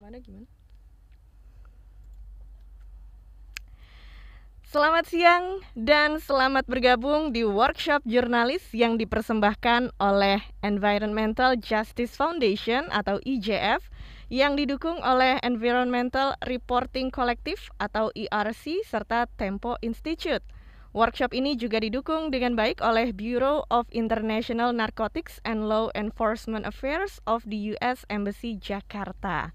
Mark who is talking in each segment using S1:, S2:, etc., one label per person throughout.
S1: Mana gimana? Selamat siang dan selamat bergabung di workshop jurnalis yang dipersembahkan oleh Environmental Justice Foundation atau IJF yang didukung oleh Environmental Reporting Collective atau ERC serta Tempo Institute. Workshop ini juga didukung dengan baik oleh Bureau of International Narcotics and Law Enforcement Affairs of the US Embassy Jakarta.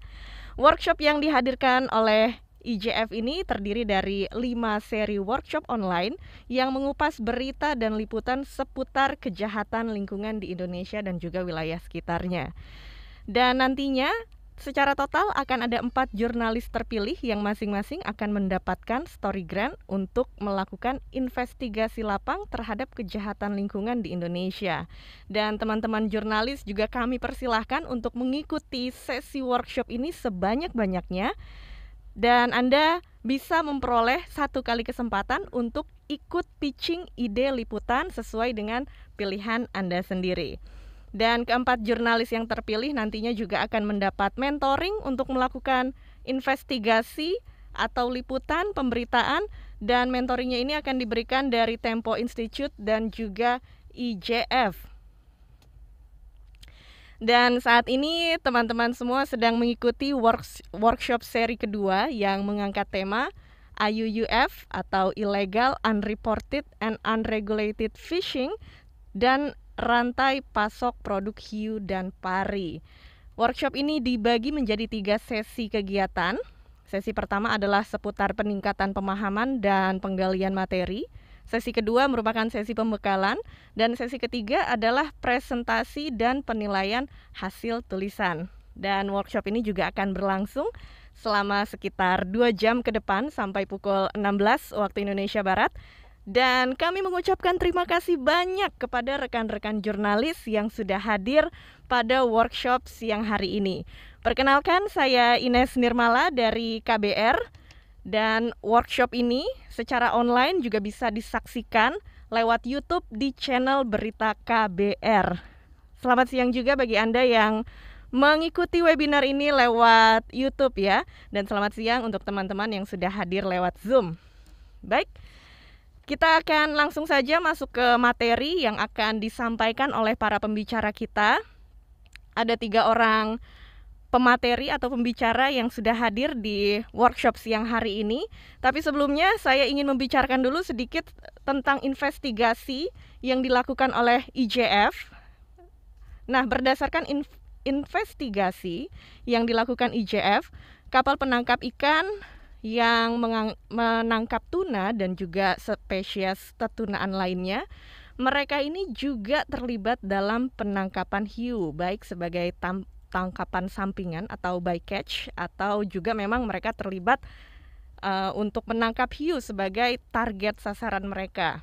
S1: Workshop yang dihadirkan oleh IJF ini terdiri dari lima seri workshop online yang mengupas berita dan liputan seputar kejahatan lingkungan di Indonesia dan juga wilayah sekitarnya. Dan nantinya secara total akan ada empat jurnalis terpilih yang masing-masing akan mendapatkan story grant untuk melakukan investigasi lapang terhadap kejahatan lingkungan di Indonesia. Dan teman-teman jurnalis juga kami persilahkan untuk mengikuti sesi workshop ini sebanyak-banyaknya dan Anda bisa memperoleh satu kali kesempatan untuk ikut pitching ide liputan sesuai dengan pilihan Anda sendiri. Dan keempat jurnalis yang terpilih nantinya juga akan mendapat mentoring untuk melakukan investigasi atau liputan pemberitaan dan mentoringnya ini akan diberikan dari Tempo Institute dan juga IJF. Dan saat ini teman-teman semua sedang mengikuti works, workshop seri kedua yang mengangkat tema IUUF atau Illegal, Unreported, and Unregulated Fishing dan rantai pasok produk hiu dan pari. Workshop ini dibagi menjadi tiga sesi kegiatan. Sesi pertama adalah seputar peningkatan pemahaman dan penggalian materi. Sesi kedua merupakan sesi pembekalan dan sesi ketiga adalah presentasi dan penilaian hasil tulisan. Dan workshop ini juga akan berlangsung selama sekitar 2 jam ke depan sampai pukul 16 waktu Indonesia Barat. Dan kami mengucapkan terima kasih banyak kepada rekan-rekan jurnalis yang sudah hadir pada workshop siang hari ini. Perkenalkan saya Ines Nirmala dari KBR dan workshop ini secara online juga bisa disaksikan lewat YouTube di channel Berita KBR. Selamat siang juga bagi Anda yang mengikuti webinar ini lewat YouTube ya. Dan selamat siang untuk teman-teman yang sudah hadir lewat Zoom. Baik, kita akan langsung saja masuk ke materi yang akan disampaikan oleh para pembicara kita. Ada tiga orang pemateri atau pembicara yang sudah hadir di workshop siang hari ini. Tapi sebelumnya saya ingin membicarakan dulu sedikit tentang investigasi yang dilakukan oleh IJF. Nah, berdasarkan in investigasi yang dilakukan IJF, kapal penangkap ikan yang menangkap tuna dan juga spesies tetunaan lainnya mereka ini juga terlibat dalam penangkapan hiu baik sebagai tam tangkapan sampingan atau bycatch atau juga memang mereka terlibat uh, untuk menangkap hiu sebagai target sasaran mereka.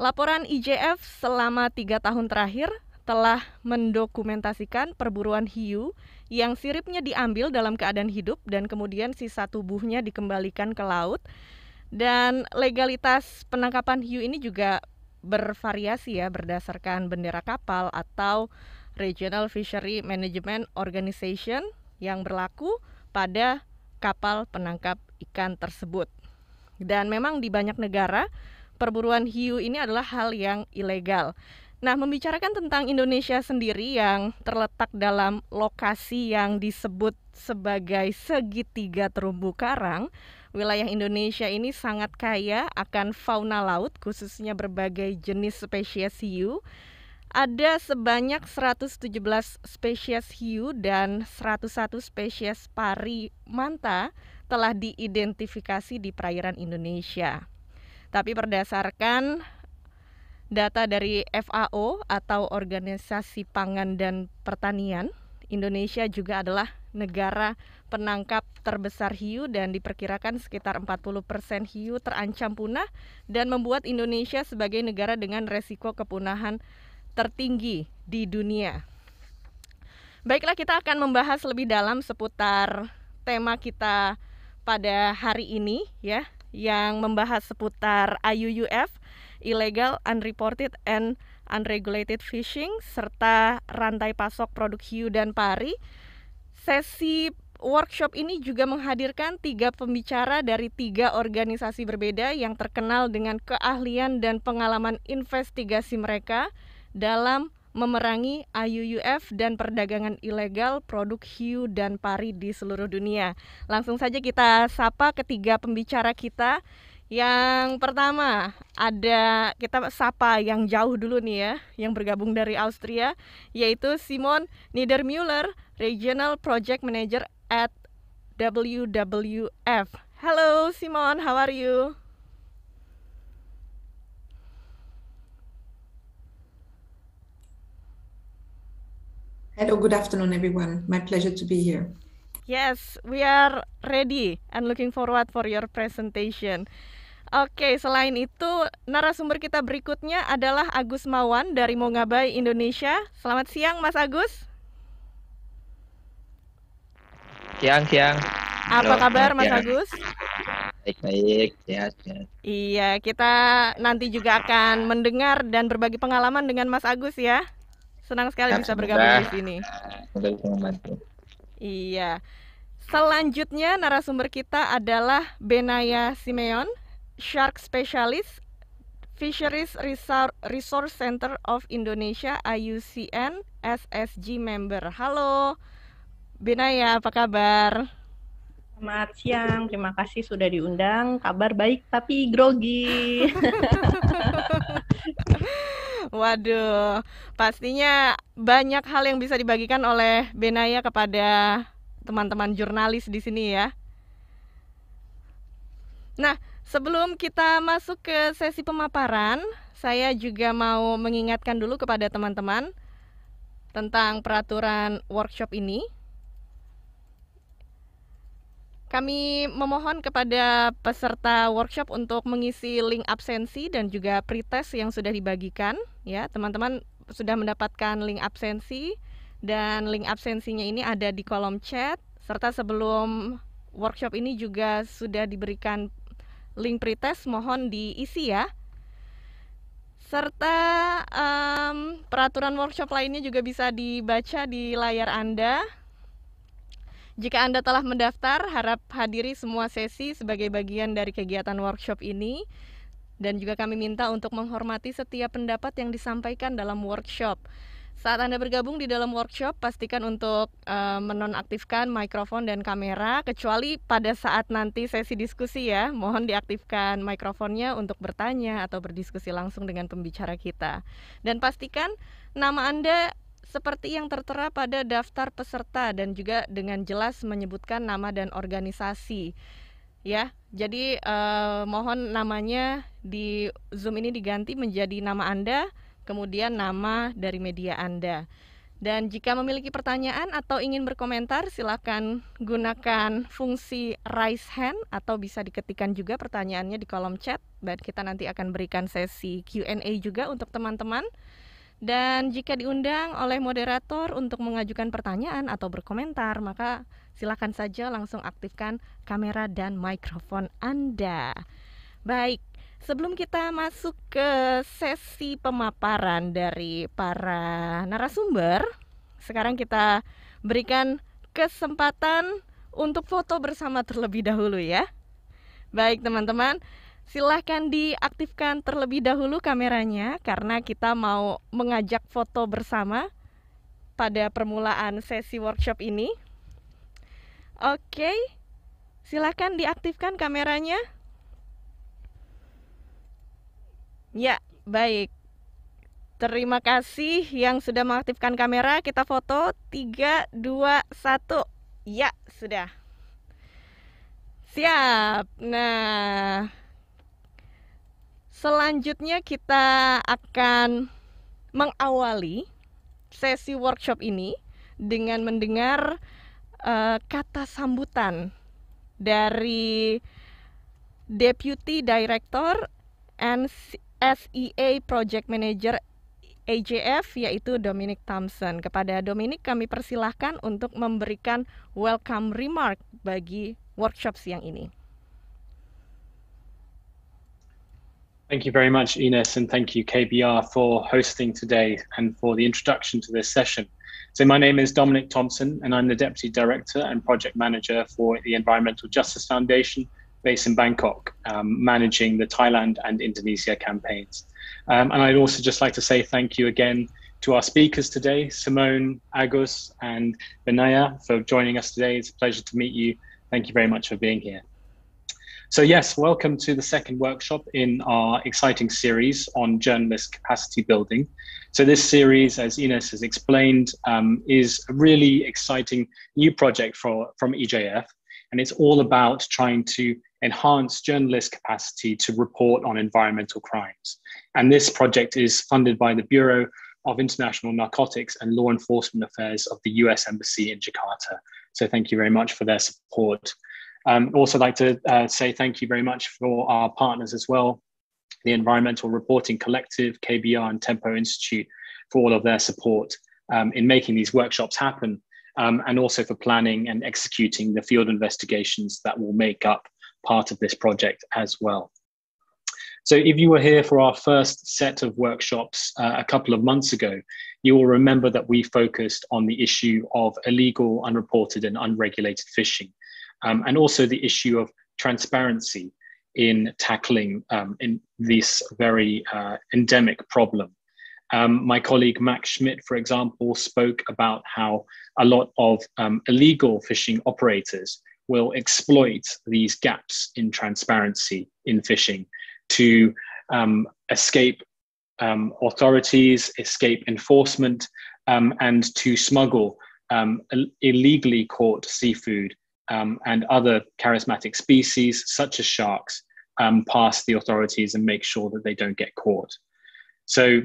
S1: Laporan IJF selama tiga tahun terakhir telah mendokumentasikan perburuan hiu yang siripnya diambil dalam keadaan hidup dan kemudian sisa tubuhnya dikembalikan ke laut. Dan legalitas penangkapan hiu ini juga bervariasi ya berdasarkan bendera kapal atau Regional Fishery Management Organization yang berlaku pada kapal penangkap ikan tersebut. Dan memang di banyak negara perburuan hiu ini adalah hal yang ilegal. Nah, membicarakan tentang Indonesia sendiri yang terletak dalam lokasi yang disebut sebagai segitiga terumbu karang, wilayah Indonesia ini sangat kaya akan fauna laut, khususnya berbagai jenis spesies hiu ada sebanyak 117 spesies hiu dan 101 spesies pari manta telah diidentifikasi di perairan Indonesia. Tapi berdasarkan data dari FAO atau Organisasi Pangan dan Pertanian, Indonesia juga adalah negara penangkap terbesar hiu dan diperkirakan sekitar 40% hiu terancam punah dan membuat Indonesia sebagai negara dengan resiko kepunahan tertinggi di dunia. Baiklah kita akan membahas lebih dalam seputar tema kita pada hari ini ya yang membahas seputar IUUF illegal unreported and unregulated fishing serta rantai pasok produk hiu dan pari. Sesi workshop ini juga menghadirkan tiga pembicara dari tiga organisasi berbeda yang terkenal dengan keahlian dan pengalaman investigasi mereka dalam memerangi IUUF dan perdagangan ilegal produk hiu dan pari di seluruh dunia. Langsung saja kita sapa ketiga pembicara kita. Yang pertama ada kita sapa yang jauh dulu nih ya, yang bergabung dari Austria, yaitu Simon Niedermüller, Regional Project Manager at WWF. Hello Simon, how are you?
S2: Hello, good afternoon, everyone. My pleasure to be here.
S1: Yes, we are ready and looking forward for your presentation. Oke, selain itu, narasumber kita berikutnya adalah Agus Mawan dari Mongabai, Indonesia. Selamat siang, Mas Agus.
S3: Siang, siang.
S1: Apa Halo, kabar, Mas siang. Agus?
S3: Baik-baik, ya, ya.
S1: Iya, kita nanti juga akan mendengar dan berbagi pengalaman dengan Mas Agus ya. Senang sekali ya, bisa bergabung di sini. Iya. Selanjutnya narasumber kita adalah Benaya Simeon, Shark Specialist, Fisheries Resource Center of Indonesia IUCN SSG member. Halo, Benaya, apa kabar?
S4: Selamat siang, terima kasih sudah diundang. Kabar baik tapi grogi.
S1: Waduh, pastinya banyak hal yang bisa dibagikan oleh Benaya kepada teman-teman jurnalis di sini ya. Nah, sebelum kita masuk ke sesi pemaparan, saya juga mau mengingatkan dulu kepada teman-teman tentang peraturan workshop ini. Kami memohon kepada peserta workshop untuk mengisi link absensi dan juga pretest yang sudah dibagikan ya. Teman-teman sudah mendapatkan link absensi dan link absensinya ini ada di kolom chat serta sebelum workshop ini juga sudah diberikan link pretest mohon diisi ya. Serta um, peraturan workshop lainnya juga bisa dibaca di layar Anda jika Anda telah mendaftar, harap hadiri semua sesi sebagai bagian dari kegiatan workshop ini. Dan juga kami minta untuk menghormati setiap pendapat yang disampaikan dalam workshop. Saat Anda bergabung di dalam workshop, pastikan untuk uh, menonaktifkan mikrofon dan kamera, kecuali pada saat nanti sesi diskusi ya. Mohon diaktifkan mikrofonnya untuk bertanya atau berdiskusi langsung dengan pembicara kita. Dan pastikan nama Anda seperti yang tertera pada daftar peserta dan juga dengan jelas menyebutkan nama dan organisasi. Ya, jadi eh, mohon namanya di Zoom ini diganti menjadi nama Anda, kemudian nama dari media Anda. Dan jika memiliki pertanyaan atau ingin berkomentar, silakan gunakan fungsi raise hand atau bisa diketikkan juga pertanyaannya di kolom chat dan kita nanti akan berikan sesi Q&A juga untuk teman-teman. Dan jika diundang oleh moderator untuk mengajukan pertanyaan atau berkomentar, maka silakan saja langsung aktifkan kamera dan mikrofon Anda. Baik, sebelum kita masuk ke sesi pemaparan dari para narasumber, sekarang kita berikan kesempatan untuk foto bersama terlebih dahulu ya. Baik, teman-teman. Silahkan diaktifkan terlebih dahulu kameranya karena kita mau mengajak foto bersama pada permulaan sesi workshop ini. Oke, silahkan diaktifkan kameranya. Ya, baik. Terima kasih yang sudah mengaktifkan kamera. Kita foto 3 2 1. Ya, sudah. Siap. Nah, Selanjutnya kita akan mengawali sesi workshop ini dengan mendengar uh, kata sambutan dari Deputy Director and SEA Project Manager AJF yaitu Dominic Thompson. Kepada Dominic kami persilahkan untuk memberikan welcome remark bagi workshop siang ini.
S5: Thank you very much, Ines, and thank you, KBR, for hosting today and for the introduction to this session. So my name is Dominic Thompson, and I'm the Deputy Director and Project Manager for the Environmental Justice Foundation based in Bangkok, um, managing the Thailand and Indonesia campaigns. Um, and I'd also just like to say thank you again to our speakers today, Simone, Agus, and Benaya, for joining us today. It's a pleasure to meet you. Thank you very much for being here. So yes, welcome to the second workshop in our exciting series on journalist capacity building. So this series, as Ines has explained, um, is a really exciting new project for, from EJF. And it's all about trying to enhance journalist capacity to report on environmental crimes. And this project is funded by the Bureau of International Narcotics and Law Enforcement Affairs of the US Embassy in Jakarta. So thank you very much for their support. Um, also like to uh, say thank you very much for our partners as well, the Environmental Reporting Collective, KBR and Tempo Institute for all of their support um, in making these workshops happen um, and also for planning and executing the field investigations that will make up part of this project as well. So if you were here for our first set of workshops uh, a couple of months ago, you will remember that we focused on the issue of illegal, unreported and unregulated fishing um, and also the issue of transparency in tackling um, in this very uh, endemic problem. Um, my colleague Max Schmidt, for example, spoke about how a lot of um, illegal fishing operators will exploit these gaps in transparency in fishing to um, escape um, authorities, escape enforcement, um, and to smuggle illegally caught seafood um, and other charismatic species, such as sharks, um, past the authorities and make sure that they don't get caught. So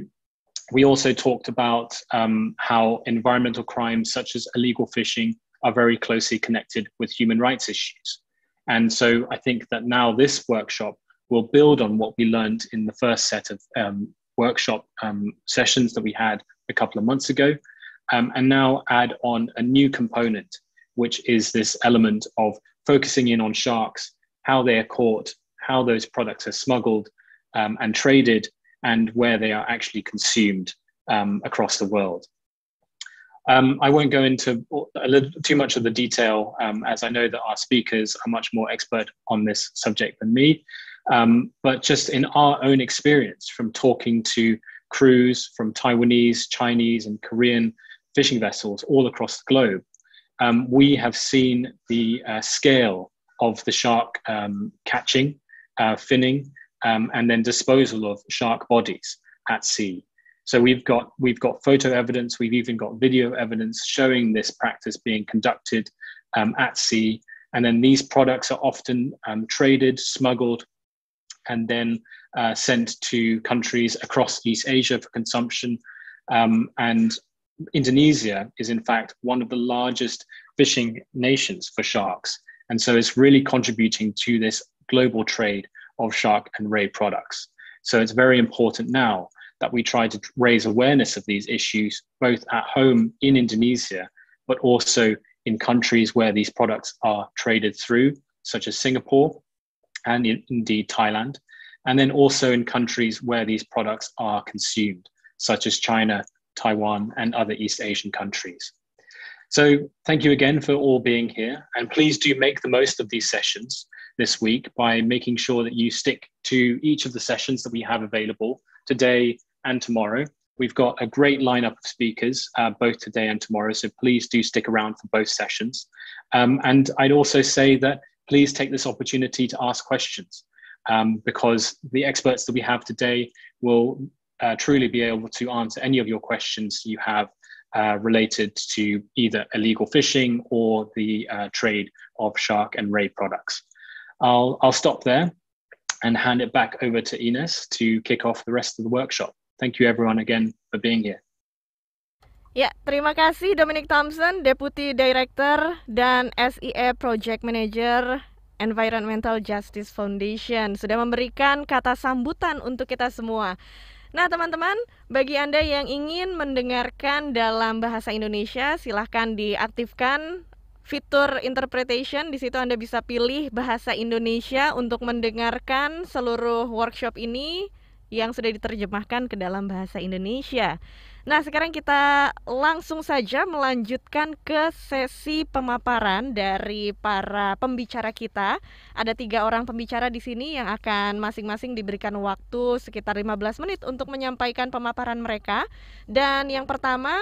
S5: we also talked about um, how environmental crimes such as illegal fishing are very closely connected with human rights issues. And so I think that now this workshop will build on what we learned in the first set of um, workshop um, sessions that we had a couple of months ago, um, and now add on a new component which is this element of focusing in on sharks, how they are caught, how those products are smuggled um, and traded, and where they are actually consumed um, across the world. Um, I won't go into little, too much of the detail, um, as I know that our speakers are much more expert on this subject than me. Um, but just in our own experience from talking to crews from Taiwanese, Chinese, and Korean fishing vessels all across the globe, um, we have seen the uh, scale of the shark um, catching, uh, finning, um, and then disposal of shark bodies at sea. So we've got we've got photo evidence, we've even got video evidence showing this practice being conducted um, at sea, and then these products are often um, traded, smuggled, and then uh, sent to countries across East Asia for consumption. Um, and Indonesia is in fact one of the largest fishing nations for sharks. And so it's really contributing to this global trade of shark and ray products. So it's very important now that we try to raise awareness of these issues, both at home in Indonesia, but also in countries where these products are traded through, such as Singapore and in, indeed Thailand, and then also in countries where these products are consumed, such as China Taiwan, and other East Asian countries. So thank you again for all being here. And please do make the most of these sessions this week by making sure that you stick to each of the sessions that we have available today and tomorrow. We've got a great lineup of speakers uh, both today and tomorrow, so please do stick around for both sessions. Um, and I'd also say that please take this opportunity to ask questions um, because the experts that we have today will uh, truly be able to answer any of your questions you have uh, related to either illegal fishing or the uh, trade of shark and ray products. I'll, I'll stop there and hand it back over to Ines to kick off the rest of the workshop. Thank you everyone again for being here.
S1: Ya, terima kasih Dominic Thompson, Deputy Director dan SIE Project Manager Environmental Justice Foundation sudah memberikan kata sambutan untuk kita semua. Nah, teman-teman, bagi Anda yang ingin mendengarkan dalam bahasa Indonesia, silahkan diaktifkan fitur interpretation. Di situ Anda bisa pilih bahasa Indonesia untuk mendengarkan seluruh workshop ini yang sudah diterjemahkan ke dalam bahasa Indonesia. Nah, sekarang kita langsung saja melanjutkan ke sesi pemaparan dari para pembicara kita. Ada tiga orang pembicara di sini yang akan masing-masing diberikan waktu sekitar 15 menit untuk menyampaikan pemaparan mereka. Dan yang pertama,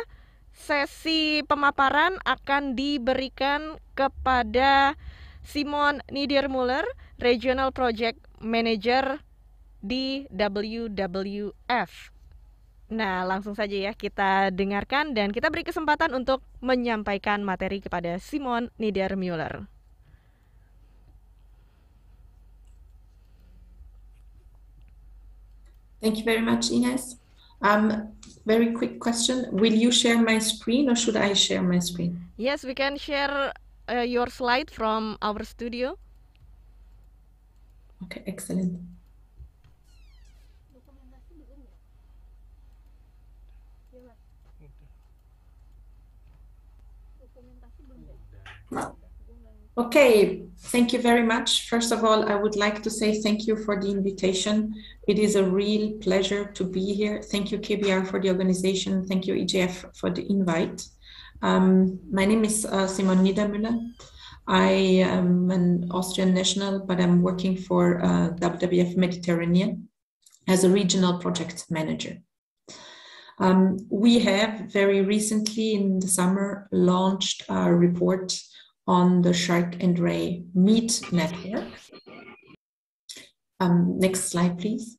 S1: sesi pemaparan akan diberikan kepada Simon Niedermuller, Regional Project Manager di WWF. Nah, langsung saja ya kita dengarkan dan kita beri kesempatan untuk menyampaikan materi kepada Simon Niedermüller.
S2: Thank you very much, Ines. Um, very quick question. Will you share my screen or should I share my screen?
S1: Yes, we can share uh, your slide from our studio.
S2: Okay, excellent. Okay, thank you very much. First of all, I would like to say thank you for the invitation. It is a real pleasure to be here. Thank you, KBR, for the organization. Thank you, EGF, for the invite. Um, my name is uh, Simon Niedermüller. I am an Austrian national, but I'm working for uh, WWF Mediterranean as a regional project manager. Um, we have very recently in the summer launched a report on the Shark and Ray Meat Network. Um, next slide, please.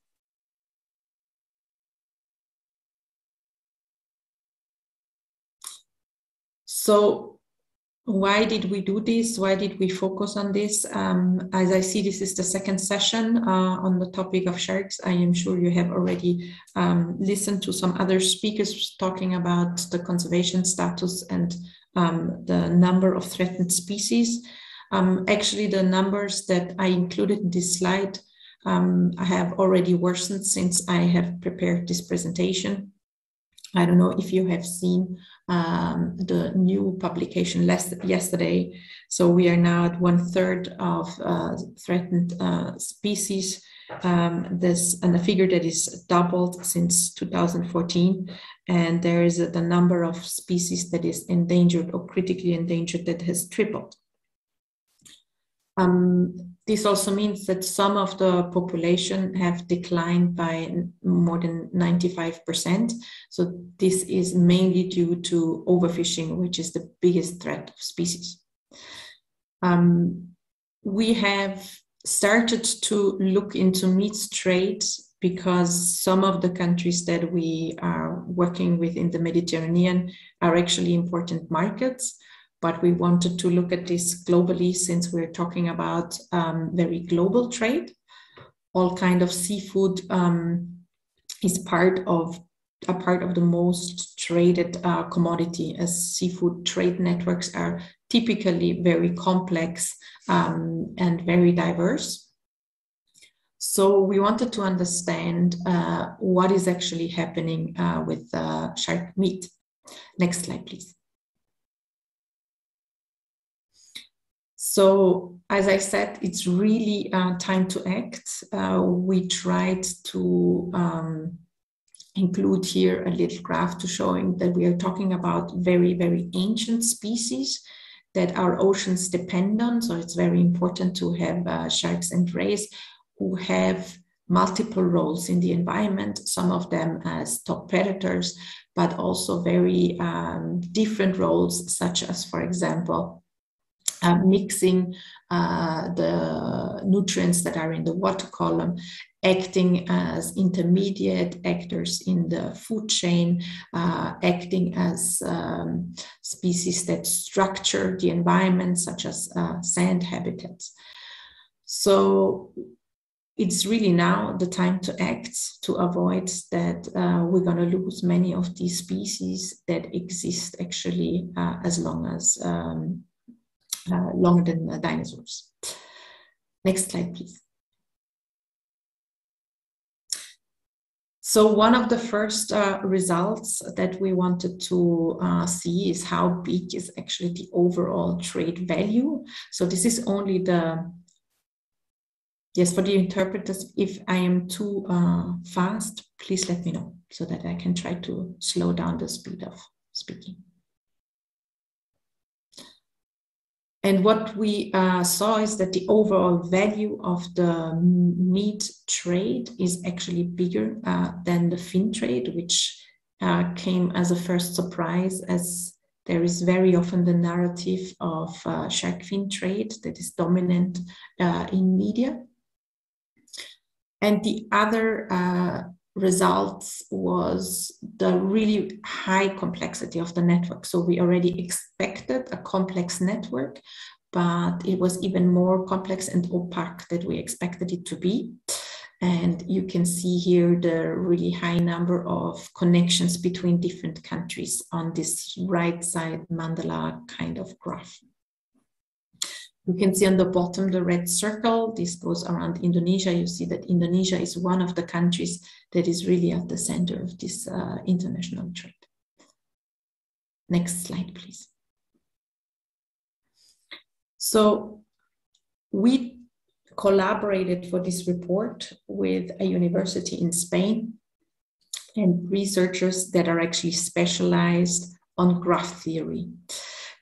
S2: So why did we do this? Why did we focus on this? Um, as I see, this is the second session uh, on the topic of sharks. I am sure you have already um, listened to some other speakers talking about the conservation status and um, the number of threatened species. Um, actually, the numbers that I included in this slide um, have already worsened since I have prepared this presentation. I don't know if you have seen um, the new publication last, yesterday. So we are now at one third of uh, threatened uh, species. Um, and a figure that is doubled since 2014, and there is the number of species that is endangered or critically endangered that has tripled. Um, this also means that some of the population have declined by more than 95%. So this is mainly due to overfishing, which is the biggest threat of species. Um, we have started to look into meat trade because some of the countries that we are working with in the Mediterranean are actually important markets but we wanted to look at this globally since we're talking about um, very global trade. All kind of seafood um, is part of a part of the most traded uh, commodity, as seafood trade networks are typically very complex um, and very diverse. So we wanted to understand uh, what is actually happening uh, with shark meat. Next slide, please. So, as I said, it's really uh, time to act. Uh, we tried to um, include here a little graph to showing that we are talking about very, very ancient species that our oceans depend on. So, it's very important to have uh, sharks and rays who have multiple roles in the environment, some of them as top predators, but also very um, different roles, such as, for example, uh, mixing uh, the nutrients that are in the water column, acting as intermediate actors in the food chain, uh, acting as um, species that structure the environment, such as uh, sand habitats. So it's really now the time to act to avoid that uh, we're going to lose many of these species that exist actually uh, as long as um, uh, longer than dinosaurs. Next slide, please. So one of the first uh, results that we wanted to uh, see is how big is actually the overall trade value. So this is only the yes, for the interpreters, if I am too uh, fast, please let me know so that I can try to slow down the speed of speaking. And what we uh, saw is that the overall value of the meat trade is actually bigger uh, than the fin trade, which uh, came as a first surprise as there is very often the narrative of uh, shark fin trade that is dominant uh, in media. And the other uh, results was the really high complexity of the network. So we already expected a complex network, but it was even more complex and opaque than we expected it to be. And you can see here the really high number of connections between different countries on this right side mandala kind of graph. You can see on the bottom the red circle. This goes around Indonesia. You see that Indonesia is one of the countries that is really at the center of this uh, international trade. Next slide, please. So we collaborated for this report with a university in Spain and researchers that are actually specialized on graph theory.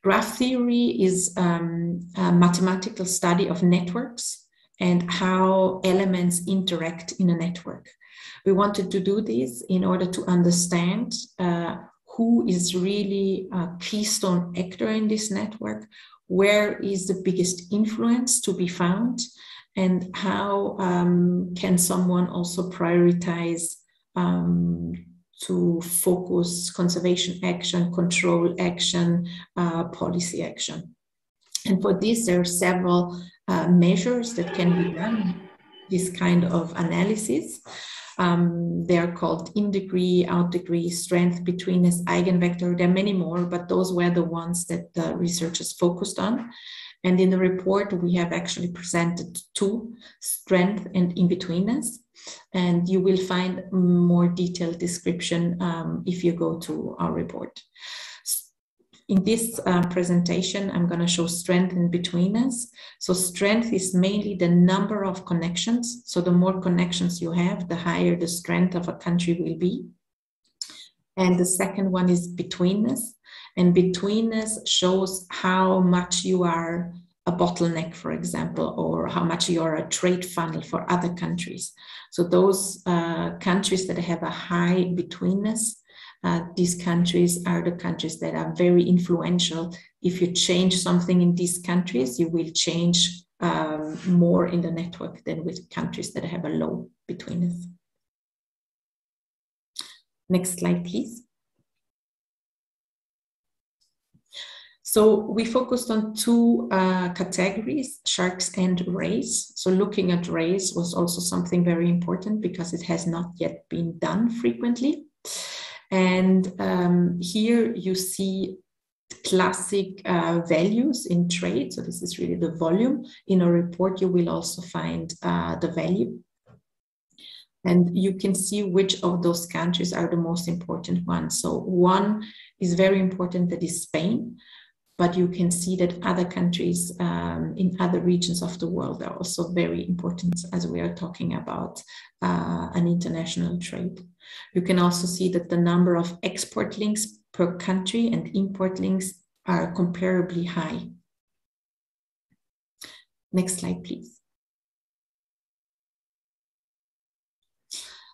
S2: Graph theory is um, a mathematical study of networks and how elements interact in a network. We wanted to do this in order to understand uh, who is really a keystone actor in this network, where is the biggest influence to be found, and how um, can someone also prioritize um, to focus conservation action, control action, uh, policy action. And for this, there are several uh, measures that can be done, this kind of analysis. Um, they are called in degree, out degree, strength, betweenness, eigenvector. There are many more, but those were the ones that the researchers focused on. And in the report, we have actually presented two strength and in betweenness and you will find more detailed description um, if you go to our report. In this uh, presentation, I'm going to show strength in betweenness. So strength is mainly the number of connections. So the more connections you have, the higher the strength of a country will be. And the second one is betweenness. And betweenness shows how much you are a bottleneck, for example, or how much you're a trade funnel for other countries. So those uh, countries that have a high betweenness, uh, these countries are the countries that are very influential. If you change something in these countries, you will change um, more in the network than with countries that have a low betweenness. Next slide, please. So we focused on two uh, categories, sharks and rays. So looking at rays was also something very important because it has not yet been done frequently. And um, here you see classic uh, values in trade. So this is really the volume. In a report, you will also find uh, the value. And you can see which of those countries are the most important ones. So one is very important, that is Spain but you can see that other countries um, in other regions of the world are also very important as we are talking about uh, an international trade. You can also see that the number of export links per country and import links are comparably high. Next slide, please.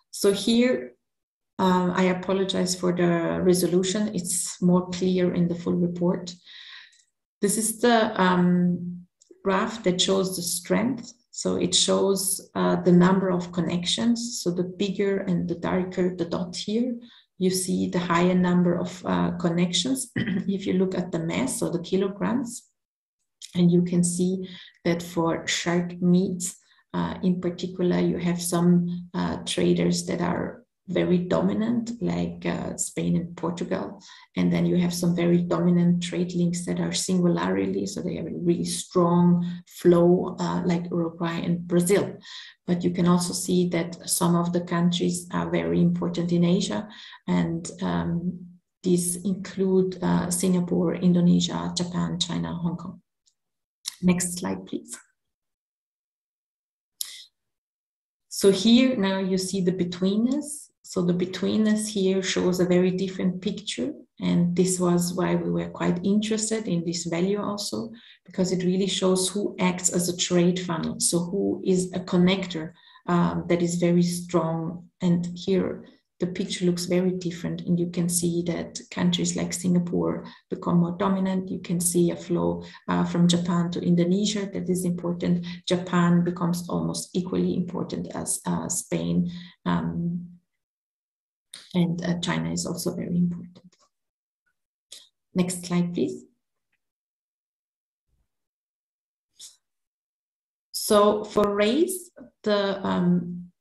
S2: So here, um, I apologize for the resolution. It's more clear in the full report. This is the um, graph that shows the strength. So it shows uh, the number of connections. So the bigger and the darker the dot here, you see the higher number of uh, connections. if you look at the mass, or the kilograms, and you can see that for shark meat, uh, in particular, you have some uh, traders that are very dominant, like uh, Spain and Portugal. And then you have some very dominant trade links that are singularly, so they have a really strong flow, uh, like Uruguay and Brazil. But you can also see that some of the countries are very important in Asia, and um, these include uh, Singapore, Indonesia, Japan, China, Hong Kong. Next slide, please. So here now you see the betweenness. So the betweenness here shows a very different picture. And this was why we were quite interested in this value also, because it really shows who acts as a trade funnel. So who is a connector um, that is very strong. And here the picture looks very different. And you can see that countries like Singapore become more dominant. You can see a flow uh, from Japan to Indonesia that is important. Japan becomes almost equally important as uh, Spain. Um, and uh, China is also very important. Next slide, please. So for race, the um,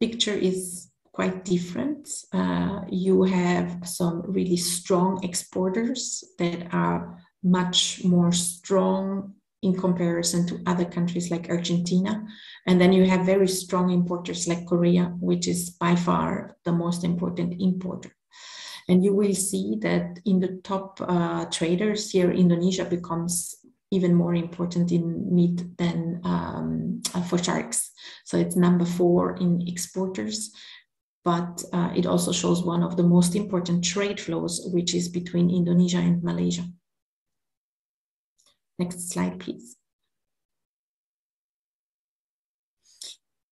S2: picture is quite different. Uh, you have some really strong exporters that are much more strong in comparison to other countries like Argentina. And then you have very strong importers like Korea, which is by far the most important importer. And you will see that in the top uh, traders here, Indonesia becomes even more important in meat than um, uh, for sharks. So it's number four in exporters, but uh, it also shows one of the most important trade flows, which is between Indonesia and Malaysia. Next slide, please.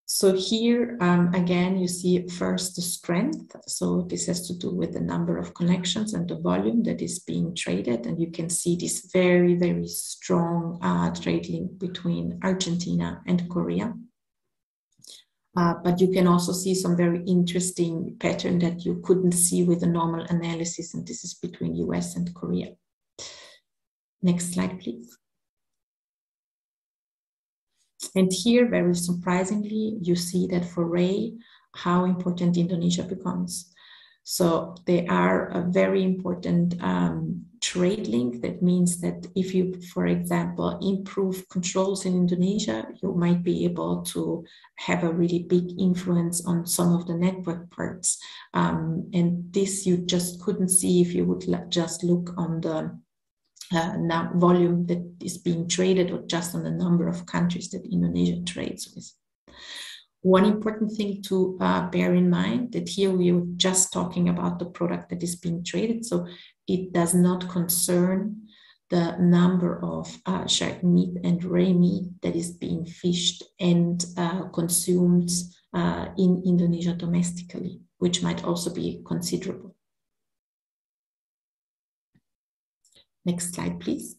S2: So here, um, again, you see first the strength. So this has to do with the number of connections and the volume that is being traded. And you can see this very, very strong uh, trade link between Argentina and Korea. Uh, but you can also see some very interesting pattern that you couldn't see with a normal analysis. And this is between US and Korea. Next slide, please. And here, very surprisingly, you see that for Ray, how important Indonesia becomes. So they are a very important um, trade link. That means that if you, for example, improve controls in Indonesia, you might be able to have a really big influence on some of the network parts. Um, and this you just couldn't see if you would just look on the uh, now volume that is being traded or just on the number of countries that Indonesia trades with. One important thing to uh, bear in mind that here we are just talking about the product that is being traded. So it does not concern the number of uh, shark meat and ray meat that is being fished and uh, consumed uh, in Indonesia domestically, which might also be considerable. Next slide, please.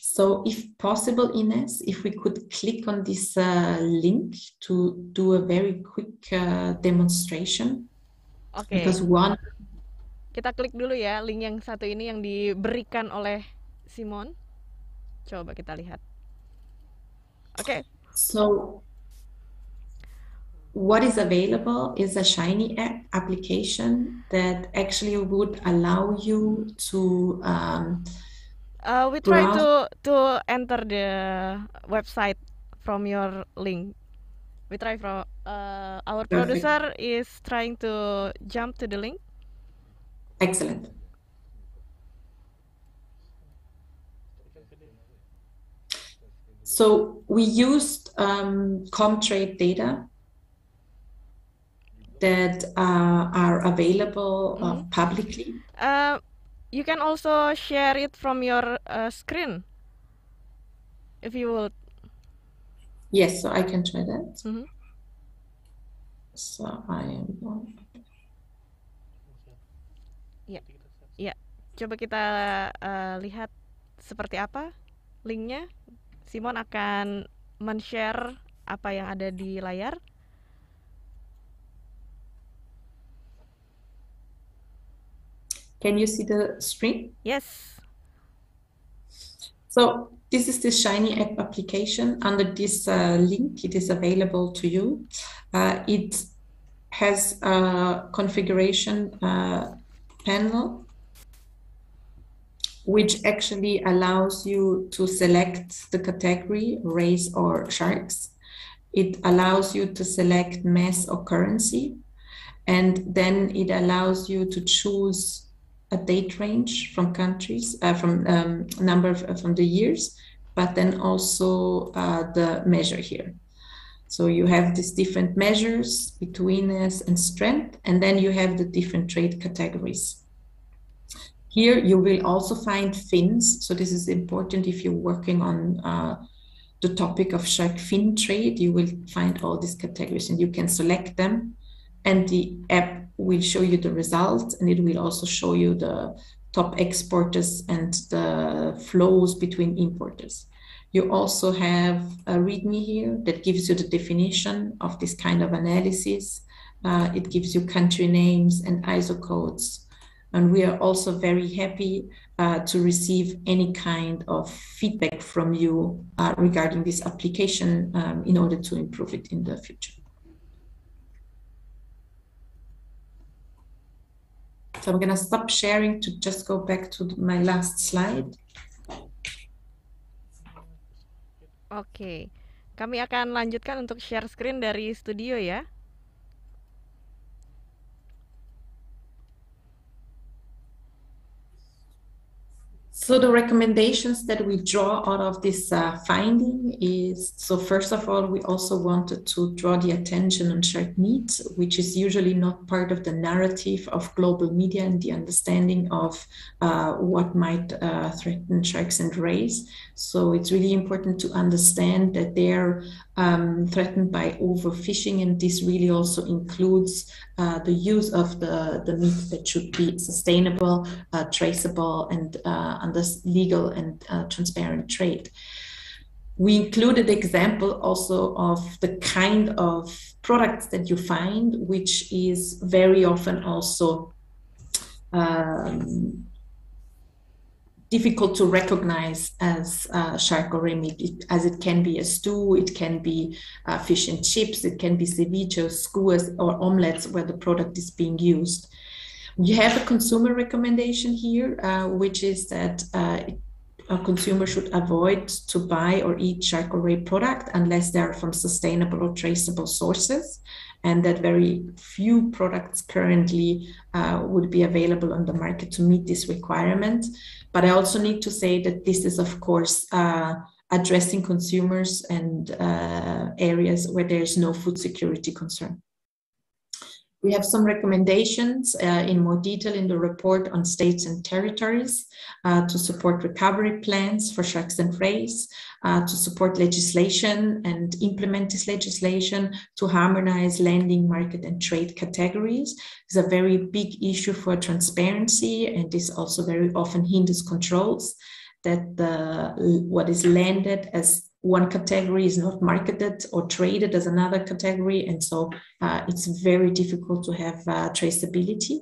S2: So if possible, Ines, if we could click on this uh, link to do a very quick uh, demonstration.
S1: Okay.
S2: Because one.
S1: Kita klik dulu ya link yang satu ini yang diberikan oleh Simon. Coba kita lihat. Oke. Okay.
S2: So what is available is a Shiny app application that actually would allow you to. Um,
S1: uh, we try to to enter the website from your link. We try from uh, our Perfect. producer is trying to jump to the link.
S2: Excellent. So we used um, Comtrade data that uh, are available uh, mm-hmm. publicly?
S1: Uh, you can also share it from your uh, screen if you would.
S2: Yes, so I can try that.
S1: Mm-hmm.
S2: So I am.
S1: Ya, ya. Coba kita uh, lihat seperti apa linknya. Simon akan men-share apa yang ada di layar.
S2: Can you see the screen?
S1: Yes.
S2: So this is the Shiny app application. Under this uh, link, it is available to you. Uh, it has a configuration uh, panel which actually allows you to select the category race or sharks. It allows you to select mass or currency. And then it allows you to choose a date range from countries, uh, from um, number of, from the years, but then also uh, the measure here. So you have these different measures, betweenness and strength, and then you have the different trade categories. Here you will also find fins. So this is important if you're working on uh, the topic of shark fin trade. You will find all these categories and you can select them. And the app will show you the results and it will also show you the top exporters and the flows between importers. You also have a README here that gives you the definition of this kind of analysis. Uh, it gives you country names and ISO codes and we are also very happy uh, to receive any kind of feedback from you uh, regarding this application um, in order to improve it in the future. So I'm going to stop sharing to just go back to my last slide.
S1: Oke, okay. kami akan lanjutkan untuk share screen dari studio ya.
S2: So the recommendations that we draw out of this uh, finding is, so first of all, we also wanted to draw the attention on shark meat, which is usually not part of the narrative of global media and the understanding of uh, what might uh, threaten sharks and rays. So it's really important to understand that they're um, threatened by overfishing, and this really also includes uh, the use of the, the meat that should be sustainable, uh, traceable, and uh, under legal and uh, transparent trade. We included example also of the kind of products that you find, which is very often also um, difficult to recognize as uh, shark or meat, as it can be a stew, it can be uh, fish and chips, it can be ceviche, skewers, or omelets where the product is being used. You have a consumer recommendation here, uh, which is that uh, a consumer should avoid to buy or eat shark or ray product unless they are from sustainable or traceable sources and that very few products currently uh, would be available on the market to meet this requirement. But I also need to say that this is, of course, uh, addressing consumers and uh, areas where there's no food security concern. We have some recommendations uh, in more detail in the report on states and territories uh, to support recovery plans for sharks and rays, uh, to support legislation and implement this legislation to harmonize lending, market, and trade categories. It's a very big issue for transparency, and this also very often hinders controls that the, what is landed as one category is not marketed or traded as another category. And so uh, it's very difficult to have uh, traceability.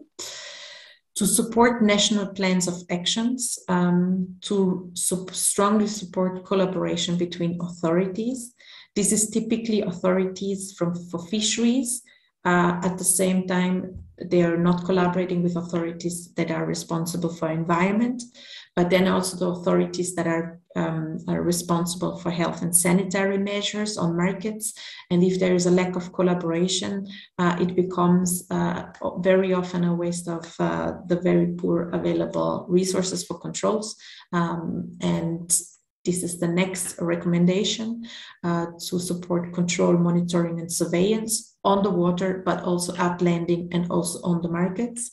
S2: To support national plans of actions, um, to strongly support collaboration between authorities. This is typically authorities from for fisheries. Uh, at the same time, they are not collaborating with authorities that are responsible for environment but then also the authorities that are, um, are responsible for health and sanitary measures on markets. And if there is a lack of collaboration, uh, it becomes uh, very often a waste of uh, the very poor available resources for controls. Um, and this is the next recommendation uh, to support control, monitoring, and surveillance on the water, but also at landing and also on the markets.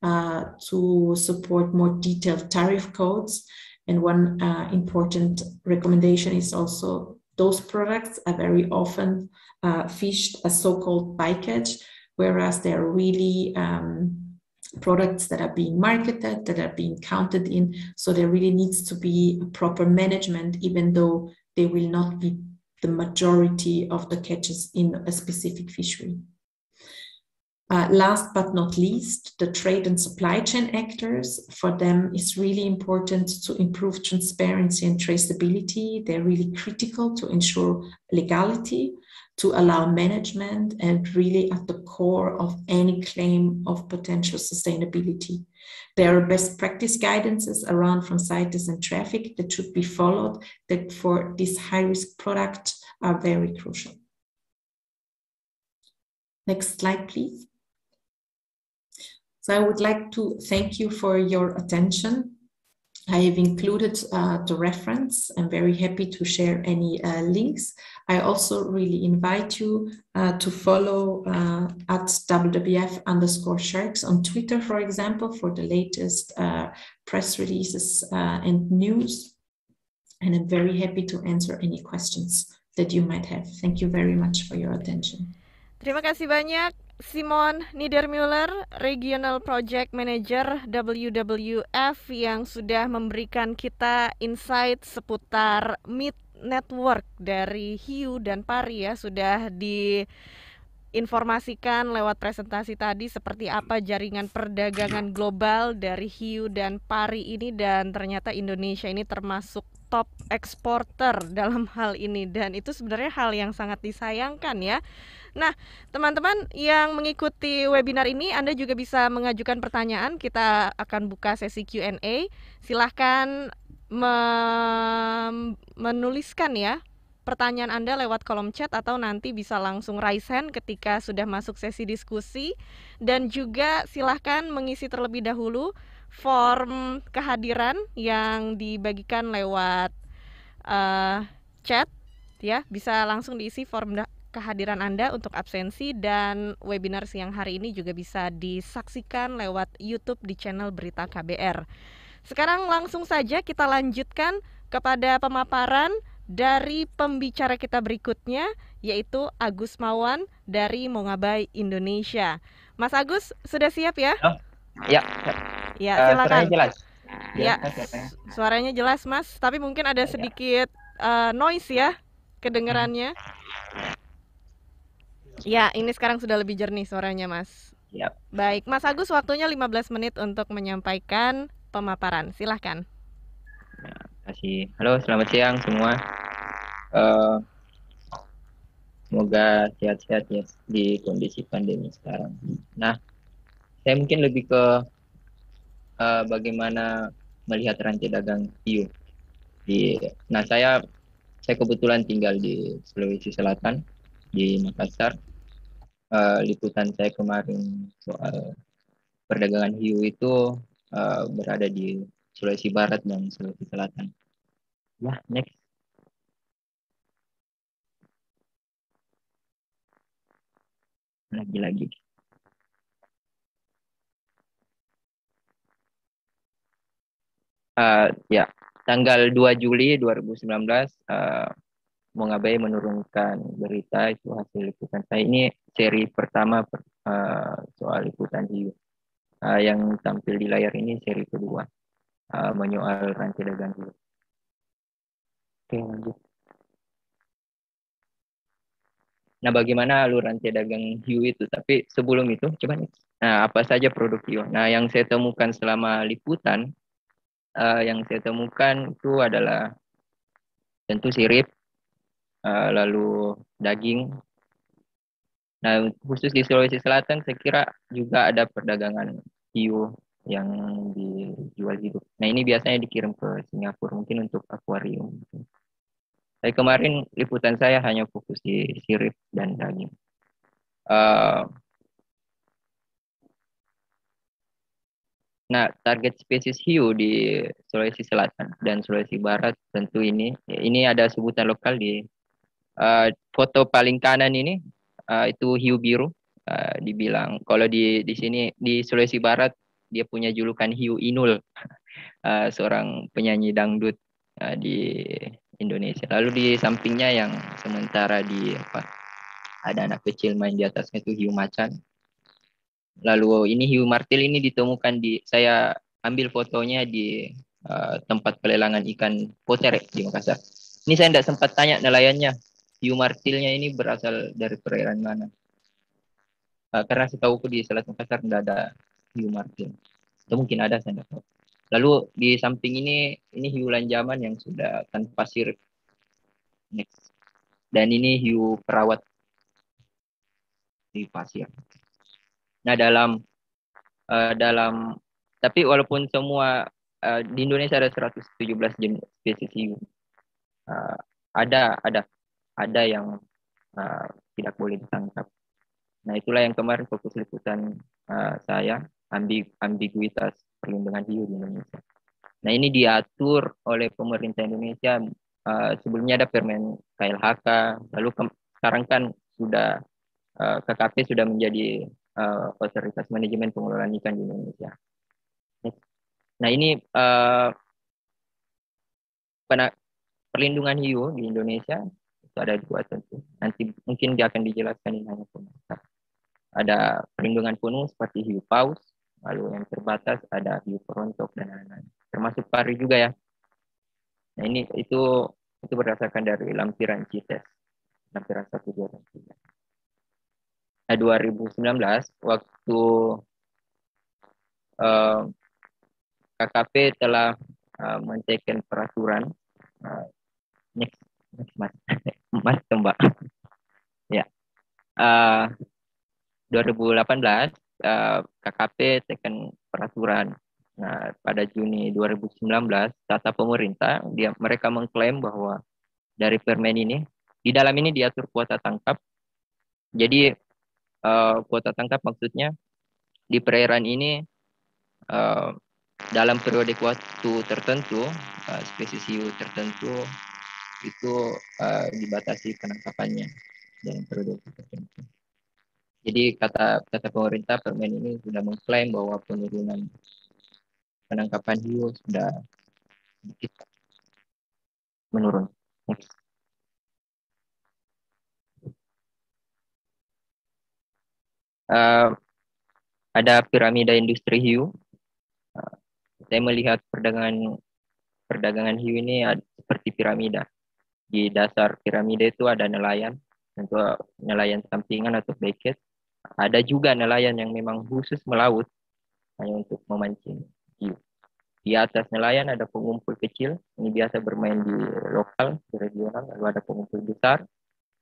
S2: Uh, to support more detailed tariff codes. And one uh, important recommendation is also those products are very often uh, fished as so-called bycatch, whereas they're really um, products that are being marketed, that are being counted in. So there really needs to be proper management, even though they will not be the majority of the catches in a specific fishery. Uh, last but not least, the trade and supply chain actors. For them, it's really important to improve transparency and traceability. They're really critical to ensure legality, to allow management, and really at the core of any claim of potential sustainability. There are best practice guidances around from CITES and traffic that should be followed that for this high risk product are very crucial. Next slide, please. So I would like to thank you for your attention. I have included uh, the reference. I'm very happy to share any uh, links. I also really invite you uh, to follow uh, at WWF underscore sharks on Twitter, for example, for the latest uh, press releases uh, and news. And I'm very happy to answer any questions that you might have. Thank you very much for your attention.
S1: Terima kasih banyak Simon Niedermüller, Regional Project Manager WWF yang sudah memberikan kita insight seputar Meet Network dari Hiu dan Pari ya. Sudah diinformasikan lewat presentasi tadi seperti apa jaringan perdagangan global dari Hiu dan Pari ini. Dan ternyata Indonesia ini termasuk top eksporter dalam hal ini dan itu sebenarnya hal yang sangat disayangkan ya Nah, teman-teman yang mengikuti webinar ini, Anda juga bisa mengajukan pertanyaan. Kita akan buka sesi Q&A. Silahkan menuliskan ya pertanyaan Anda lewat kolom chat atau nanti bisa langsung raise hand ketika sudah masuk sesi diskusi dan juga silahkan mengisi terlebih dahulu form kehadiran yang dibagikan lewat uh, chat ya bisa langsung diisi form kehadiran Anda untuk absensi dan webinar siang hari ini juga bisa disaksikan lewat YouTube di channel Berita KBR. Sekarang langsung saja kita lanjutkan kepada pemaparan dari pembicara kita berikutnya yaitu Agus Mawan dari Mongabai Indonesia. Mas Agus sudah siap ya?
S3: Oh, ya.
S1: Ya, uh, silakan.
S3: Suaranya jelas.
S1: Ya, suaranya jelas Mas, tapi mungkin ada sedikit uh, noise ya kedengarannya. Ya, ini sekarang sudah lebih jernih suaranya, Mas.
S3: Yep.
S1: Baik, Mas Agus waktunya 15 menit untuk menyampaikan pemaparan. Silahkan.
S3: Terima kasih. Halo, selamat siang semua. Uh, semoga sehat-sehat ya di kondisi pandemi sekarang. Nah, saya mungkin lebih ke uh, bagaimana melihat rantai dagang hiu. Di, nah, saya saya kebetulan tinggal di Sulawesi Selatan di Makassar uh, liputan saya kemarin soal perdagangan hiu itu uh, berada di Sulawesi Barat dan Sulawesi Selatan. Ya, next. Lagi-lagi. Uh, ya, tanggal 2 Juli 2019 uh, Mongabai menurunkan berita itu hasil liputan saya ini seri pertama uh, soal liputan hiu uh, yang tampil di layar ini seri kedua uh, menyoal rantai dagang hiu. Oke lanjut. Nah bagaimana alur rantai dagang hiu itu? Tapi sebelum itu coba nih. Nah apa saja produk hiu? Nah yang saya temukan selama liputan uh, yang saya temukan itu adalah tentu sirip, uh, lalu daging. Nah, khusus di Sulawesi Selatan saya kira juga ada perdagangan hiu yang dijual hidup. Nah, ini biasanya dikirim ke Singapura mungkin untuk akuarium. Saya kemarin liputan saya hanya fokus di sirip dan daging. Uh, Nah, target spesies hiu di Sulawesi Selatan dan Sulawesi Barat tentu ini, ini ada sebutan lokal di uh, foto paling kanan ini uh, itu hiu biru. Uh, dibilang kalau di di sini di Sulawesi Barat dia punya julukan hiu inul. Uh, seorang penyanyi dangdut uh, di Indonesia. Lalu di sampingnya yang sementara di apa ada anak kecil main di atasnya itu hiu macan lalu ini hiu martil ini ditemukan di saya ambil fotonya di uh, tempat pelelangan ikan potere di Makassar ini saya tidak sempat tanya nelayannya hiu martilnya ini berasal dari perairan mana? Uh, karena setahu di Selat Makassar tidak ada hiu martil. Atau mungkin ada, saya tidak tahu. Lalu di samping ini, ini hiu lanjaman yang sudah tanpa sirip. Next. Dan ini hiu perawat di pasir. Nah dalam uh, dalam tapi walaupun semua uh, di Indonesia ada 117 jenis spesies hiu. Uh, ada ada ada yang uh, tidak boleh ditangkap. Nah itulah yang kemarin fokus liputan uh, saya ambig ambiguitas perlindungan hiu di Indonesia. Nah ini diatur oleh pemerintah Indonesia. Uh, sebelumnya ada Permen KLHK, lalu sekarang kan sudah uh, KKP sudah menjadi uh, otoritas manajemen pengelolaan ikan di Indonesia. Nah ini uh, perlindungan hiu di Indonesia itu ada dua tentu. Nanti mungkin dia akan dijelaskan ini hanya pemerintah. Ada perlindungan penuh seperti hiu paus, lalu yang terbatas ada hiu perontok dan lain-lain termasuk pari juga ya. Nah ini itu itu berdasarkan dari lampiran CITES, lampiran satu dua dan tiga. Nah 2019 waktu eh, KKP telah uh, mentekan peraturan uh, next mas mas mbak. Ya. Uh, 2018 uh, KKP tekan peraturan. Nah, pada Juni 2019, data pemerintah dia mereka mengklaim bahwa dari permen ini di dalam ini diatur kuota tangkap. Jadi uh, kuota tangkap maksudnya di perairan ini uh, dalam periode waktu tertentu uh, spesies hiu tertentu itu uh, dibatasi penangkapannya dalam periode tertentu. Jadi kata kata pemerintah permen ini sudah mengklaim bahwa penurunan penangkapan hiu sudah sedikit menurun. Uh, ada piramida industri hiu. Uh, saya melihat perdagangan perdagangan hiu ini ada, seperti piramida. Di dasar piramida itu ada nelayan, tentu nelayan sampingan atau beket. Ada juga nelayan yang memang khusus melaut hanya untuk memancing hiu. Di atas nelayan ada pengumpul kecil, ini biasa bermain di lokal, di regional, lalu ada pengumpul besar,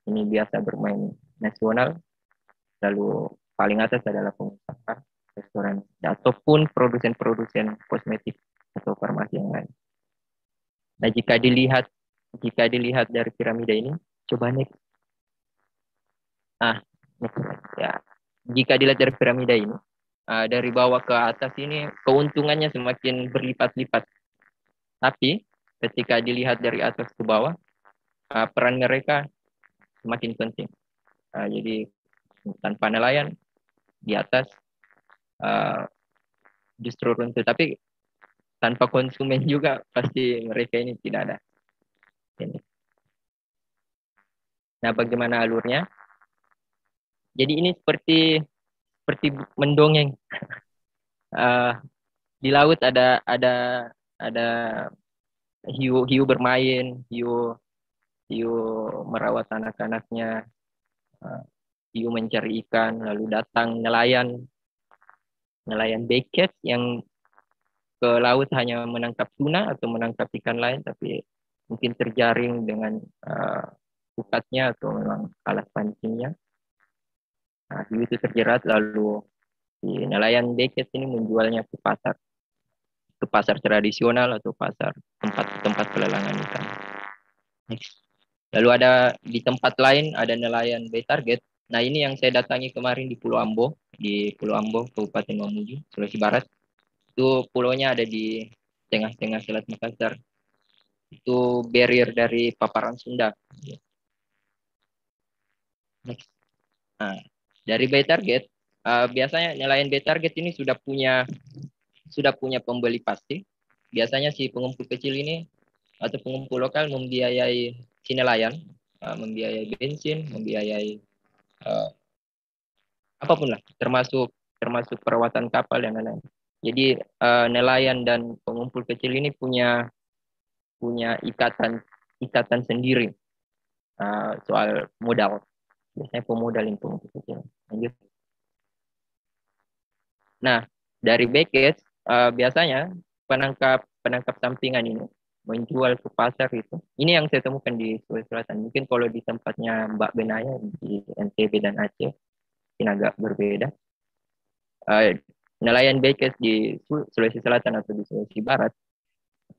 S3: ini biasa bermain nasional, lalu paling atas adalah pengusaha restoran ataupun produsen-produsen kosmetik atau farmasi yang lain. Nah, jika dilihat jika dilihat dari piramida ini, coba nih. Ah, ya. Jika dilihat dari piramida ini, uh, dari bawah ke atas ini keuntungannya semakin berlipat-lipat. Tapi ketika dilihat dari atas ke bawah, uh, peran mereka semakin penting. Uh, jadi tanpa nelayan di atas uh, justru runtuh. Tapi tanpa konsumen juga pasti mereka ini tidak ada. Ini. Nah, bagaimana alurnya? Jadi ini seperti seperti mendongeng. Uh, di laut ada ada ada hiu hiu bermain, hiu hiu merawat anak-anaknya, uh, hiu mencari ikan, lalu datang nelayan nelayan beket yang ke laut hanya menangkap tuna atau menangkap ikan lain, tapi mungkin terjaring dengan uh, ukatnya atau memang alat pancingnya. Nah, itu terjerat lalu si nelayan beket ini menjualnya ke pasar ke pasar tradisional atau pasar tempat-tempat pelelangan ikan. Lalu ada di tempat lain ada nelayan bay target. Nah ini yang saya datangi kemarin di Pulau Ambo, di Pulau Ambo, Kabupaten Mamuju, Sulawesi Barat. Itu pulaunya ada di tengah-tengah Selat Makassar. Itu barrier dari paparan Sunda. Nah, dari buy target uh, biasanya nelayan buy target ini sudah punya sudah punya pembeli pasti biasanya si pengumpul kecil ini atau pengumpul lokal membiayai si nelayan uh, membiayai bensin membiayai uh, apa pun lah termasuk termasuk perawatan kapal dan lain-lain. Jadi uh, nelayan dan pengumpul kecil ini punya punya ikatan ikatan sendiri. Uh, soal modal. Biasanya pemodal itu untuk kecil. Lanjut. Nah dari Beckett uh, biasanya penangkap penangkap sampingan ini menjual ke pasar itu ini yang saya temukan di Sulawesi Selatan. Mungkin kalau di tempatnya Mbak Benaya di NTB dan Aceh mungkin agak berbeda. Uh, nelayan Beckett di Sulawesi Selatan atau di Sulawesi Barat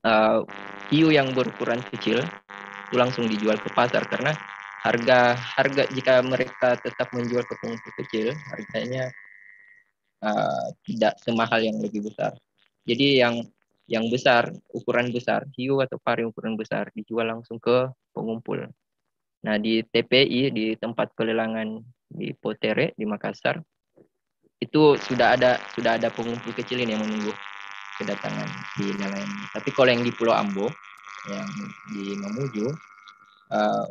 S3: uh, hiu yang berukuran kecil itu langsung dijual ke pasar karena harga harga jika mereka tetap menjual ke pengusaha kecil harganya uh, tidak semahal yang lebih besar. Jadi yang yang besar, ukuran besar, hiu atau pari ukuran besar dijual langsung ke pengumpul. Nah di TPI di tempat pelelangan di Potere di Makassar itu sudah ada sudah ada pengumpul kecil ini yang menunggu kedatangan di nelayan. Tapi kalau yang di Pulau Ambo yang di Mamuju uh,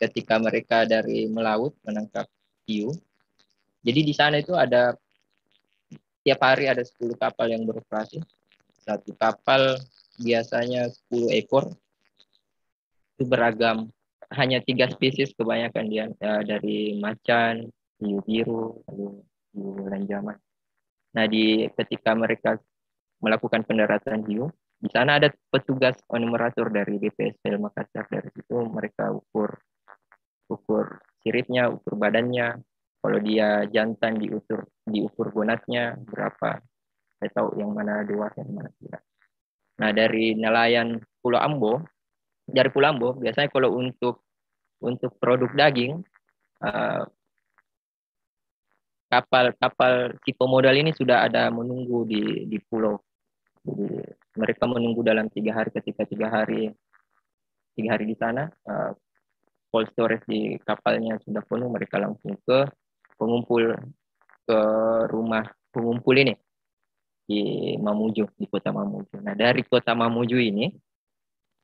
S3: ketika mereka dari melaut menangkap hiu, jadi di sana itu ada tiap hari ada 10 kapal yang beroperasi satu kapal biasanya 10 ekor. Itu beragam. Hanya tiga spesies kebanyakan dia ya, dari macan hiu biru lalu hiu lanjaman nah di ketika mereka melakukan pendaratan hiu di sana ada petugas enumerator dari BPSPL Makassar. Dari situ mereka ukur ukur siripnya ukur badannya. Kalau dia jantan diukur diukur bonatnya berapa saya tahu yang mana dewasa yang mana tidak. Nah dari nelayan Pulau Ambo, dari Pulau Ambo biasanya kalau untuk untuk produk daging kapal-kapal tipe modal ini sudah ada menunggu di di pulau. Jadi mereka menunggu dalam tiga hari ketika tiga hari tiga hari di sana uh, cold storage di kapalnya sudah penuh mereka langsung ke pengumpul ke rumah pengumpul ini di Mamuju, di kota Mamuju. Nah, dari kota Mamuju ini,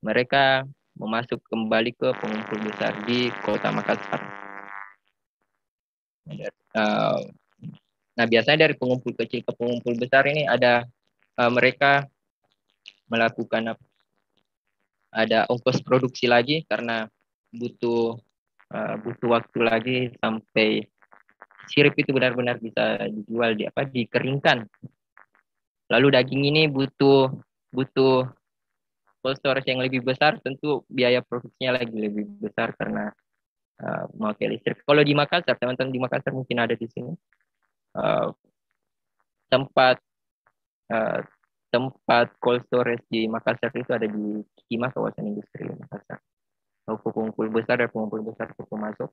S3: mereka memasuk kembali ke pengumpul besar di kota Makassar. Uh, nah, biasanya dari pengumpul kecil ke pengumpul besar ini ada uh, mereka melakukan ada ongkos produksi lagi karena butuh uh, butuh waktu lagi sampai sirip itu benar-benar bisa dijual di apa dikeringkan Lalu daging ini butuh butuh cold storage yang lebih besar, tentu biaya produksinya lagi lebih besar karena uh, memakai listrik. Kalau di Makassar, teman-teman di Makassar mungkin ada di sini uh, tempat uh, tempat cold storage di Makassar itu ada di Kima kawasan industri Makassar. Pengumpul besar dari pengumpul besar ke pemasok.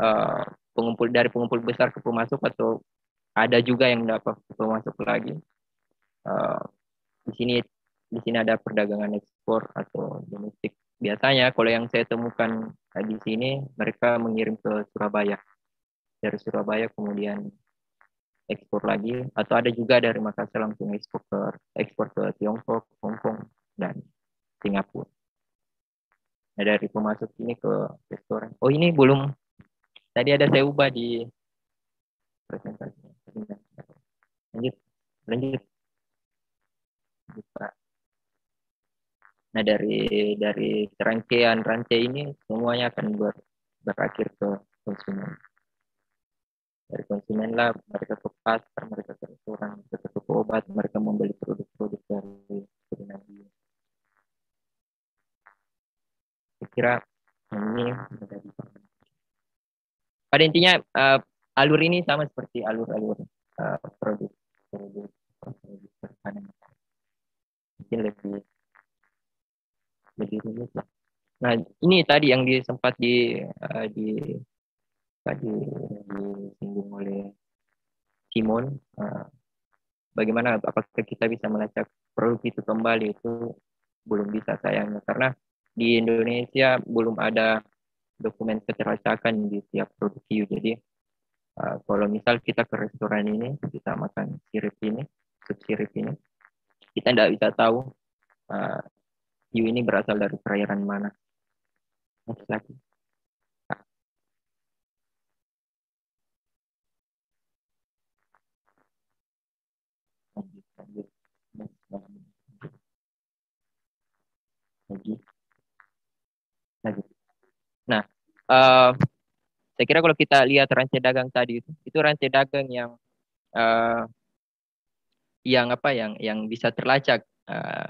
S3: Uh, pengumpul dari pengumpul besar ke pemasok atau ada juga yang dapat masuk lagi. Uh, di sini di sini ada perdagangan ekspor atau domestik. Biasanya kalau yang saya temukan di sini mereka mengirim ke Surabaya. Dari Surabaya kemudian ekspor lagi atau ada juga dari Makassar langsung ekspor ke ekspor ke Tiongkok, Hong Kong dan Singapura. Nah, dari pemasok ini ke restoran. Oh ini belum tadi ada saya ubah di presentasi lanjut lanjut. Nah dari dari rangkaian rantai ini semuanya akan ber, berakhir ke konsumen. Dari konsumen lah mereka ke pasar mereka ke restoran mereka ke obat mereka membeli produk-produk dari saya kira ini pada intinya uh, alur ini sama seperti alur-alur uh, produk produk produk pertanian. Mungkin lebih lebih rumit lah. Nah ini tadi yang di, sempat di uh, di tadi disinggung oleh Simon uh, bagaimana apakah kita bisa melacak produk itu kembali itu belum bisa sayangnya. Karena di Indonesia belum ada dokumen keceracakan di setiap produk hiu jadi Uh, kalau misal kita ke restoran ini, kita makan sirip ini, sup sirip ini, kita tidak bisa tahu uh, hiu ini berasal dari perairan mana. Next lagi. Lagi. Lagi. Nah, uh, saya kira kalau kita lihat rantai dagang tadi itu, itu rantai dagang yang uh, yang apa yang yang bisa terlacak. Uh,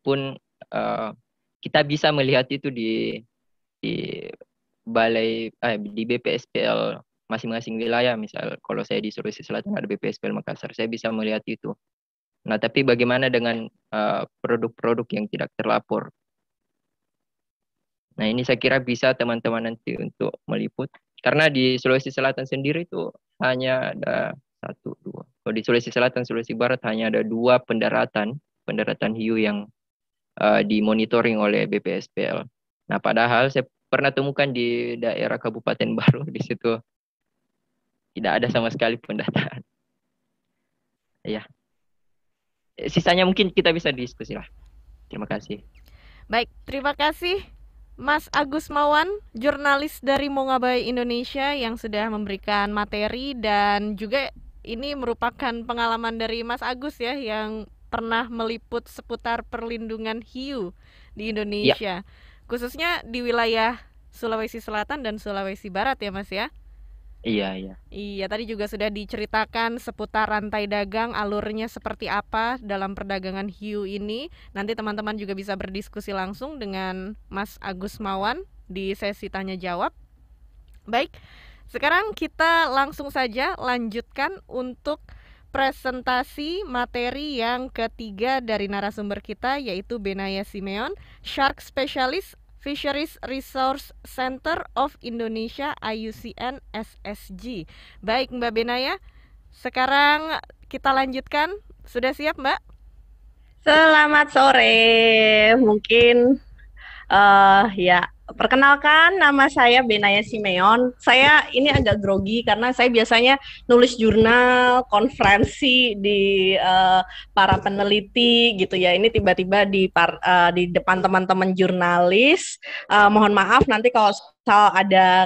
S3: pun uh, kita bisa melihat itu di di balai eh, di BPSPL masing-masing wilayah. Misal kalau saya di Sulawesi Selatan ada BPSPL Makassar saya bisa melihat itu. Nah tapi bagaimana dengan produk-produk uh, yang tidak terlapor? Nah ini saya kira bisa teman-teman nanti untuk meliput karena di Sulawesi Selatan sendiri itu hanya ada satu, dua. Kalau di Sulawesi Selatan, Sulawesi Barat hanya ada dua pendaratan, pendaratan hiu yang uh, dimonitoring oleh BPSPL. Nah, padahal saya pernah temukan di daerah Kabupaten Baru di situ tidak ada sama sekali pendataan. Ya. Sisanya mungkin kita bisa diskusi lah. Terima kasih.
S1: Baik, terima kasih Mas Agus Mawan, jurnalis dari Mongabai Indonesia yang sudah memberikan materi dan juga ini merupakan pengalaman dari Mas Agus ya yang pernah meliput seputar perlindungan hiu di Indonesia. Ya. Khususnya di wilayah Sulawesi Selatan dan Sulawesi Barat ya Mas ya.
S3: Iya, iya.
S1: Iya, tadi juga sudah diceritakan seputar rantai dagang, alurnya seperti apa dalam perdagangan hiu ini. Nanti teman-teman juga bisa berdiskusi langsung dengan Mas Agus Mawan di sesi tanya jawab. Baik, sekarang kita langsung saja lanjutkan untuk presentasi materi yang ketiga dari narasumber kita yaitu Benaya Simeon, Shark Specialist Fisheries Resource Center of Indonesia IUCN SSG. Baik Mbak Benaya, sekarang kita lanjutkan. Sudah siap Mbak?
S4: Selamat sore. Mungkin uh, ya Perkenalkan, nama saya Benaya Simeon. Saya ini agak grogi karena saya biasanya nulis jurnal, konferensi di uh, para peneliti gitu ya. Ini tiba-tiba di par, uh, di depan teman-teman jurnalis. Uh, mohon maaf nanti kalau ada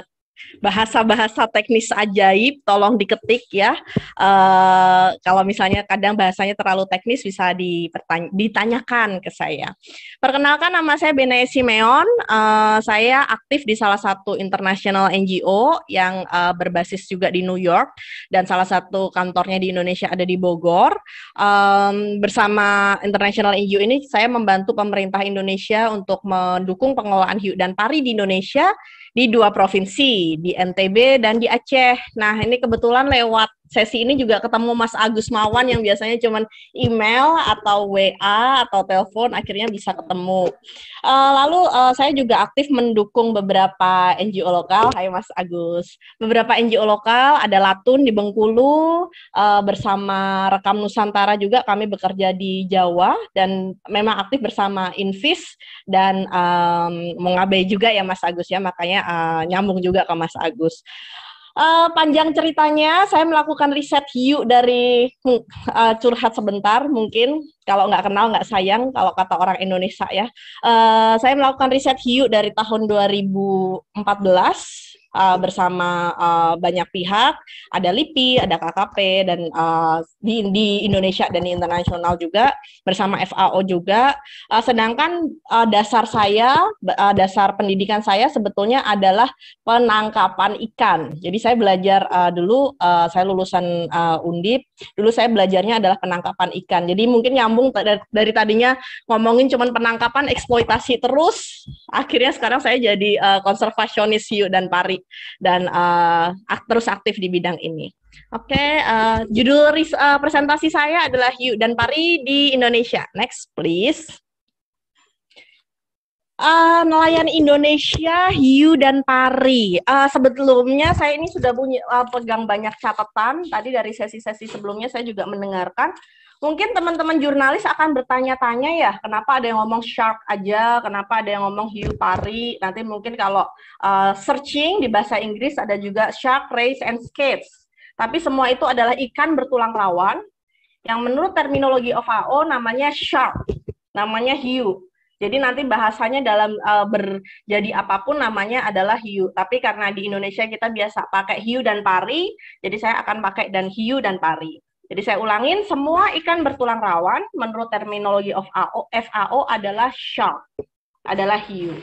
S4: bahasa-bahasa teknis ajaib tolong diketik ya. Uh, kalau misalnya kadang bahasanya terlalu teknis bisa ditanyakan ke saya. Perkenalkan nama saya Benaya Simeon. Uh, saya aktif di salah satu international NGO yang uh, berbasis juga di New York dan salah satu kantornya di Indonesia ada di Bogor. Um, bersama international NGO ini saya membantu pemerintah Indonesia untuk mendukung pengelolaan hiu dan pari di Indonesia di dua provinsi, di NTB dan di Aceh. Nah, ini kebetulan lewat sesi ini juga ketemu Mas Agus Mawan yang biasanya cuma email atau WA atau telepon akhirnya bisa ketemu. Uh, lalu uh, saya juga aktif mendukung beberapa NGO lokal. Hai Mas Agus. Beberapa NGO lokal ada Latun di Bengkulu uh, bersama Rekam Nusantara juga kami bekerja di Jawa dan memang aktif bersama Invis dan um, juga ya Mas Agus ya makanya uh, nyambung juga ke Mas Agus. Uh, panjang ceritanya, saya melakukan riset hiu dari uh, curhat sebentar, mungkin kalau nggak kenal nggak sayang, kalau kata orang Indonesia ya. Uh, saya melakukan riset hiu dari tahun 2014 uh, bersama uh, banyak pihak, ada LIPI, ada KKP dan uh, di, di Indonesia dan di internasional juga bersama FAO juga. Uh, sedangkan uh, dasar saya, uh, dasar pendidikan saya sebetulnya adalah penangkapan ikan. Jadi saya belajar uh, dulu, uh, saya lulusan uh, Undip, dulu saya belajarnya adalah penangkapan ikan. Jadi mungkin nyambung dari, tadinya ngomongin cuman penangkapan eksploitasi terus, akhirnya sekarang saya jadi uh, konservasionis hiu dan pari dan uh, terus aktif di bidang ini. Oke, okay, uh, judul uh, presentasi saya adalah Hiu dan Pari di Indonesia. Next, please. Uh, nelayan Indonesia, hiu dan pari. Uh, sebelumnya saya ini sudah punya uh, pegang banyak catatan. Tadi dari sesi-sesi sebelumnya saya juga mendengarkan mungkin teman-teman jurnalis akan bertanya-tanya ya, kenapa ada yang ngomong shark aja, kenapa ada yang ngomong hiu pari. Nanti mungkin kalau uh, searching di bahasa Inggris ada juga shark, rays, and skates. Tapi semua itu adalah ikan bertulang rawan yang menurut terminologi FAO namanya shark, namanya hiu. Jadi nanti bahasanya dalam uh, berjadi apa pun namanya adalah hiu. Tapi karena di Indonesia kita biasa pakai hiu dan pari, jadi saya akan pakai dan hiu dan pari. Jadi saya ulangin, semua ikan bertulang rawan menurut terminologi of FAO, FAO adalah shark, adalah hiu.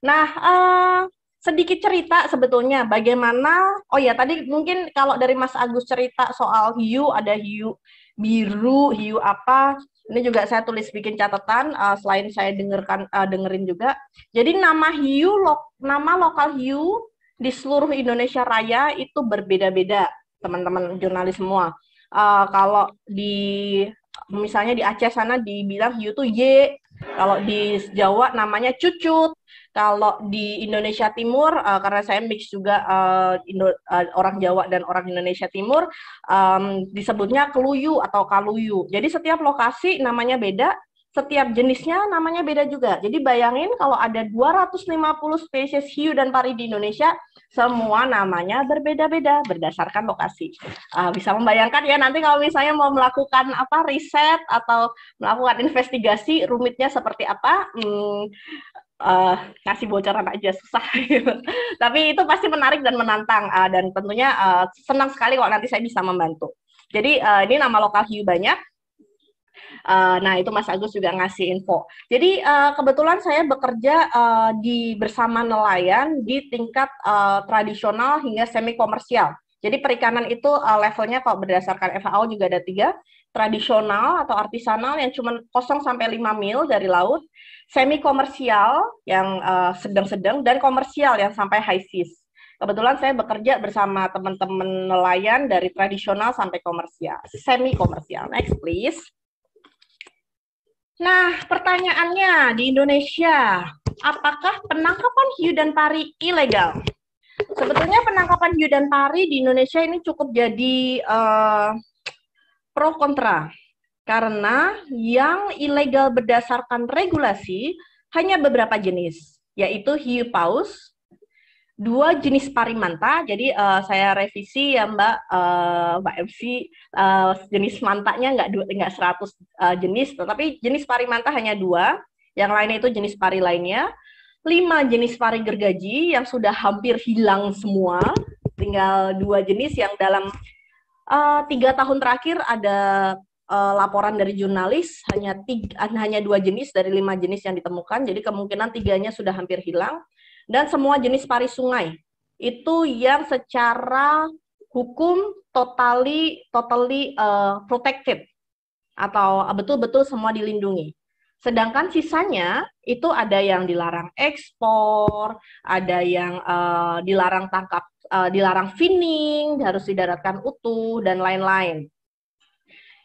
S4: Nah, uh, sedikit cerita sebetulnya bagaimana, oh ya tadi mungkin kalau dari Mas Agus cerita soal hiu, ada hiu biru, hiu apa, ini juga saya tulis bikin catatan uh, selain saya dengarkan uh, dengerin juga. Jadi nama hiu, lo, nama lokal hiu di seluruh Indonesia Raya itu berbeda-beda, teman-teman jurnalis semua uh, kalau di misalnya di Aceh sana dibilang hiu tuh Y, kalau di Jawa namanya cucut, Kalau di Indonesia Timur, uh, karena saya mix juga uh, Indo, uh, orang Jawa dan orang Indonesia Timur, um, disebutnya keluyu atau kaluyu. Jadi setiap lokasi namanya beda, setiap jenisnya namanya beda juga. Jadi bayangin kalau ada 250 spesies hiu dan pari di Indonesia, semua namanya berbeda-beda berdasarkan lokasi. Uh, bisa membayangkan ya nanti kalau misalnya mau melakukan apa riset atau melakukan investigasi rumitnya seperti apa. Hmm, uh, kasih bocoran aja susah. Tapi itu pasti menarik dan menantang uh, dan tentunya uh, senang sekali kalau nanti saya bisa membantu. Jadi uh, ini nama lokal hiu banyak. Uh, nah itu Mas Agus juga ngasih info. Jadi uh, kebetulan saya bekerja uh, di bersama nelayan di tingkat uh, tradisional hingga semi komersial. Jadi perikanan itu uh, levelnya kalau berdasarkan FAO juga ada tiga, tradisional atau artisanal yang cuma 0 sampai 5 mil dari laut, semi komersial yang uh, sedang-sedang dan komersial yang sampai high seas. Kebetulan saya bekerja bersama teman-teman nelayan dari tradisional sampai komersial, semi komersial. Next please. Nah, pertanyaannya di Indonesia, apakah penangkapan hiu dan pari ilegal? Sebetulnya penangkapan hiu dan pari di Indonesia ini cukup jadi uh, pro kontra karena yang ilegal berdasarkan regulasi hanya beberapa jenis, yaitu hiu paus, dua jenis parimanta. Jadi uh, saya revisi ya Mbak uh, Mbak MC uh, jenis mantanya nggak nggak 100 uh, jenis, tetapi jenis parimanta hanya dua. Yang lainnya itu jenis pari lainnya. Lima jenis pari gergaji yang sudah hampir hilang semua. Tinggal dua jenis yang dalam uh, tiga tahun terakhir ada uh, laporan dari jurnalis hanya tiga, hanya dua jenis dari lima jenis yang ditemukan, jadi kemungkinan tiganya sudah hampir hilang dan semua jenis pari sungai itu yang secara hukum totally totally uh, protected atau betul-betul semua dilindungi. Sedangkan sisanya itu ada yang dilarang ekspor, ada yang uh, dilarang tangkap uh, dilarang finning, harus didaratkan utuh dan lain-lain.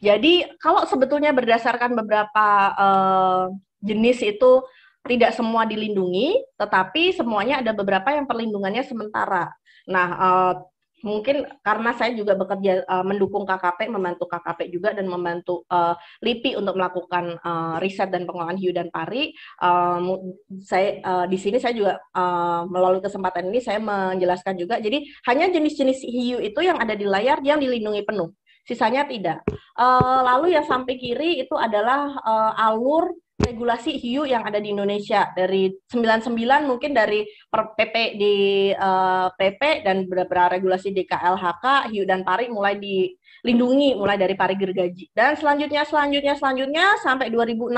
S4: Jadi kalau sebetulnya berdasarkan beberapa uh, jenis itu tidak semua dilindungi, tetapi semuanya ada beberapa yang perlindungannya sementara. Nah, uh, mungkin karena saya juga bekerja uh, mendukung KKP, membantu KKP juga dan membantu uh, LIPI untuk melakukan uh, riset dan pengelolaan hiu dan pari. Uh, saya uh, di sini saya juga uh, melalui kesempatan ini saya menjelaskan juga. Jadi hanya jenis-jenis hiu itu yang ada di layar yang dilindungi penuh, sisanya tidak. Uh, lalu yang sampai kiri itu adalah uh, alur regulasi hiu yang ada di Indonesia dari 99 mungkin dari per PP di uh, eh, PP dan beberapa regulasi di KLHK hiu dan pari mulai dilindungi mulai dari pari gergaji dan selanjutnya selanjutnya selanjutnya sampai 2016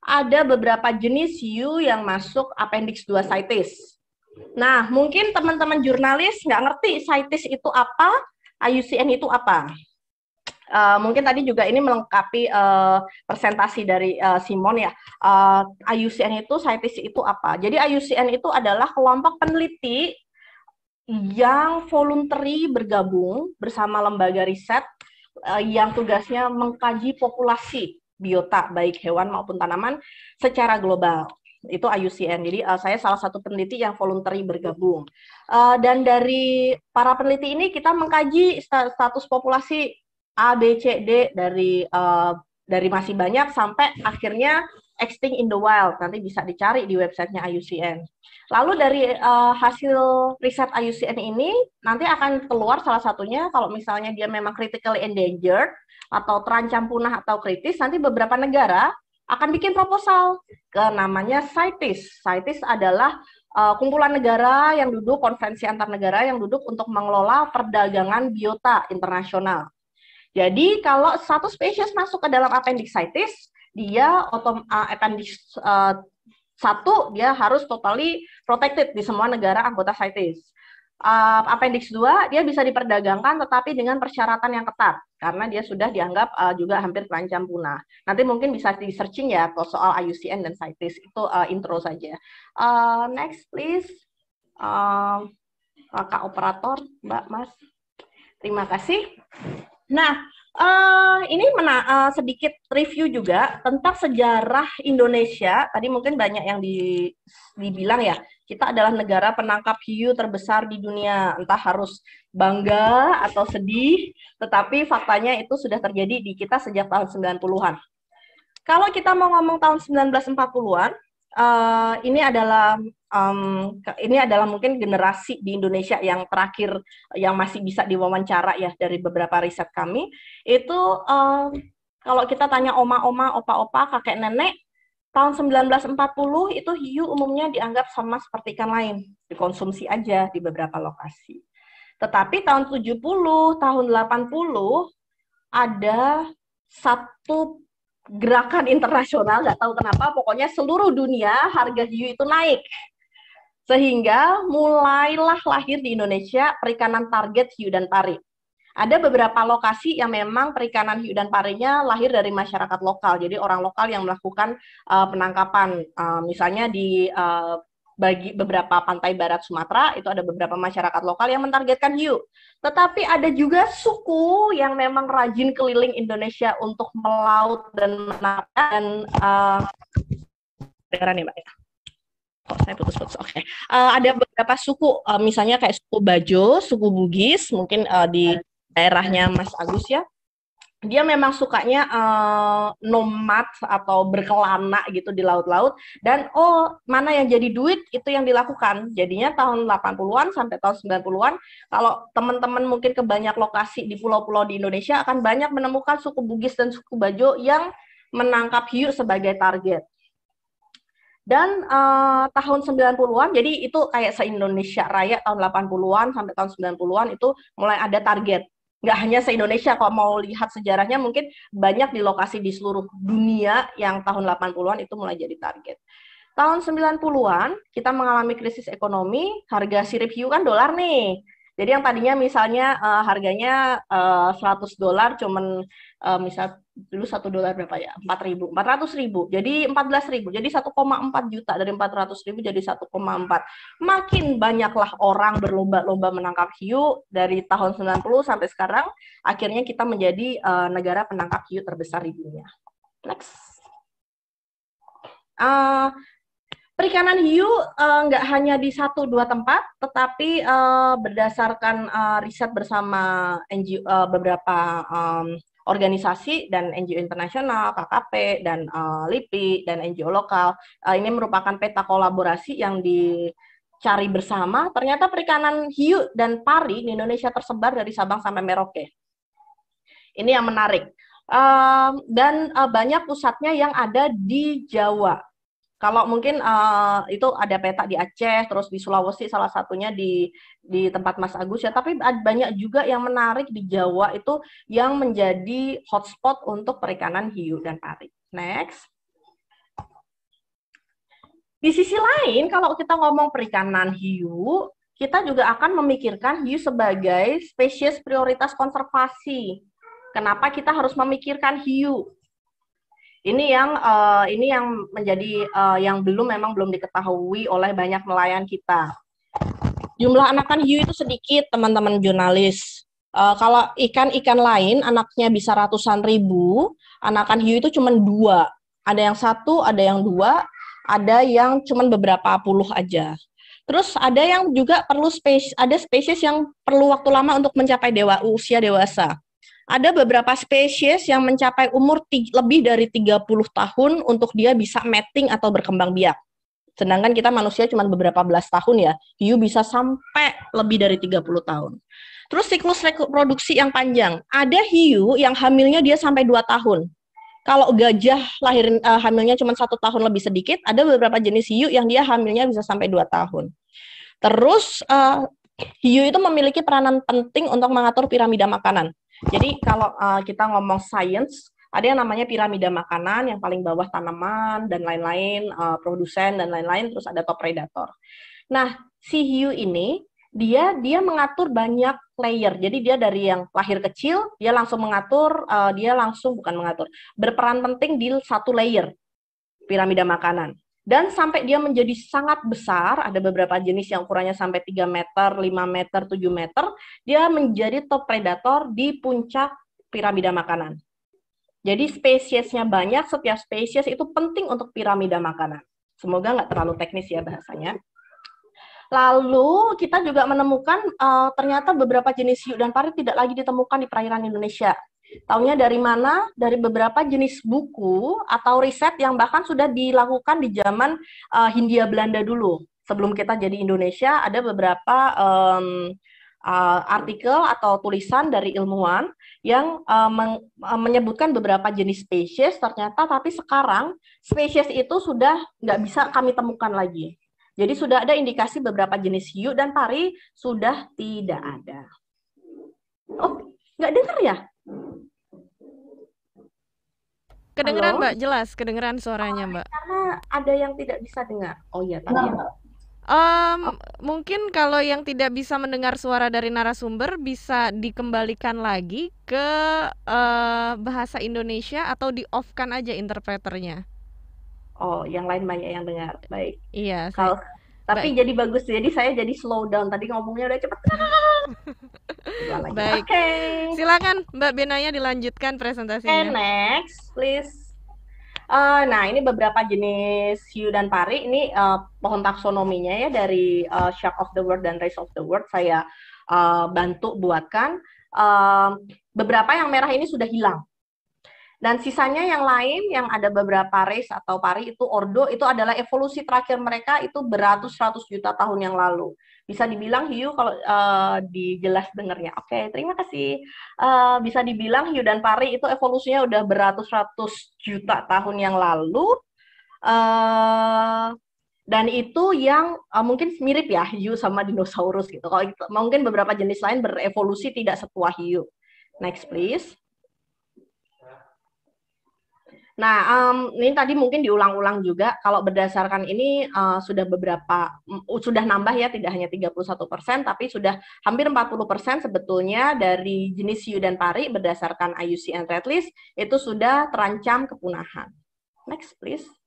S4: ada beberapa jenis hiu yang masuk appendix 2 CITES. Nah, mungkin teman-teman jurnalis nggak ngerti CITES itu apa, IUCN itu apa. Uh, mungkin tadi juga ini melengkapi uh, presentasi dari uh, Simon ya. Uh, IUCN itu, CITES itu apa? Jadi IUCN itu adalah kelompok peneliti yang voluntary bergabung bersama lembaga riset uh, yang tugasnya mengkaji populasi biota baik hewan maupun tanaman secara global itu IUCN. Jadi uh, saya salah satu peneliti yang voluntary bergabung. Uh, dan dari para peneliti ini kita mengkaji status populasi A, B, C, D dari uh, dari masih banyak sampai akhirnya extinct in the wild. Nanti bisa dicari di websitenya IUCN. Lalu dari uh, hasil riset IUCN ini nanti akan keluar salah satunya kalau misalnya dia memang critically endangered atau terancam punah atau kritis, nanti beberapa negara akan bikin proposal ke namanya CITES. CITES adalah uh, kumpulan negara yang duduk, konferensi antar negara yang duduk untuk mengelola perdagangan biota internasional. Jadi kalau satu spesies masuk ke dalam appendicitis, dia otom uh, appendix uh, satu dia harus totally protected di semua negara anggota CITES. Uh, appendix 2 dia bisa diperdagangkan tetapi dengan persyaratan yang ketat karena dia sudah dianggap uh, juga hampir terancam punah. Nanti mungkin bisa di searching ya soal IUCN dan CITES itu uh, intro saja. Uh, next please. Uh, Kak operator, Mbak Mas. Terima kasih. Nah, Uh, ini mena uh, sedikit review juga tentang sejarah Indonesia. Tadi mungkin banyak yang di, dibilang ya, kita adalah negara penangkap hiu terbesar di dunia. Entah harus bangga atau sedih, tetapi faktanya itu sudah terjadi di kita sejak tahun 90-an. Kalau kita mau ngomong tahun 1940-an, uh, ini adalah um, ini adalah mungkin generasi di Indonesia yang terakhir yang masih bisa diwawancara ya dari beberapa riset kami itu um, kalau kita tanya oma-oma, opa-opa, kakek nenek tahun 1940 itu hiu umumnya dianggap sama seperti ikan lain, dikonsumsi aja di beberapa lokasi. Tetapi tahun 70, tahun 80 ada satu gerakan internasional, nggak tahu kenapa, pokoknya seluruh dunia harga hiu itu naik. Sehingga mulailah lahir di Indonesia perikanan target hiu dan pari. Ada beberapa lokasi yang memang perikanan hiu dan parinya lahir dari masyarakat lokal. Jadi orang lokal yang melakukan uh, penangkapan, uh, misalnya di uh, bagi beberapa pantai barat Sumatera itu ada beberapa masyarakat lokal yang mentargetkan hiu. Tetapi ada juga suku yang memang rajin keliling Indonesia untuk melaut dan menangkap dan uh, nih mbak ya. Oh, saya putus-putus. Oke. Okay. Uh, ada beberapa suku, uh, misalnya kayak suku Bajo, suku Bugis, mungkin uh, di daerahnya Mas Agus ya dia memang sukanya uh, nomad atau berkelana gitu di laut-laut. Dan oh mana yang jadi duit itu yang dilakukan. Jadinya tahun 80-an sampai tahun 90-an kalau teman-teman mungkin ke banyak lokasi di pulau-pulau di Indonesia akan banyak menemukan suku Bugis dan suku Bajo yang menangkap hiu sebagai target. Dan uh, tahun 90-an jadi itu kayak se-Indonesia Raya tahun 80-an sampai tahun 90-an itu mulai ada target nggak hanya se-Indonesia kalau mau lihat sejarahnya mungkin banyak di lokasi di seluruh dunia yang tahun 80-an itu mulai jadi target. Tahun 90-an kita mengalami krisis ekonomi, harga sirip hiu kan dolar nih. Jadi yang tadinya misalnya uh, harganya uh, eh, 100 dolar cuman uh, misal dulu satu dolar berapa ya? Empat ribu, empat ratus ribu. Jadi empat belas ribu. Jadi 1,4 juta dari empat ratus ribu jadi 1,4. Makin banyaklah orang berlomba-lomba menangkap hiu dari tahun 90 sampai sekarang. Akhirnya kita menjadi uh, negara penangkap hiu terbesar di dunia. Next. Uh, perikanan hiu nggak uh, hanya di satu dua tempat, tetapi uh, berdasarkan uh, riset bersama NGO uh, beberapa um, organisasi dan NGO internasional, KKP dan uh, LIPI dan NGO lokal. Uh, ini merupakan peta kolaborasi yang dicari bersama. Ternyata perikanan hiu dan pari di Indonesia tersebar dari Sabang sampai Merauke. Ini yang menarik. Dan uh, banyak pusatnya yang ada di Jawa. Kalau mungkin uh, itu ada peta di Aceh, terus di Sulawesi salah satunya di di tempat Mas Agus ya, tapi banyak juga yang menarik di Jawa itu yang menjadi hotspot untuk perikanan hiu dan pari. Next. Di sisi lain, kalau kita ngomong perikanan hiu, kita juga akan memikirkan hiu sebagai spesies prioritas konservasi. Kenapa kita harus memikirkan hiu? Ini yang uh, ini yang menjadi uh, yang belum memang belum diketahui oleh banyak nelayan kita. Jumlah anakan hiu itu sedikit, teman-teman jurnalis. Uh, kalau ikan-ikan lain anaknya bisa ratusan ribu, anakan hiu itu cuma dua. Ada yang satu, ada yang dua, ada yang cuma beberapa puluh aja. Terus ada yang juga perlu spesies, ada spesies yang perlu waktu lama untuk mencapai dewa usia dewasa ada beberapa spesies yang mencapai umur lebih dari 30 tahun untuk dia bisa mating atau berkembang biak. Sedangkan kita manusia cuma beberapa belas tahun ya, hiu bisa sampai lebih dari 30 tahun. Terus siklus reproduksi yang panjang. Ada hiu yang hamilnya dia sampai 2 tahun. Kalau gajah lahirin uh, hamilnya cuma satu tahun lebih sedikit, ada beberapa jenis hiu yang dia hamilnya bisa sampai 2 tahun. Terus uh, hiu itu memiliki peranan penting untuk mengatur piramida makanan. Jadi kalau uh, kita ngomong science, ada yang namanya piramida makanan, yang paling bawah tanaman dan lain-lain, uh, produsen dan lain-lain, terus ada top predator. Nah, si hiu ini dia dia mengatur banyak layer. Jadi dia dari yang lahir kecil, dia langsung mengatur, uh, dia langsung bukan mengatur, berperan penting di satu layer piramida makanan dan sampai dia menjadi sangat besar, ada beberapa jenis yang ukurannya sampai 3 meter, 5 meter, 7 meter, dia menjadi top predator di puncak piramida makanan. Jadi spesiesnya banyak, setiap spesies itu penting untuk piramida makanan. Semoga nggak terlalu teknis ya bahasanya. Lalu kita juga menemukan uh, ternyata beberapa jenis hiu dan pari tidak lagi ditemukan di perairan Indonesia. Taunya dari mana? Dari beberapa jenis buku atau riset yang bahkan sudah dilakukan di zaman uh, Hindia Belanda dulu. Sebelum kita jadi Indonesia, ada beberapa um, uh, artikel atau tulisan dari ilmuwan yang uh, men menyebutkan beberapa jenis spesies. Ternyata, tapi sekarang spesies itu sudah nggak bisa kami temukan lagi. Jadi sudah ada indikasi beberapa jenis hiu dan pari sudah tidak ada. Oh, nggak dengar ya?
S1: Kedengeran Halo? Mbak, jelas kedengeran suaranya Mbak.
S4: Karena ada yang tidak bisa dengar. Oh iya tadi ya.
S1: Um, oh. Mungkin kalau yang tidak bisa mendengar suara dari narasumber bisa dikembalikan lagi ke uh, bahasa Indonesia atau di off kan aja interpreternya.
S4: Oh, yang lain banyak yang dengar. Baik.
S1: Iya.
S4: Kalau tapi Baik. jadi bagus. Jadi saya jadi slow down. Tadi ngomongnya udah cepet.
S1: Baik. Oke. Okay. Silakan Mbak Benaya dilanjutkan presentasinya.
S4: Okay, next, please. Uh, nah, ini beberapa jenis hiu dan pari. Ini uh, pohon taksonominya ya dari uh, Shark of the World dan Race of the World. Saya uh, bantu buatkan. Uh, beberapa yang merah ini sudah hilang. Dan sisanya yang lain yang ada beberapa race atau pari itu ordo itu adalah evolusi terakhir mereka itu beratus-ratus juta tahun yang lalu. Bisa dibilang hiu kalau uh, dijelas dengernya. Oke, okay, terima kasih. Uh, bisa dibilang hiu dan pari itu evolusinya udah beratus-ratus juta tahun yang lalu. Uh, dan itu yang uh, mungkin mirip ya hiu sama dinosaurus gitu. Kalau gitu, mungkin beberapa jenis lain berevolusi tidak setua hiu. Next please. Nah, um, ini tadi mungkin diulang-ulang juga kalau berdasarkan ini uh, sudah beberapa uh, sudah nambah ya tidak hanya 31% tapi sudah hampir 40% sebetulnya dari jenis hiu dan pari berdasarkan IUCN Red List itu sudah terancam kepunahan. Next please.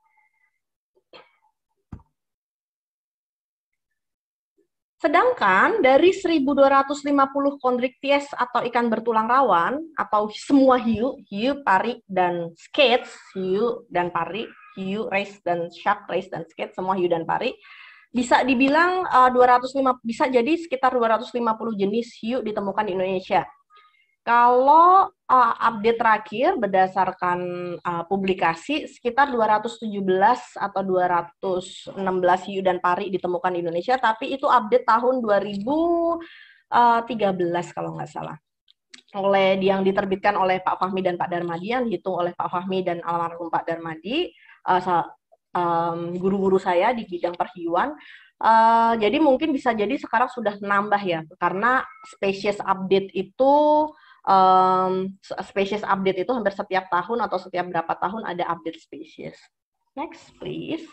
S4: Sedangkan dari 1250 kondrikties atau ikan bertulang rawan atau semua hiu, hiu, pari dan skates, hiu dan pari, hiu, race dan shark, race dan skate, semua hiu dan pari, bisa dibilang uh, 250 bisa jadi sekitar 250 jenis hiu ditemukan di Indonesia. Kalau uh, update terakhir berdasarkan uh, publikasi sekitar 217 atau 216 hiu dan pari ditemukan di Indonesia, tapi itu update tahun 2013 eh, kalau nggak salah. Oleh yang diterbitkan oleh Pak Fahmi dan Pak Darmadi yang dihitung oleh Pak Fahmi dan almarhum Pak Darmadi, uh, um, guru-guru saya di bidang perhiuan. Uh, jadi mungkin bisa jadi sekarang sudah nambah ya, karena spesies update itu um, spesies update itu hampir setiap tahun atau setiap berapa tahun ada update spesies. Next, please.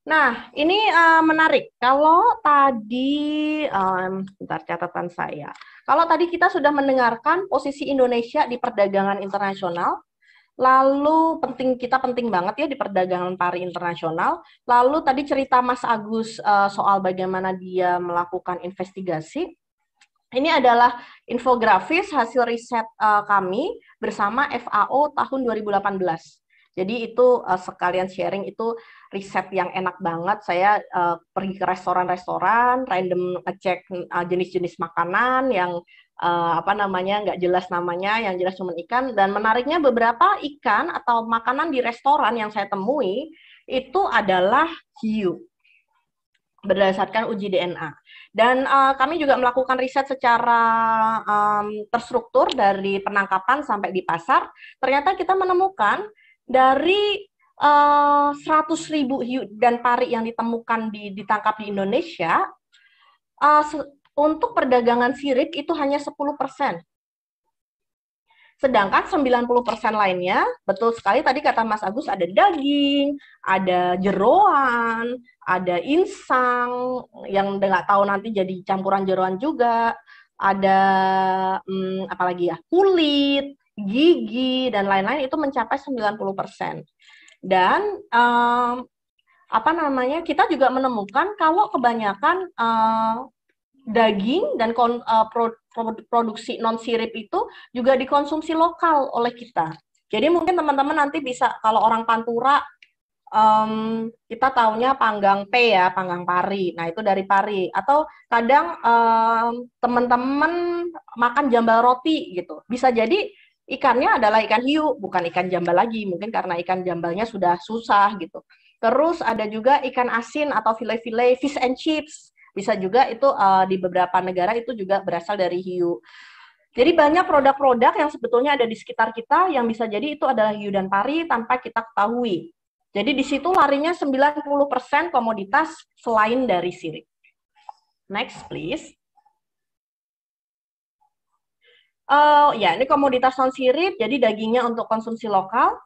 S4: Nah, ini uh, menarik. Kalau tadi, um, bentar catatan saya. Kalau tadi kita sudah mendengarkan posisi Indonesia di perdagangan internasional, lalu penting kita penting banget ya di perdagangan pari internasional. Lalu tadi cerita Mas Agus uh, soal bagaimana dia melakukan investigasi. Ini adalah infografis hasil riset uh, kami bersama FAO tahun 2018. Jadi itu uh, sekalian sharing itu riset yang enak banget. Saya uh, pergi ke restoran-restoran, random ngecek uh, jenis-jenis makanan yang uh, apa namanya nggak jelas namanya, yang jelas cuma ikan. Dan menariknya beberapa ikan atau makanan di restoran yang saya temui itu adalah hiu berdasarkan uji DNA. Dan uh, kami juga melakukan riset secara um, terstruktur dari penangkapan sampai di pasar. Ternyata kita menemukan dari uh, 100 ribu hiu dan pari yang ditemukan di, ditangkap di Indonesia, uh, untuk perdagangan sirip itu hanya 10 persen. Sedangkan 90% lainnya, betul sekali tadi kata Mas Agus, ada daging, ada jeroan, ada insang, yang nggak tahu nanti jadi campuran jeroan juga, ada hmm, apalagi ya, kulit, gigi, dan lain-lain itu mencapai 90%. Dan um, apa namanya, kita juga menemukan kalau kebanyakan uh, daging dan kon, uh, pro, produksi non sirip itu juga dikonsumsi lokal oleh kita. Jadi mungkin teman-teman nanti bisa kalau orang Pantura um, kita taunya panggang P ya, panggang pari. Nah, itu dari pari. Atau kadang um, teman-teman makan jambal roti gitu. Bisa jadi ikannya adalah ikan hiu, bukan ikan jambal lagi. Mungkin karena ikan jambalnya sudah susah gitu. Terus ada juga ikan asin atau file-file fish and chips. Bisa juga itu uh, di beberapa negara itu juga berasal dari hiu. Jadi banyak produk-produk yang sebetulnya ada di sekitar kita yang bisa jadi itu adalah hiu dan pari tanpa kita ketahui. Jadi di situ larinya 90% komoditas selain dari sirip. Next please. Uh, ya, ini komoditas non sirip, jadi dagingnya untuk konsumsi lokal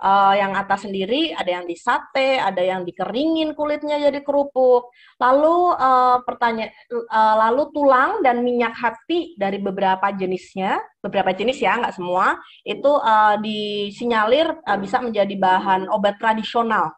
S4: uh, yang atas sendiri ada yang di sate, ada yang dikeringin kulitnya jadi kerupuk. Lalu uh, pertanyaan uh, lalu tulang dan minyak hati dari beberapa jenisnya, beberapa jenis ya, nggak semua, itu uh, disinyalir uh, bisa menjadi bahan obat tradisional.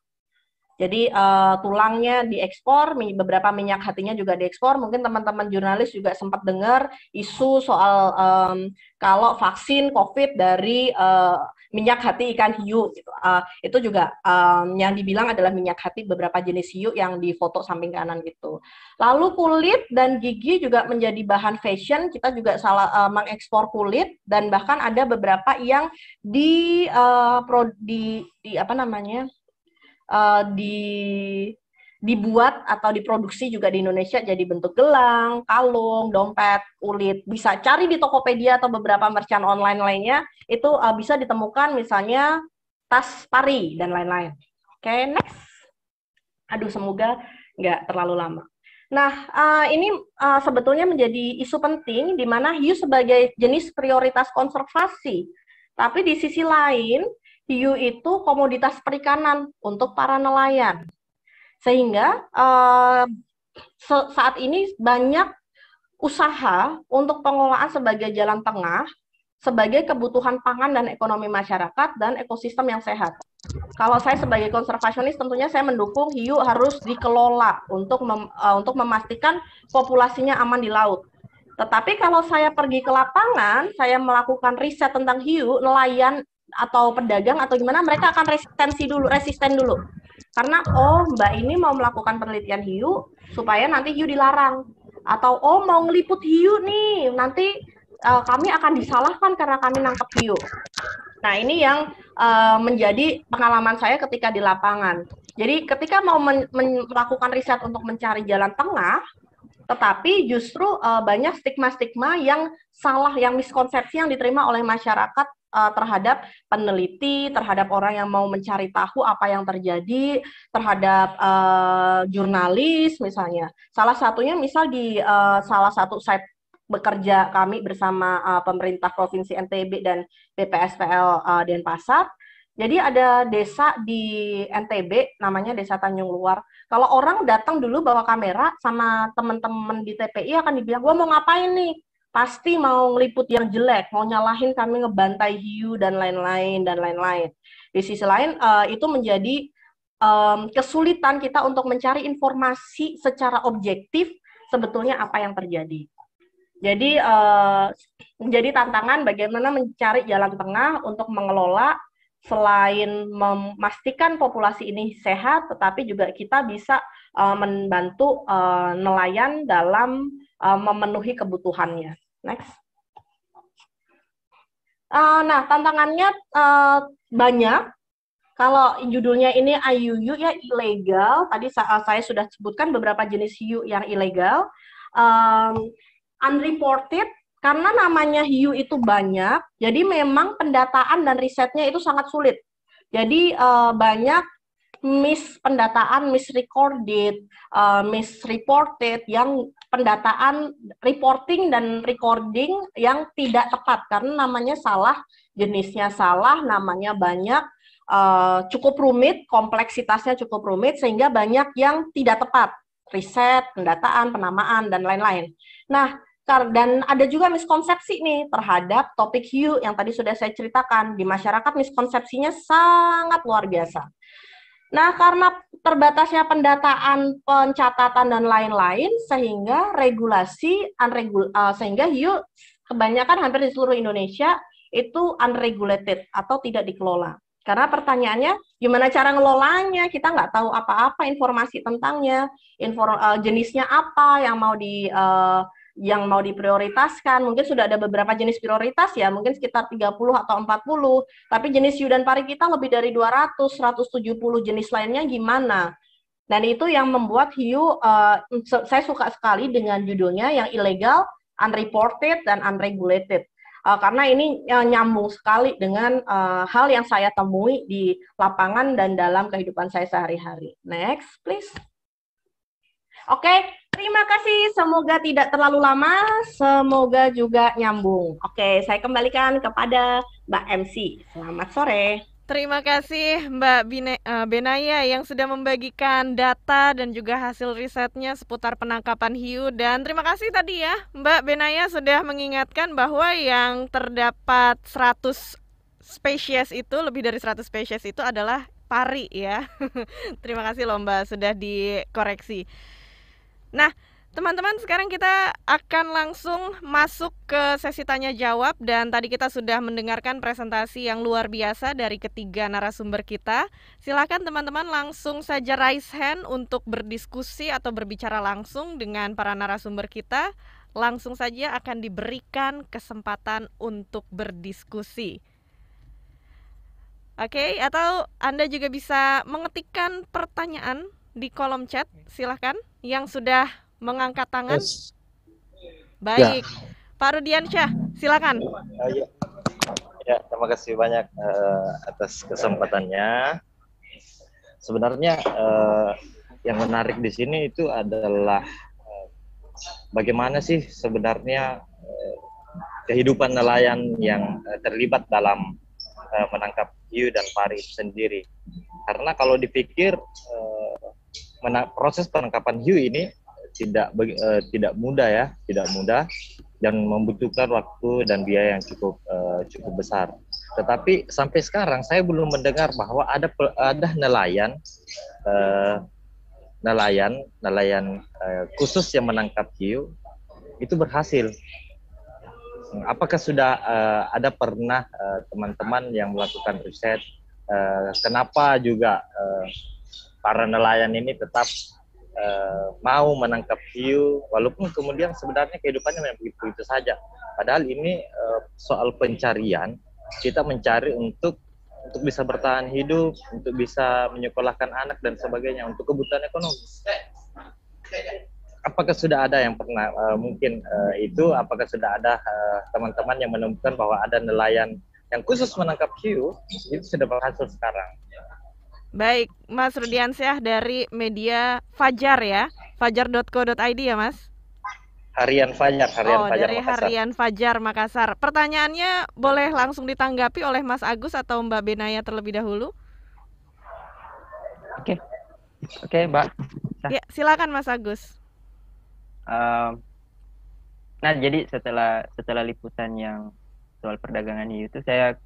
S4: Jadi uh, tulangnya diekspor, beberapa minyak hatinya juga diekspor. Mungkin teman-teman jurnalis juga sempat dengar isu soal um, kalau vaksin COVID dari uh, minyak hati ikan hiu gitu. Uh, itu juga um, yang dibilang adalah minyak hati beberapa jenis hiu yang difoto samping kanan gitu. Lalu kulit dan gigi juga menjadi bahan fashion. Kita juga salah uh, mengekspor kulit dan bahkan ada beberapa yang di uh, pro, di, di apa namanya? Uh, di dibuat atau diproduksi juga di Indonesia jadi bentuk gelang, kalung, dompet, kulit. Bisa cari di Tokopedia atau beberapa merchant online lainnya, itu uh, bisa ditemukan misalnya tas pari dan lain-lain. Oke, okay, next. Aduh, semoga nggak terlalu lama. Nah, uh, ini uh, sebetulnya menjadi isu penting di mana hiu sebagai jenis prioritas konservasi. Tapi di sisi lain, hiu itu komoditas perikanan untuk para nelayan. Sehingga uh, saat ini banyak usaha untuk pengelolaan sebagai jalan tengah sebagai kebutuhan pangan dan ekonomi masyarakat dan ekosistem yang sehat. Kalau saya sebagai konservasionis tentunya saya mendukung hiu harus dikelola untuk mem, uh, untuk memastikan populasinya aman di laut. Tetapi kalau saya pergi ke lapangan, saya melakukan riset tentang hiu, nelayan atau pedagang atau gimana, mereka akan resistensi dulu, resisten dulu. Karena oh Mbak ini mau melakukan penelitian hiu supaya nanti hiu dilarang atau oh mau ngeliput hiu nih nanti uh, kami akan disalahkan karena kami nangkap hiu. Nah ini yang uh, menjadi pengalaman saya ketika di lapangan. Jadi ketika mau men men melakukan riset untuk mencari jalan tengah, tetapi justru uh, banyak stigma-stigma yang salah, yang miskonsepsi yang diterima oleh masyarakat uh, terhadap peneliti, terhadap orang yang mau mencari tahu apa yang terjadi, terhadap uh, jurnalis misalnya. Salah satunya misal di uh, salah satu site bekerja kami bersama uh, pemerintah Provinsi NTB dan BPSPL uh, Denpasar. Jadi ada desa di NTB namanya Desa Tanjung Luar. Kalau orang datang dulu bawa kamera sama teman-teman di TPI akan dibilang, "Gua mau ngapain nih?" Pasti mau ngeliput yang jelek, mau nyalahin kami ngebantai hiu dan lain-lain dan lain-lain. Di sisi lain uh, itu menjadi um, kesulitan kita untuk mencari informasi secara objektif sebetulnya apa yang terjadi. Jadi uh, menjadi tantangan bagaimana mencari jalan tengah untuk mengelola selain memastikan populasi ini sehat, tetapi juga kita bisa uh, membantu uh, nelayan dalam uh, memenuhi kebutuhannya. Next. Uh, nah, tantangannya uh, banyak. Kalau judulnya ini IUU ya ilegal. Tadi saya sudah sebutkan beberapa jenis hiu yang ilegal. Um, unreported karena namanya hiu itu banyak, jadi memang pendataan dan risetnya itu sangat sulit. Jadi uh, banyak miss pendataan, misrecorded, uh, misreported yang pendataan reporting dan recording yang tidak tepat karena namanya salah, jenisnya salah, namanya banyak, uh, cukup rumit, kompleksitasnya cukup rumit sehingga banyak yang tidak tepat, riset, pendataan, penamaan dan lain-lain. Nah, dan ada juga miskonsepsi nih terhadap topik hiu yang tadi sudah saya ceritakan di masyarakat miskonsepsinya sangat luar biasa. Nah, karena terbatasnya pendataan, pencatatan dan lain-lain, sehingga regulasi unregul uh, sehingga hiu kebanyakan hampir di seluruh Indonesia itu unregulated atau tidak dikelola. Karena pertanyaannya, gimana cara ngelolanya? Kita nggak tahu apa-apa informasi tentangnya, inform, uh, jenisnya apa yang mau di uh, yang mau diprioritaskan. Mungkin sudah ada beberapa jenis prioritas ya, mungkin sekitar 30 atau 40. Tapi jenis hiu dan pari kita lebih dari 200, 170 jenis lainnya gimana? Dan itu yang membuat hiu, uh, saya suka sekali dengan judulnya yang ilegal, unreported, dan unregulated. Uh, karena ini uh, nyambung sekali dengan uh, hal yang saya temui di lapangan dan dalam kehidupan saya sehari-hari. Next, please. Oke, okay, terima kasih. Semoga tidak terlalu lama, semoga juga nyambung. Oke, saya kembalikan kepada Mbak MC. Selamat sore.
S1: Terima kasih Mbak Bine, uh, Benaya yang sudah membagikan data dan juga hasil risetnya seputar penangkapan hiu dan terima kasih tadi ya Mbak Benaya sudah mengingatkan bahwa yang terdapat 100 spesies itu lebih dari 100 spesies itu adalah pari ya. terima kasih loh Mbak sudah dikoreksi. Nah, teman-teman sekarang kita akan langsung masuk ke sesi tanya jawab dan tadi kita sudah mendengarkan presentasi yang luar biasa dari ketiga narasumber kita. Silakan teman-teman langsung saja raise hand untuk berdiskusi atau berbicara langsung dengan para narasumber kita. Langsung saja akan diberikan kesempatan untuk berdiskusi. Oke, atau Anda juga bisa mengetikkan pertanyaan di kolom chat, silahkan yang sudah mengangkat tangan. Yes. Baik, ya. Pak Rudiansyah, silakan. Uh,
S6: ya. ya, terima kasih banyak uh, atas kesempatannya. Sebenarnya uh, yang menarik di sini itu adalah uh, bagaimana sih sebenarnya uh, kehidupan nelayan yang uh, terlibat dalam uh, menangkap hiu dan pari sendiri. Karena kalau dipikir uh, proses penangkapan hiu ini tidak uh, tidak mudah ya, tidak mudah dan membutuhkan waktu dan biaya yang cukup uh, cukup besar. Tetapi sampai sekarang saya belum mendengar bahwa ada ada nelayan uh, nelayan nelayan uh, khusus yang menangkap hiu itu berhasil. Apakah sudah uh, ada pernah teman-teman uh, yang melakukan riset uh, kenapa juga uh, para nelayan ini tetap uh, mau menangkap hiu walaupun kemudian sebenarnya kehidupannya memang begitu-begitu saja. Padahal ini uh, soal pencarian kita mencari untuk untuk bisa bertahan hidup, untuk bisa menyekolahkan anak dan sebagainya untuk kebutuhan ekonomi. Apakah sudah ada yang pernah uh, mungkin uh, itu? Apakah sudah ada teman-teman uh, yang menemukan bahwa ada nelayan yang khusus menangkap hiu itu sudah berhasil sekarang?
S1: Baik, Mas Rudiansyah dari media Fajar ya, fajar.co.id ya Mas?
S6: Harian Fajar, Harian
S1: oh,
S6: Fajar
S1: dari Makassar. Harian Fajar Makassar. Pertanyaannya boleh langsung ditanggapi oleh Mas Agus atau Mbak Benaya terlebih dahulu?
S3: Oke, oke Mbak.
S1: Ya, silakan Mas Agus.
S3: Uh, nah, jadi setelah setelah liputan yang soal perdagangan itu saya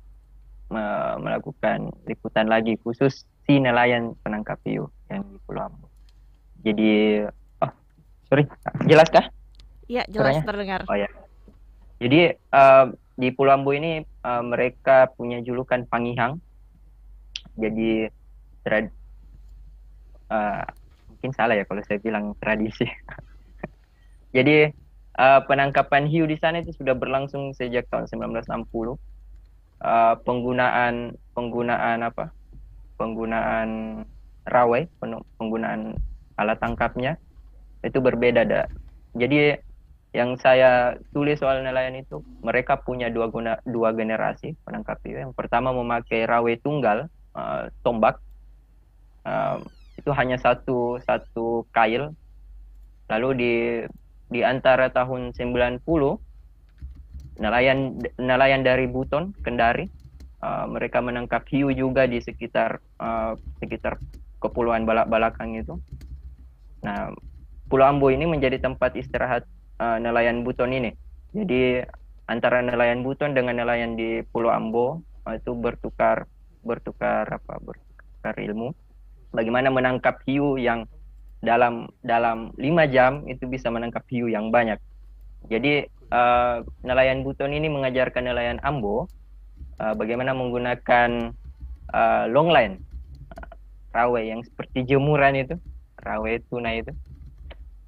S3: melakukan liputan lagi khusus si nelayan penangkap hiu yang di Pulau Ambo. Jadi, oh sorry, jelas kah?
S1: Iya jelas Suaranya? terdengar.
S3: Oh ya. Jadi uh, di Pulau Ambo ini uh, mereka punya julukan Pangihang. Jadi trad uh, mungkin salah ya kalau saya bilang tradisi. Jadi uh, penangkapan hiu di sana itu sudah berlangsung sejak tahun 1960 uh, penggunaan penggunaan apa penggunaan rawai penggunaan alat tangkapnya itu berbeda da. jadi yang saya tulis soal nelayan itu mereka punya dua guna dua generasi penangkap hiu yang pertama memakai rawai tunggal uh, tombak. Uh, itu hanya satu satu kail. Lalu di di antara tahun 90 nelayan nelayan dari Buton Kendari uh, mereka menangkap hiu juga di sekitar uh, sekitar kepulauan balak balakang itu. Nah Pulau Ambo ini menjadi tempat istirahat uh, nelayan Buton ini. Jadi antara nelayan Buton dengan nelayan di Pulau Ambo uh, itu bertukar bertukar apa? Bertukar ilmu. Bagaimana menangkap hiu yang dalam dalam lima jam itu bisa menangkap hiu yang banyak. Jadi uh, nelayan Buton ini mengajarkan nelayan Ambo uh, bagaimana menggunakan uh, long uh, rawe yang seperti jemuran itu, rawe tuna itu.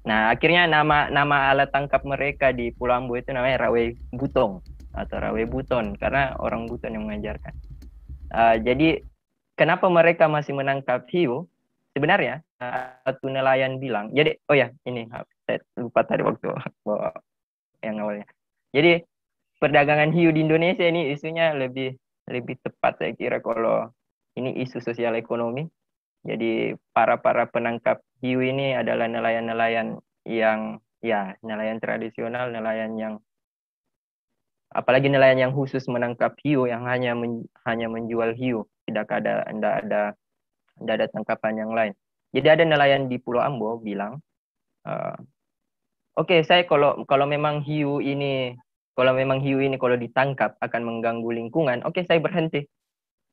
S3: Nah, akhirnya nama nama alat tangkap mereka di Pulau Ambo itu namanya rawe butong atau rawe buton karena orang Buton yang mengajarkan. Uh, jadi kenapa mereka masih menangkap hiu? Sebenarnya satu nelayan bilang, jadi oh ya ini saya lupa tadi waktu yang awalnya. Jadi perdagangan hiu di Indonesia ini isunya lebih lebih tepat saya kira kalau ini isu sosial ekonomi. Jadi para para penangkap hiu ini adalah nelayan-nelayan yang ya nelayan tradisional, nelayan yang apalagi nelayan yang khusus menangkap hiu yang hanya men, hanya menjual hiu tidak ada tidak ada tidak ada tangkapan yang lain. Jadi ada nelayan di Pulau Ambo bilang, uh, oke okay, saya kalau kalau memang hiu ini kalau memang hiu ini kalau ditangkap akan mengganggu lingkungan, oke okay, saya berhenti,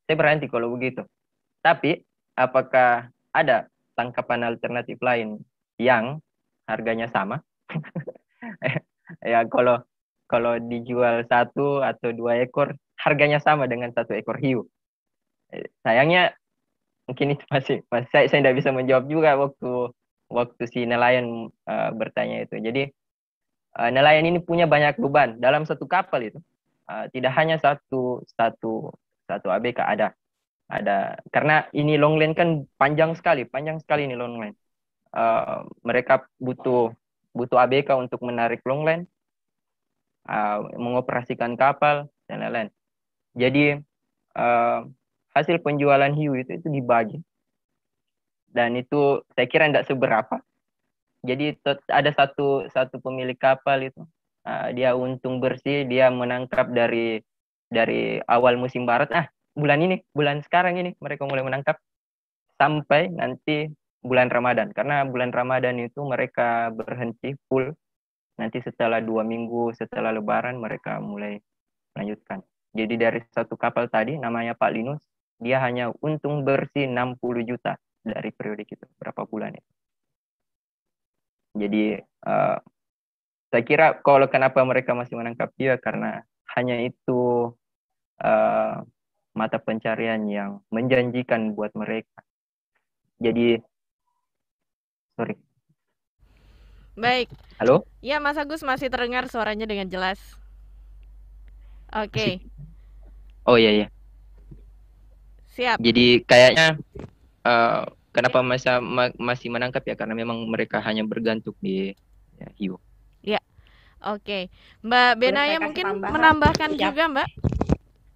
S3: saya berhenti kalau begitu. Tapi apakah ada tangkapan alternatif lain yang harganya sama? ya kalau kalau dijual satu atau dua ekor harganya sama dengan satu ekor hiu sayangnya mungkin itu masih, masih saya saya tidak bisa menjawab juga waktu waktu si nelayan uh, bertanya itu. Jadi nelayan ini punya banyak beban dalam satu kapal itu. Uh, tidak hanya satu satu satu ABK ada ada. Karena ini long line kan panjang sekali panjang sekali ini long line uh, mereka butuh butuh ABK untuk menarik long line uh, mengoperasikan kapal dan lain-lain. Jadi uh, hasil penjualan hiu itu itu dibagi. Dan itu saya kira tidak seberapa jadi ada satu satu pemilik kapal itu. Uh, dia untung bersih dia menangkap dari dari awal musim barat. Ah bulan ini bulan sekarang ini mereka mulai menangkap. Sampai nanti bulan Ramadan. Karena bulan Ramadan itu mereka berhenti full. Nanti setelah dua minggu setelah Lebaran mereka mulai melanjutkan. Jadi dari satu kapal tadi namanya Pak Linus dia hanya untung bersih 60 juta dari periode itu berapa bulan itu. Jadi uh, saya kira kalau kenapa mereka masih menangkap dia karena hanya itu uh, mata pencarian yang menjanjikan buat mereka. Jadi sorry.
S1: Baik.
S3: Halo?
S1: Ya, Mas Agus masih terdengar suaranya dengan jelas. Oke. Okay.
S3: Oh iya iya.
S1: Siap.
S3: Jadi kayaknya uh, kenapa masa ma masih menangkap ya karena memang mereka hanya bergantung di ya, hiu.
S1: Ya. Oke. Mbak Benaya mungkin tambahan. menambahkan Siap. juga, Mbak.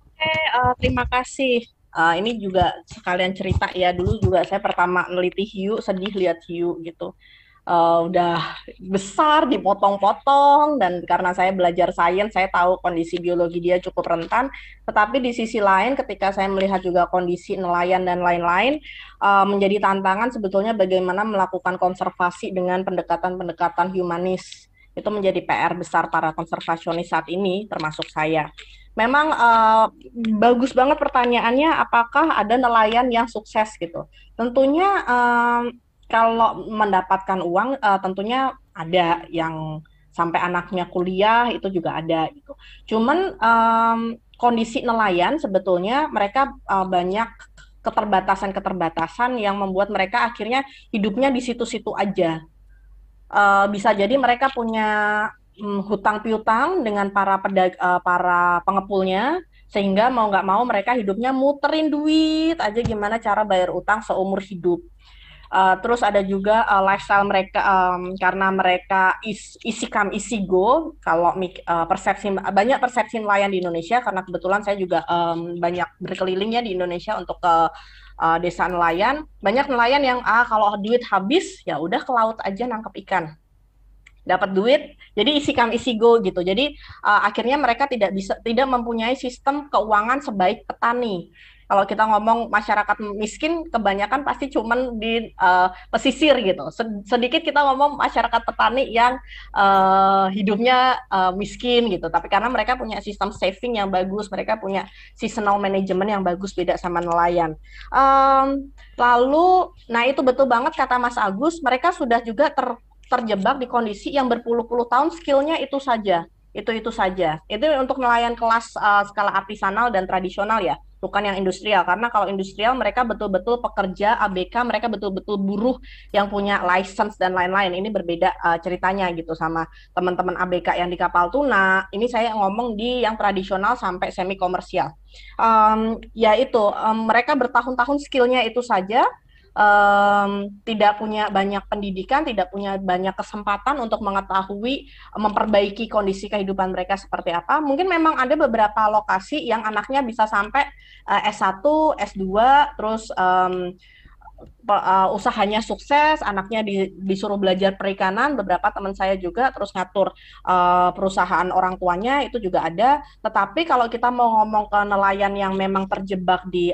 S4: Oke, uh, terima kasih. Uh, ini juga sekalian cerita ya dulu juga saya pertama neliti hiu sedih lihat hiu gitu uh, udah besar dipotong-potong dan karena saya belajar sains saya tahu kondisi biologi dia cukup rentan. Tetapi di sisi lain ketika saya melihat juga kondisi nelayan dan lain-lain uh, menjadi tantangan sebetulnya bagaimana melakukan konservasi dengan pendekatan-pendekatan humanis. Itu menjadi PR besar para konservasionis saat ini termasuk saya. Memang uh, bagus banget pertanyaannya apakah ada nelayan yang sukses gitu? Tentunya uh, kalau mendapatkan uang uh, tentunya ada yang sampai anaknya kuliah itu juga ada gitu. Cuman um, kondisi nelayan sebetulnya mereka uh, banyak keterbatasan-keterbatasan yang membuat mereka akhirnya hidupnya di situ-situ aja. Uh, bisa jadi mereka punya um, hutang piutang dengan para uh, para pengepulnya sehingga mau nggak mau mereka hidupnya muterin duit aja gimana cara bayar utang seumur hidup. Uh, terus ada juga uh, lifestyle mereka um, karena mereka is, isi kam isi go kalau uh, persepsi banyak persepsi nelayan di Indonesia karena kebetulan saya juga um, banyak berkeliling ya di Indonesia untuk ke uh, desa nelayan. Banyak nelayan yang ah kalau duit habis ya udah ke laut aja nangkep ikan. Dapat duit jadi isi kam isi go gitu. Jadi uh, akhirnya mereka tidak bisa tidak mempunyai sistem keuangan sebaik petani Kalau kita ngomong masyarakat miskin, kebanyakan pasti cuman di uh, pesisir gitu. Sedikit kita ngomong masyarakat petani yang uh, hidupnya uh, miskin gitu. Tapi karena mereka punya sistem saving yang bagus, mereka punya seasonal management yang bagus beda sama nelayan. Um, lalu, nah itu betul banget kata Mas Agus, mereka sudah juga ter terjebak di kondisi yang berpuluh-puluh tahun skillnya itu saja itu itu saja itu untuk nelayan kelas uh, skala artisanal dan tradisional ya bukan yang industrial. Karena kalau industrial mereka betul-betul pekerja ABK mereka betul-betul buruh yang punya license dan lain-lain. Ini berbeda uh, ceritanya gitu sama teman-teman ABK yang di kapal tuna. Ini saya ngomong di yang tradisional sampai semi komersial. Um, ya itu um, mereka bertahun-tahun skillnya itu saja um, tidak punya banyak pendidikan, tidak punya banyak kesempatan untuk mengetahui memperbaiki kondisi kehidupan mereka seperti apa. Mungkin memang ada beberapa lokasi yang anaknya bisa sampai uh, S1, S2, terus um, uh, usahanya sukses, anaknya di, disuruh belajar perikanan, beberapa teman saya juga terus ngatur uh, perusahaan orang tuanya itu juga ada. Tetapi kalau kita mau ngomong ke nelayan yang memang terjebak di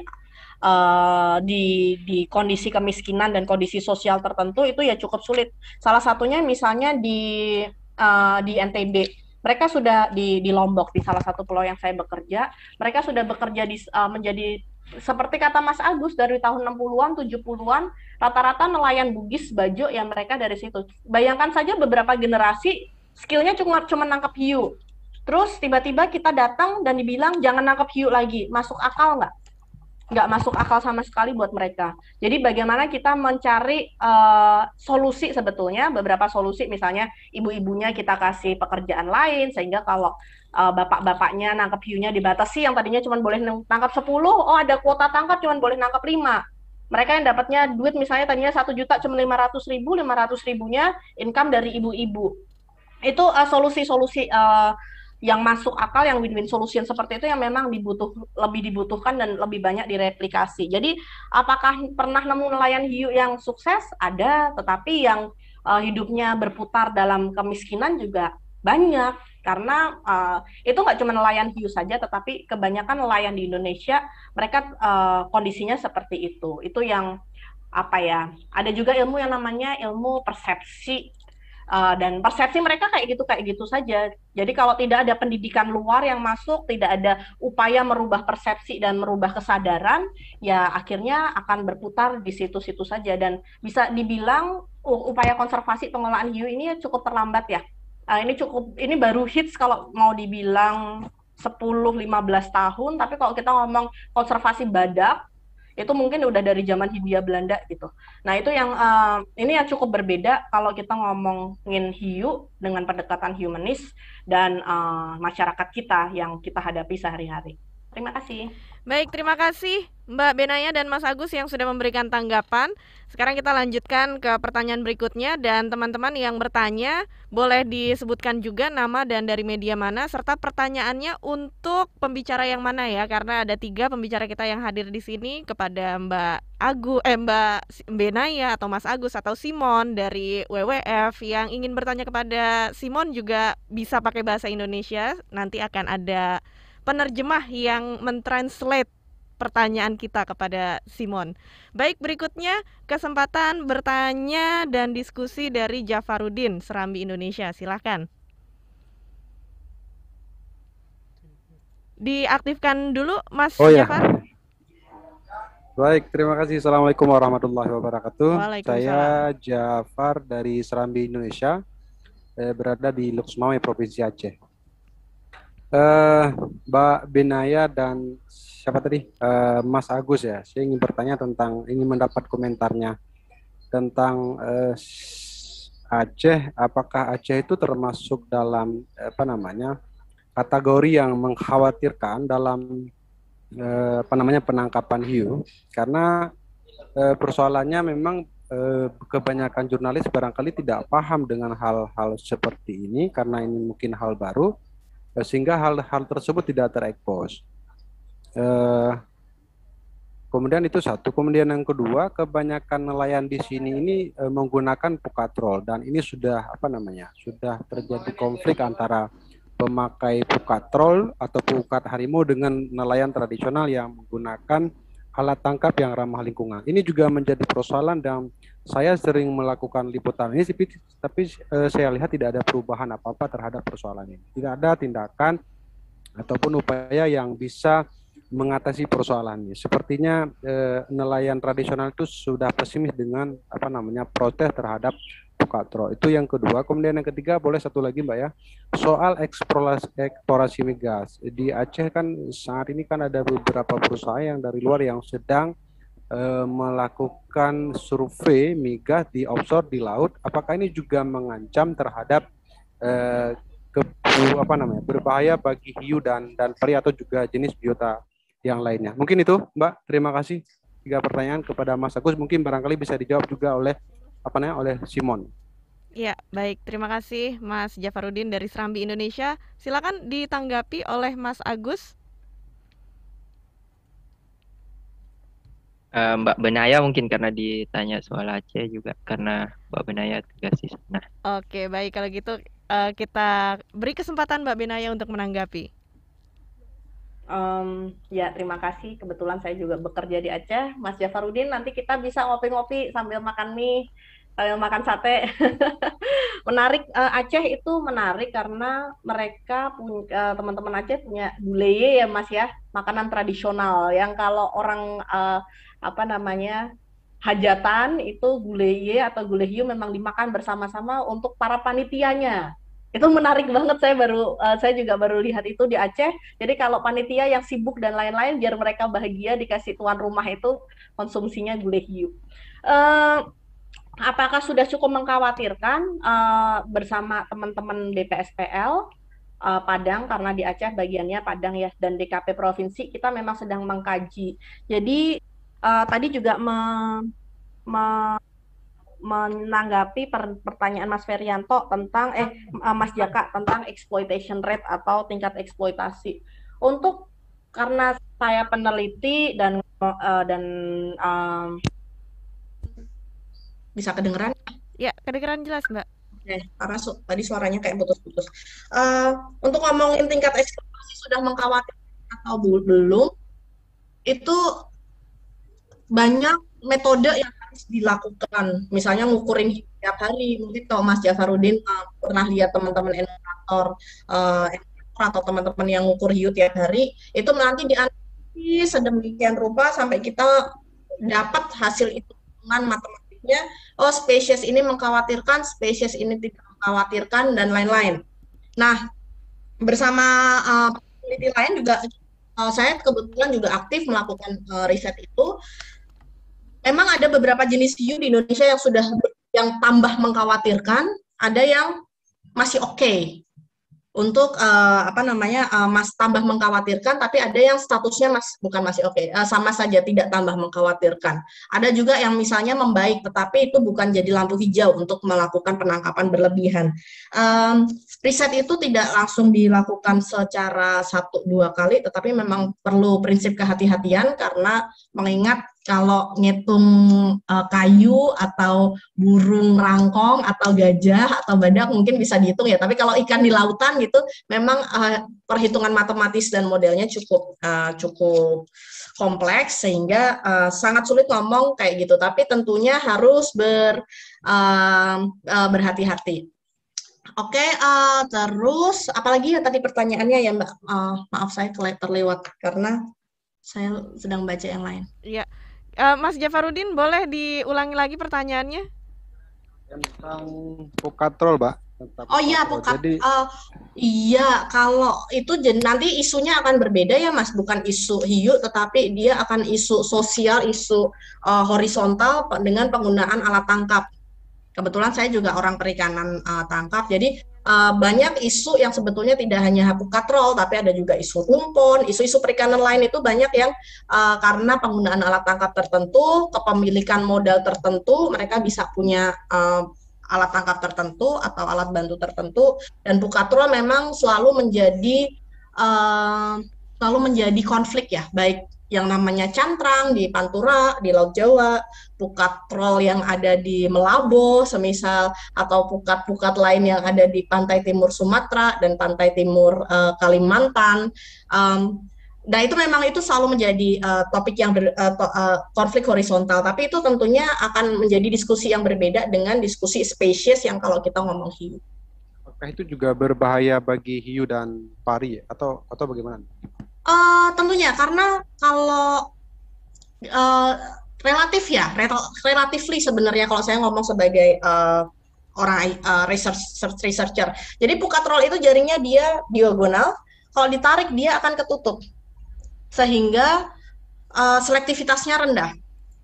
S4: uh, di di kondisi kemiskinan dan kondisi sosial tertentu itu ya cukup sulit. Salah satunya misalnya di uh, di NTB mereka sudah di di Lombok di salah satu pulau yang saya bekerja, mereka sudah bekerja di uh, menjadi seperti kata Mas Agus dari tahun 60-an, 70-an, rata-rata nelayan Bugis Bajo yang mereka dari situ. Bayangkan saja beberapa generasi skillnya cuma cuma nangkap hiu. Terus tiba-tiba kita datang dan dibilang jangan nangkap hiu lagi, masuk akal nggak? Nggak masuk akal sama sekali buat mereka. Jadi bagaimana kita mencari uh, solusi sebetulnya beberapa solusi misalnya ibu-ibunya kita kasih pekerjaan lain sehingga kalau uh, bapak-bapaknya nangkap hiunya dibatasi yang tadinya cuma boleh nangkap 10, oh ada kuota tangkap cuma boleh nangkap 5. Mereka yang dapatnya duit misalnya tadinya satu juta cuma lima ratus ribu, lima ratus ribunya income dari ibu-ibu. Itu uh, solusi-solusi uh, yang masuk akal yang win-win solution seperti itu yang memang dibutuh lebih dibutuhkan dan lebih banyak direplikasi. Jadi apakah pernah nemu nelayan hiu yang sukses? Ada, tetapi yang uh, hidupnya berputar dalam kemiskinan juga banyak karena uh, itu nggak cuma nelayan hiu saja, tetapi kebanyakan nelayan di Indonesia mereka uh, kondisinya seperti itu. Itu yang apa ya? Ada juga ilmu yang namanya ilmu persepsi uh, dan persepsi mereka kayak gitu kayak gitu saja. Jadi kalau tidak ada pendidikan luar yang masuk, tidak ada upaya merubah persepsi dan merubah kesadaran, ya akhirnya akan berputar di situ-situ saja dan bisa dibilang upaya konservasi pengelolaan hiu ini cukup terlambat ya. Uh, ini cukup ini baru hits kalau mau dibilang 10-15 tahun, tapi kalau kita ngomong konservasi badak itu mungkin udah dari zaman Hindia Belanda gitu. Nah itu yang uh, ini yang cukup berbeda kalau kita ngomongin hiu dengan pendekatan humanis dan uh, masyarakat kita yang kita hadapi sehari-hari. Terima kasih.
S1: Baik, terima kasih Mbak Benaya dan Mas Agus yang sudah memberikan tanggapan. Sekarang kita lanjutkan ke pertanyaan berikutnya dan teman-teman yang bertanya boleh disebutkan juga nama dan dari media mana serta pertanyaannya untuk pembicara yang mana ya karena ada tiga pembicara kita yang hadir di sini kepada Mbak Agus, eh Mbak Benaya atau Mas Agus atau Simon dari WWF yang ingin bertanya kepada Simon juga bisa pakai bahasa Indonesia nanti akan ada penerjemah yang mentranslate pertanyaan kita kepada Simon. Baik, berikutnya kesempatan bertanya dan diskusi dari Jafarudin, Serambi Indonesia. Silahkan. Diaktifkan dulu, Mas
S7: oh,
S1: Jafar. Ya.
S7: Baik, terima kasih. Assalamualaikum warahmatullahi wabarakatuh. Saya Jafar dari Serambi Indonesia, berada di Luxmawe, Provinsi Aceh uh, Mbak Benaya dan siapa tadi uh, Mas Agus ya. Saya ingin bertanya tentang ingin mendapat komentarnya tentang uh, Aceh. Apakah Aceh itu termasuk dalam apa namanya kategori yang mengkhawatirkan dalam uh, apa namanya penangkapan hiu? Karena uh, persoalannya memang kebanyakan jurnalis barangkali tidak paham dengan hal-hal seperti ini karena ini mungkin hal baru sehingga hal-hal tersebut tidak terekspos. Eh, kemudian itu satu. Kemudian yang kedua, kebanyakan nelayan di sini ini eh, menggunakan pukatrol dan ini sudah apa namanya? Sudah terjadi konflik antara pemakai pukatrol atau pukat harimau dengan nelayan tradisional yang menggunakan alat tangkap yang ramah lingkungan. Ini juga menjadi persoalan dan saya sering melakukan liputan ini, tapi, tapi uh, saya lihat tidak ada perubahan apa-apa terhadap persoalan ini. Tidak ada tindakan ataupun upaya yang bisa mengatasi persoalannya. Sepertinya eh, nelayan tradisional itu sudah pesimis dengan apa namanya protes terhadap Bukatro. Itu yang kedua. Kemudian yang ketiga boleh satu lagi Mbak ya. Soal eksplorasi, eksplorasi migas. Di Aceh kan saat ini kan ada beberapa perusahaan yang dari luar yang sedang eh, melakukan survei migas di offshore di laut. Apakah ini juga mengancam terhadap eh, ke, apa namanya berbahaya bagi hiu dan dan peri atau juga jenis biota yang lainnya. Mungkin itu, Mbak. Terima kasih. Tiga pertanyaan kepada Mas Agus mungkin barangkali bisa dijawab juga oleh apa namanya oleh Simon.
S1: Ya, baik. Terima kasih Mas Jafarudin dari Serambi Indonesia. Silakan ditanggapi oleh Mas Agus.
S3: Uh, Mbak Benaya mungkin karena ditanya soal Aceh juga karena Mbak Benaya tugas di sana.
S1: Oke, baik kalau gitu uh, kita beri kesempatan Mbak Benaya untuk menanggapi.
S4: Um, ya terima kasih. Kebetulan saya juga bekerja di Aceh, Mas Jafarudin. Nanti kita bisa ngopi-ngopi sambil makan mie, sambil makan sate. menarik uh, Aceh itu menarik karena mereka punya uh, teman-teman Aceh punya guleye ya Mas ya, makanan tradisional yang kalau orang uh, apa namanya hajatan itu guleye atau gulai hiu memang dimakan bersama-sama untuk para panitianya. Itu menarik banget saya baru uh, saya juga baru lihat itu di Aceh. Jadi kalau panitia yang sibuk dan lain-lain biar mereka bahagia dikasih tuan rumah itu konsumsinya gulai hiu. Uh, apakah sudah cukup mengkhawatirkan uh, bersama teman-teman BPSPL uh, Padang? Karena di Aceh bagiannya Padang ya dan DKP provinsi kita memang sedang mengkaji. Jadi uh, tadi juga me, me menanggapi per, pertanyaan Mas Ferianto tentang eh Mas Jaka tentang exploitation rate atau tingkat eksploitasi. Untuk karena saya peneliti dan uh, dan um, bisa kedengeran?
S1: Ya, kedengeran jelas, Mbak.
S4: Oke, karena su tadi suaranya kayak putus-putus. Uh, untuk ngomongin tingkat eksploitasi sudah mengkhawatirkan atau belum, itu banyak metode yang dilakukan. Misalnya ngukurin tiap hari. Mungkin kalau Mas Jafarudin uh, pernah lihat teman-teman inovator uh, atau teman-teman yang ngukur hiu tiap hari itu nanti dianalisis sedemikian rupa sampai kita dapat hasil hitungan matematiknya oh spesies ini mengkhawatirkan spesies ini tidak mengkhawatirkan dan lain-lain. Nah bersama uh, peneliti lain juga uh, saya kebetulan juga aktif melakukan uh, riset itu memang ada beberapa jenis hiu di Indonesia yang sudah yang tambah mengkhawatirkan, ada yang masih oke. Okay untuk uh, apa namanya uh, mas tambah mengkhawatirkan tapi ada yang statusnya mas bukan masih oke okay, uh, eh, sama saja tidak tambah mengkhawatirkan ada juga yang misalnya membaik tetapi itu bukan jadi lampu hijau untuk melakukan penangkapan berlebihan um, riset itu tidak langsung dilakukan secara satu dua kali tetapi memang perlu prinsip kehati-hatian karena mengingat kalau ngitung uh, kayu atau burung rangkong atau gajah atau badak mungkin bisa dihitung ya tapi kalau ikan di lautan gitu memang uh, perhitungan matematis dan modelnya cukup uh, cukup kompleks sehingga uh, sangat sulit ngomong kayak gitu tapi tentunya harus ber uh, uh, berhati-hati Oke, okay, uh, terus apalagi ya tadi pertanyaannya ya Mbak? Uh, maaf saya terlewat karena saya sedang baca yang lain.
S1: Iya, Uh, Mas Jafarudin, boleh diulangi lagi pertanyaannya?
S7: Tentang Pukatrol, Mbak.
S4: Oh iya, Pukat. Jadi... Uh, iya, kalau itu nanti isunya akan berbeda ya, Mas. Bukan isu hiu, tetapi dia akan isu sosial, isu uh, horizontal dengan penggunaan alat tangkap. Kebetulan saya juga orang perikanan uh, tangkap, jadi uh, banyak isu yang sebetulnya tidak hanya hapu katrol, tapi ada juga isu rumpon, isu-isu perikanan lain itu banyak yang uh, karena penggunaan alat tangkap tertentu, kepemilikan modal tertentu, mereka bisa punya uh, alat tangkap tertentu atau alat bantu tertentu, dan Pukatrol memang selalu menjadi uh, selalu menjadi konflik ya, baik yang namanya cantrang di Pantura, di Laut Jawa, pukat troll yang ada di Melabo, semisal atau pukat-pukat lain yang ada di pantai timur Sumatera dan pantai timur uh, Kalimantan. Um, Nah itu memang itu selalu menjadi uh, topik yang ber, uh, to, uh, konflik horizontal, tapi itu tentunya akan menjadi diskusi yang berbeda dengan diskusi spesies yang kalau kita ngomong hiu.
S7: Apakah itu juga berbahaya bagi hiu dan pari atau atau bagaimana?
S4: Uh, tentunya karena kalau uh, relatif ya, relatifly sebenarnya kalau saya ngomong sebagai uh, orang uh, research researcher. Jadi pukat roll itu jaringnya dia diagonal, kalau ditarik dia akan ketutup sehingga uh, selektivitasnya rendah.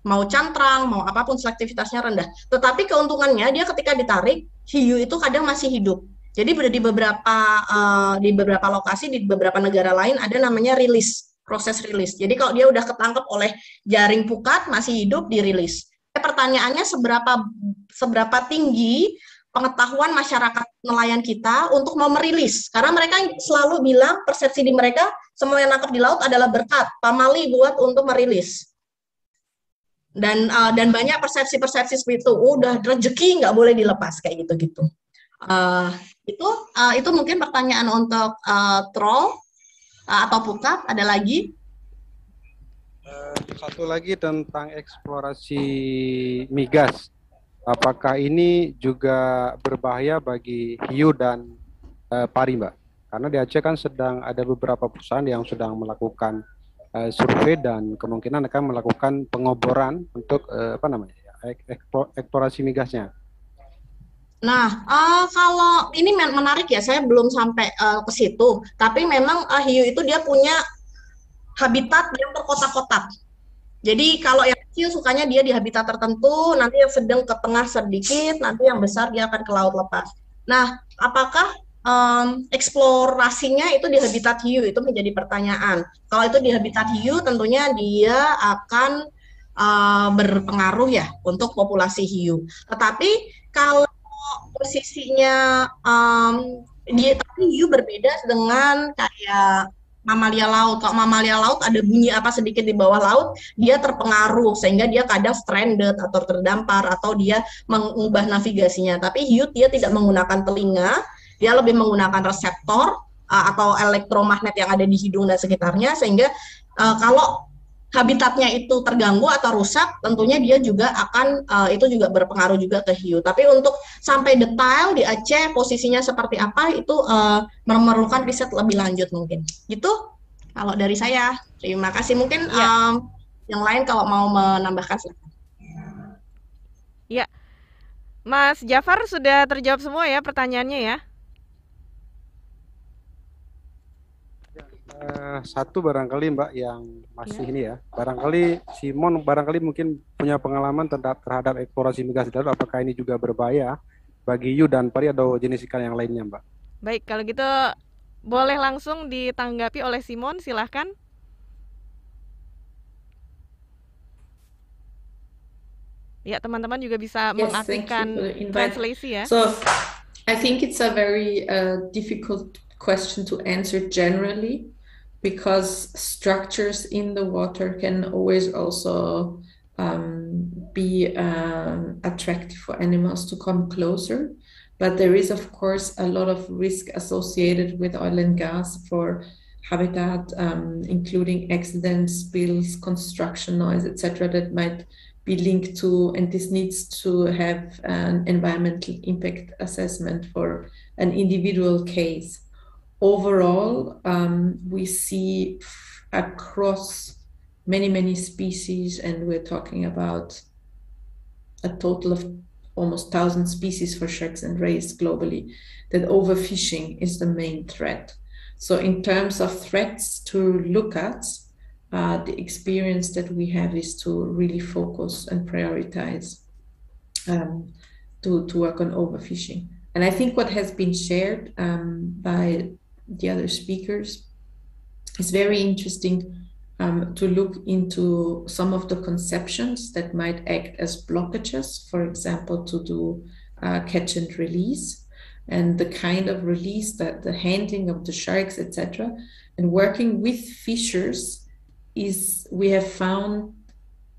S4: Mau cantrang, mau apa pun selektivitasnya rendah. Tetapi keuntungannya dia ketika ditarik, hiu itu kadang masih hidup. Jadi di beberapa uh, di beberapa lokasi di beberapa negara lain ada namanya rilis, proses rilis. Jadi kalau dia udah ketangkep oleh jaring pukat masih hidup dirilis. Pertanyaannya seberapa seberapa tinggi pengetahuan masyarakat nelayan kita untuk mau merilis karena mereka selalu bilang persepsi di mereka semua yang nangkap di laut adalah berkat pamali buat untuk merilis dan uh, dan banyak persepsi-persepsi seperti itu udah rezeki nggak boleh dilepas kayak gitu gitu uh, itu uh, itu mungkin pertanyaan untuk uh, troll uh, atau pukat ada lagi
S7: satu lagi tentang eksplorasi migas apakah ini juga berbahaya bagi hiu dan uh, pari, Mbak? Karena di Aceh kan sedang ada beberapa perusahaan yang sedang melakukan uh, survei dan kemungkinan akan melakukan pengoboran untuk uh, apa namanya ya, eksplorasi migasnya.
S4: Nah, uh, kalau ini menarik ya, saya belum sampai uh, ke situ. Tapi memang uh, hiu itu dia punya habitat yang terkotak-kotak. Jadi kalau yang kecil sukanya dia di habitat tertentu, nanti yang sedang ke tengah sedikit, nanti yang besar dia akan ke laut lepas. Nah, apakah um, eksplorasinya itu di habitat hiu itu menjadi pertanyaan. Kalau itu di habitat hiu, tentunya dia akan uh, berpengaruh ya untuk populasi hiu. Tetapi kalau posisinya um, dia tapi hiu berbeda dengan kayak mamalia laut. Kalau mamalia laut ada bunyi apa sedikit di bawah laut, dia terpengaruh sehingga dia kadang stranded atau terdampar atau dia mengubah navigasinya. Tapi hiu dia tidak menggunakan telinga, dia lebih menggunakan reseptor uh, atau elektromagnet yang ada di hidung dan sekitarnya sehingga uh, kalau habitatnya itu terganggu atau rusak, tentunya dia juga akan uh, itu juga berpengaruh juga ke hiu. Tapi untuk sampai detail di Aceh posisinya seperti apa itu uh, memerlukan riset lebih lanjut mungkin. Gitu kalau dari saya. Terima kasih. Mungkin ya. um, yang lain kalau mau menambahkan silakan.
S1: Ya. Mas Jafar sudah terjawab semua ya pertanyaannya ya?
S7: Uh, satu barangkali Mbak yang masih ya. ini ya, barangkali Simon barangkali mungkin punya pengalaman terhadap, terhadap eksplorasi migas darat. Apakah ini juga berbahaya bagi Yu dan Pari atau jenis ikan yang lainnya, Mbak?
S1: Baik, kalau gitu boleh langsung ditanggapi oleh Simon, silahkan. Ya, teman-teman juga bisa yes, mengaktifkan translasi ya.
S2: So, I think it's a very uh, difficult question to answer generally because structures in the water can always also um, be um, attractive for animals to come closer. But there is, of course, a lot of risk associated with oil and gas for habitat, um, including accidents, spills, construction noise, etc., that might be linked to, and this needs to have an environmental impact assessment for an individual case overall, um, we see across many, many species, and we're talking about a total of almost 1,000 species for sharks and rays globally, that overfishing is the main threat. So, in terms of threats to look at, uh, the experience that we have is to really focus and prioritize um, to, to work on overfishing. And I think what has been shared um, by the other speakers. It's very interesting um, to look into some of the conceptions that might act as blockages, for example, to do uh, catch and release, and the kind of release that the handling of the sharks, etc. And working with fishers is we have found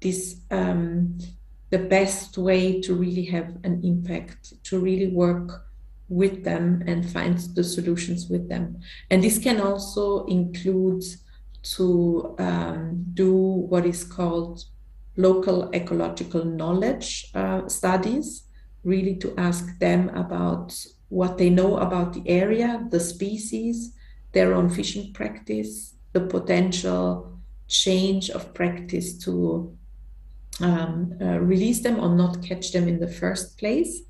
S2: this um, the best way to really have an impact, to really work with them and find the solutions with them. And this can also include to um, do what is called local ecological knowledge uh, studies, really to ask them about what they know about the area, the species, their own fishing practice, the potential change of practice to um, uh, release them or not catch them in the first place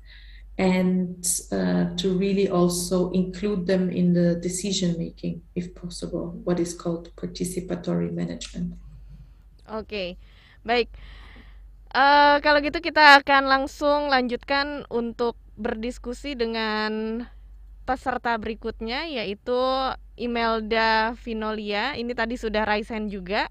S2: and uh, to really also include them in the decision making if possible what is called participatory management.
S1: Okay. baik. Uh, kalau gitu kita akan langsung lanjutkan untuk berdiskusi dengan peserta berikutnya yaitu Imelda Vinolia. Ini tadi sudah raisen juga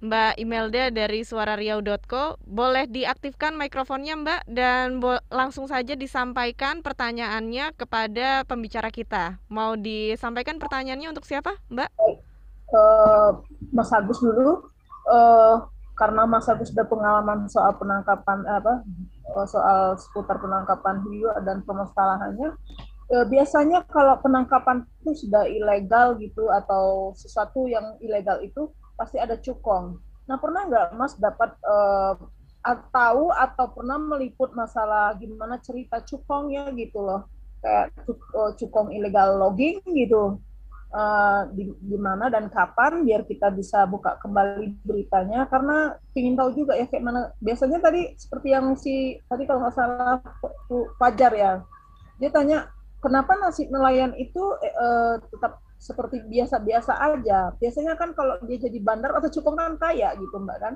S1: Mbak Imelda dari suarariau.co. Boleh diaktifkan mikrofonnya Mbak dan langsung saja disampaikan pertanyaannya kepada pembicara kita. Mau disampaikan pertanyaannya untuk siapa Mbak?
S8: Uh, Mas Agus dulu. Uh, karena Mas Agus sudah pengalaman soal penangkapan apa eh, soal seputar penangkapan hiu dan permasalahannya biasanya kalau penangkapan itu sudah ilegal gitu atau sesuatu yang ilegal itu pasti ada cukong. Nah pernah nggak Mas dapat uh, tahu atau pernah meliput masalah gimana cerita cukongnya gitu loh? Kayak eh, cukong ilegal logging gitu. Uh, di, di mana dan kapan biar kita bisa buka kembali beritanya. Karena ingin tahu juga ya kayak mana biasanya tadi seperti yang si tadi kalau nggak salah Fajar ya. Dia tanya kenapa nasib nelayan itu uh, tetap seperti biasa-biasa aja. Biasanya kan kalau dia jadi bandar atau cukong kan kaya gitu mbak kan.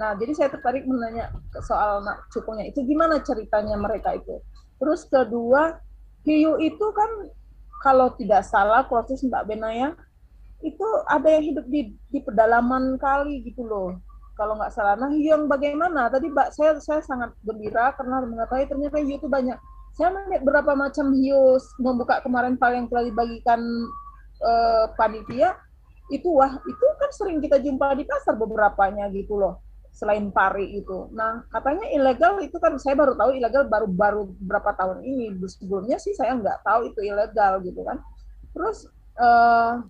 S8: Nah jadi saya tertarik menanya soal cukongnya itu gimana ceritanya mereka itu. Terus kedua hiu itu kan kalau tidak salah proses mbak Benaya itu ada yang hidup di, di pedalaman kali gitu loh kalau nggak salah. Nah hiu yang bagaimana? Tadi mbak saya saya sangat gembira karena mengetahui ternyata hiu itu banyak. Saya melihat berapa macam hiu membuka kemarin file yang telah dibagikan uh, panitia itu wah itu kan sering kita jumpa di pasar beberapanya gitu loh selain pari itu. Nah katanya ilegal itu kan saya baru tahu ilegal baru baru berapa tahun ini sebelumnya sih saya nggak tahu itu ilegal gitu kan. Terus uh,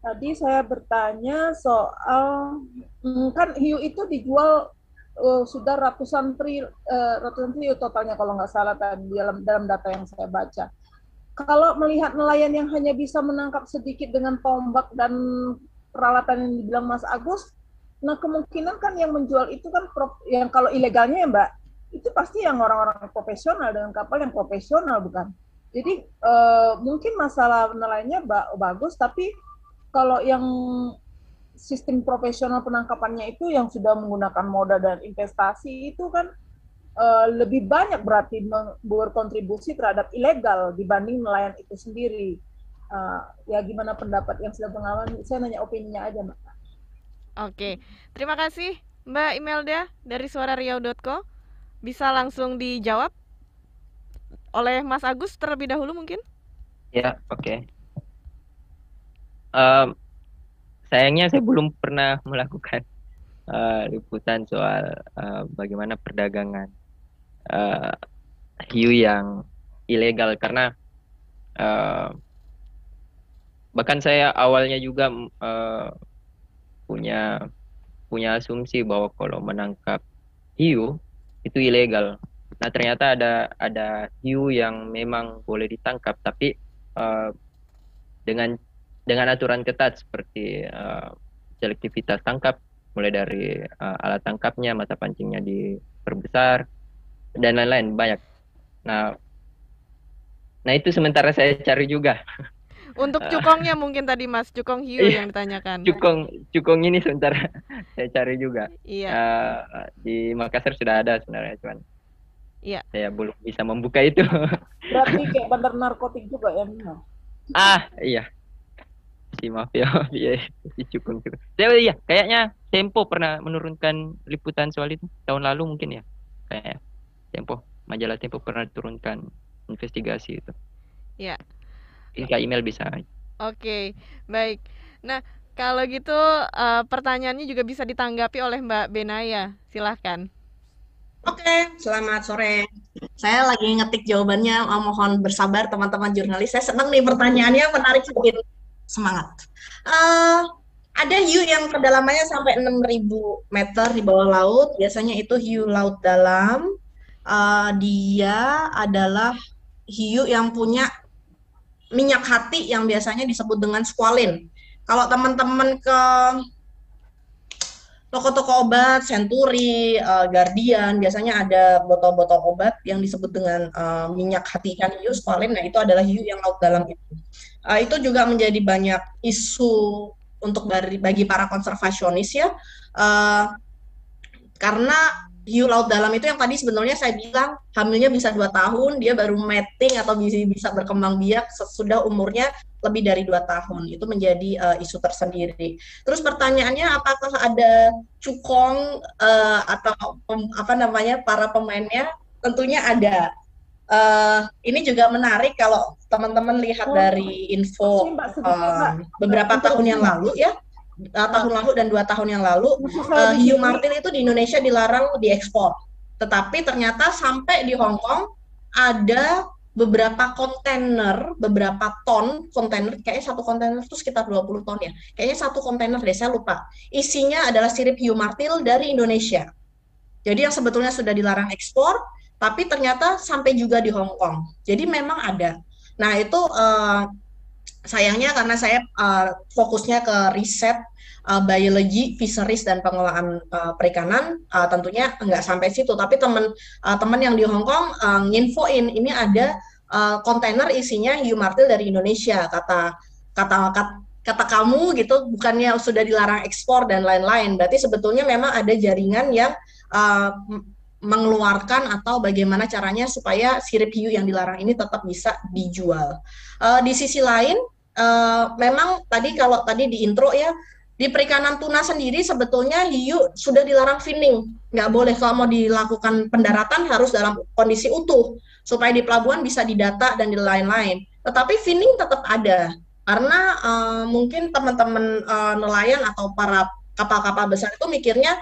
S8: tadi saya bertanya soal hmm, kan hiu itu dijual uh, sudah ratusan tri uh, ratusan triliun totalnya kalau nggak salah tadi dalam dalam data yang saya baca kalau melihat nelayan yang hanya bisa menangkap sedikit dengan tombak dan peralatan yang dibilang Mas Agus, nah kemungkinan kan yang menjual itu kan yang kalau ilegalnya ya Mbak, itu pasti yang orang-orang profesional dengan kapal yang profesional bukan. Jadi uh, mungkin masalah nelayannya bagus, tapi kalau yang sistem profesional penangkapannya itu yang sudah menggunakan modal dan investasi itu kan uh, lebih banyak berarti berkontribusi terhadap ilegal dibanding nelayan itu sendiri. Uh, ya gimana pendapat yang sudah pengalaman? Saya nanya opininya aja, Mbak.
S1: Oke, terima kasih Mbak Imelda dari suarariau.co. Bisa langsung dijawab oleh Mas Agus terlebih dahulu mungkin?
S3: Ya, oke. Okay. Um, sayangnya saya belum pernah melakukan uh, liputan soal uh, bagaimana perdagangan uh, hiu yang ilegal karena uh, bahkan saya awalnya juga uh, punya punya asumsi bahwa kalau menangkap hiu itu ilegal. Nah ternyata ada ada hiu yang memang boleh ditangkap tapi uh, dengan dengan aturan ketat seperti uh, selektivitas tangkap mulai dari uh, alat tangkapnya mata pancingnya diperbesar dan lain-lain banyak. Nah, nah itu sementara saya cari juga.
S1: Untuk cukongnya mungkin tadi Mas cukong hiu iya, yang ditanyakan.
S3: Cukong cukong ini sementara saya cari juga. Iya. Uh, di Makassar sudah ada sebenarnya cuman. Iya. Saya belum bisa membuka itu.
S8: Berarti kayak bandar narkotik juga ya
S3: Ah iya. Si mafia mafia si cukong itu. Saya iya kayaknya Tempo pernah menurunkan liputan soal itu tahun lalu mungkin ya. Kayak Tempo, majalah Tempo pernah turunkan investigasi itu.
S1: Ya.
S3: Jika email bisa.
S1: Oke, baik. Nah, kalau gitu uh, pertanyaannya juga bisa ditanggapi oleh Mbak Benaya. Silahkan.
S9: Oke, selamat sore. Saya lagi ngetik jawabannya, mohon bersabar teman-teman jurnalis. Saya senang nih pertanyaannya, menarik sedikit semangat. Uh,
S4: ada hiu yang kedalamannya sampai 6.000 meter di bawah laut. Biasanya itu hiu laut dalam. Uh, dia adalah hiu yang punya minyak hati yang biasanya disebut dengan squalene. Kalau teman-teman ke toko-toko obat, Century, uh, Guardian, biasanya ada botol-botol obat yang disebut dengan uh, minyak hati ikan hiu squalene. Nah, itu adalah hiu yang laut dalam itu. Uh, itu juga menjadi banyak isu untuk bagi, bagi para konservasionis ya uh, karena hiu laut dalam itu yang tadi sebenarnya saya bilang hamilnya bisa dua tahun dia baru mating atau bisa bisa berkembang biak sesudah umurnya lebih dari dua tahun. Itu menjadi uh, isu tersendiri. Terus pertanyaannya apakah ada cukong uh, atau apa namanya para pemainnya? Tentunya ada. Uh, ini juga menarik kalau teman-teman lihat oh. dari info um, beberapa tahun yang lalu ya uh, tahun lalu dan dua tahun yang lalu uh, hiu martin itu di Indonesia dilarang diekspor tetapi ternyata sampai di Hong Kong ada beberapa kontainer, beberapa ton kontainer, kayaknya satu kontainer itu sekitar 20 ton ya. Kayaknya satu kontainer deh, saya lupa. Isinya adalah sirip hiu martil dari Indonesia. Jadi yang sebetulnya sudah dilarang ekspor, tapi ternyata sampai juga di Hong Kong. Jadi memang ada. Nah itu uh, sayangnya karena saya uh, fokusnya ke riset uh, biologi, fisheries dan pengelolaan uh, perikanan, uh, tentunya nggak sampai situ. Tapi teman uh, yang di Hong Kong uh, nginfoin ini ada uh, kontainer isinya hiu martil dari Indonesia kata kata kata kata kamu gitu bukannya sudah dilarang ekspor dan lain-lain. Berarti sebetulnya memang ada jaringan yang uh, mengeluarkan atau bagaimana caranya supaya sirip hiu yang dilarang ini tetap bisa dijual. Uh, di sisi lain, uh, memang tadi kalau tadi di intro ya di perikanan tuna sendiri sebetulnya hiu sudah dilarang finning, nggak boleh. Kalau mau dilakukan pendaratan harus dalam kondisi utuh supaya di pelabuhan bisa didata dan di lain-lain. Tetapi finning tetap ada. Karena uh, mungkin teman-teman uh, nelayan atau para kapal-kapal besar itu mikirnya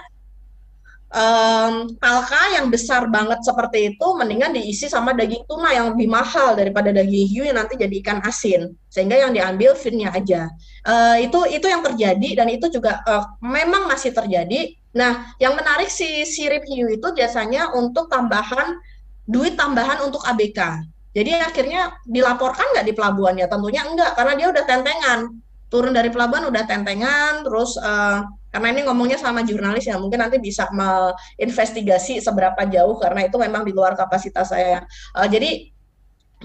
S4: um, palka yang besar banget seperti itu mendingan diisi sama daging tuna yang lebih mahal daripada daging hiu yang nanti jadi ikan asin. Sehingga yang diambil finnya aja. Uh, itu itu yang terjadi dan itu juga uh, memang masih terjadi. Nah yang menarik si sirip hiu itu biasanya untuk tambahan duit tambahan untuk ABK jadi akhirnya dilaporkan nggak di pelabuhan ya tentunya enggak karena dia udah tentengan. Turun dari pelabuhan udah tentengan terus uh, karena ini ngomongnya sama jurnalis ya mungkin nanti bisa menginvestigasi seberapa jauh karena itu memang di luar kapasitas saya uh, jadi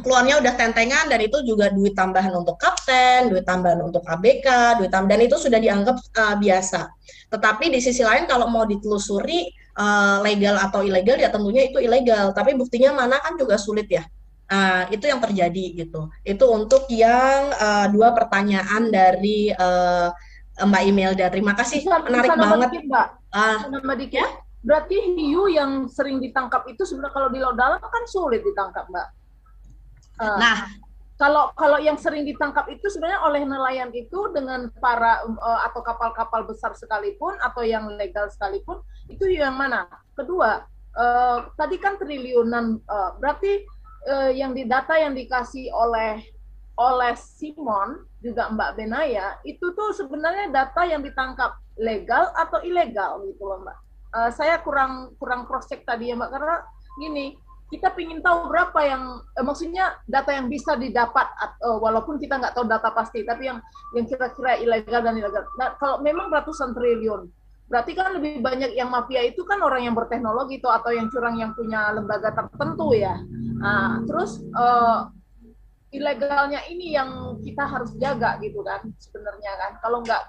S4: keluarnya udah tentengan dan itu juga duit tambahan untuk kapten, duit tambahan untuk ABK, duit tambahan dan itu sudah dianggap uh, biasa. Tetapi di sisi lain kalau mau ditelusuri uh, legal atau ilegal ya tentunya itu ilegal. Tapi buktinya mana kan juga sulit ya. Uh, itu yang terjadi gitu. Itu untuk yang uh, dua pertanyaan dari uh, Mbak Imelda. Terima kasih, bisa, menarik bisa banget. Dikit, Mbak.
S8: Uh, nama dikit. Ya? Berarti hiu yang sering ditangkap itu sebenarnya kalau di laut dalam kan sulit ditangkap, Mbak. Uh, nah, kalau kalau yang sering ditangkap itu sebenarnya oleh nelayan itu dengan para uh, atau kapal-kapal besar sekalipun atau yang legal sekalipun itu yang mana? Kedua, uh, tadi kan triliunan uh, berarti uh, yang di data yang dikasih oleh oleh Simon juga Mbak Benaya itu tuh sebenarnya data yang ditangkap legal atau ilegal gitu loh Mbak. Uh, saya kurang kurang cross check tadi ya Mbak karena gini kita ingin tahu berapa yang eh, maksudnya data yang bisa didapat uh, walaupun kita nggak tahu data pasti tapi yang yang kira-kira ilegal dan ilegal. Nah, kalau memang ratusan triliun berarti kan lebih banyak yang mafia itu kan orang yang berteknologi itu atau yang curang yang punya lembaga tertentu ya. Nah, terus uh, ilegalnya ini yang kita harus jaga gitu kan sebenarnya kan. Kalau nggak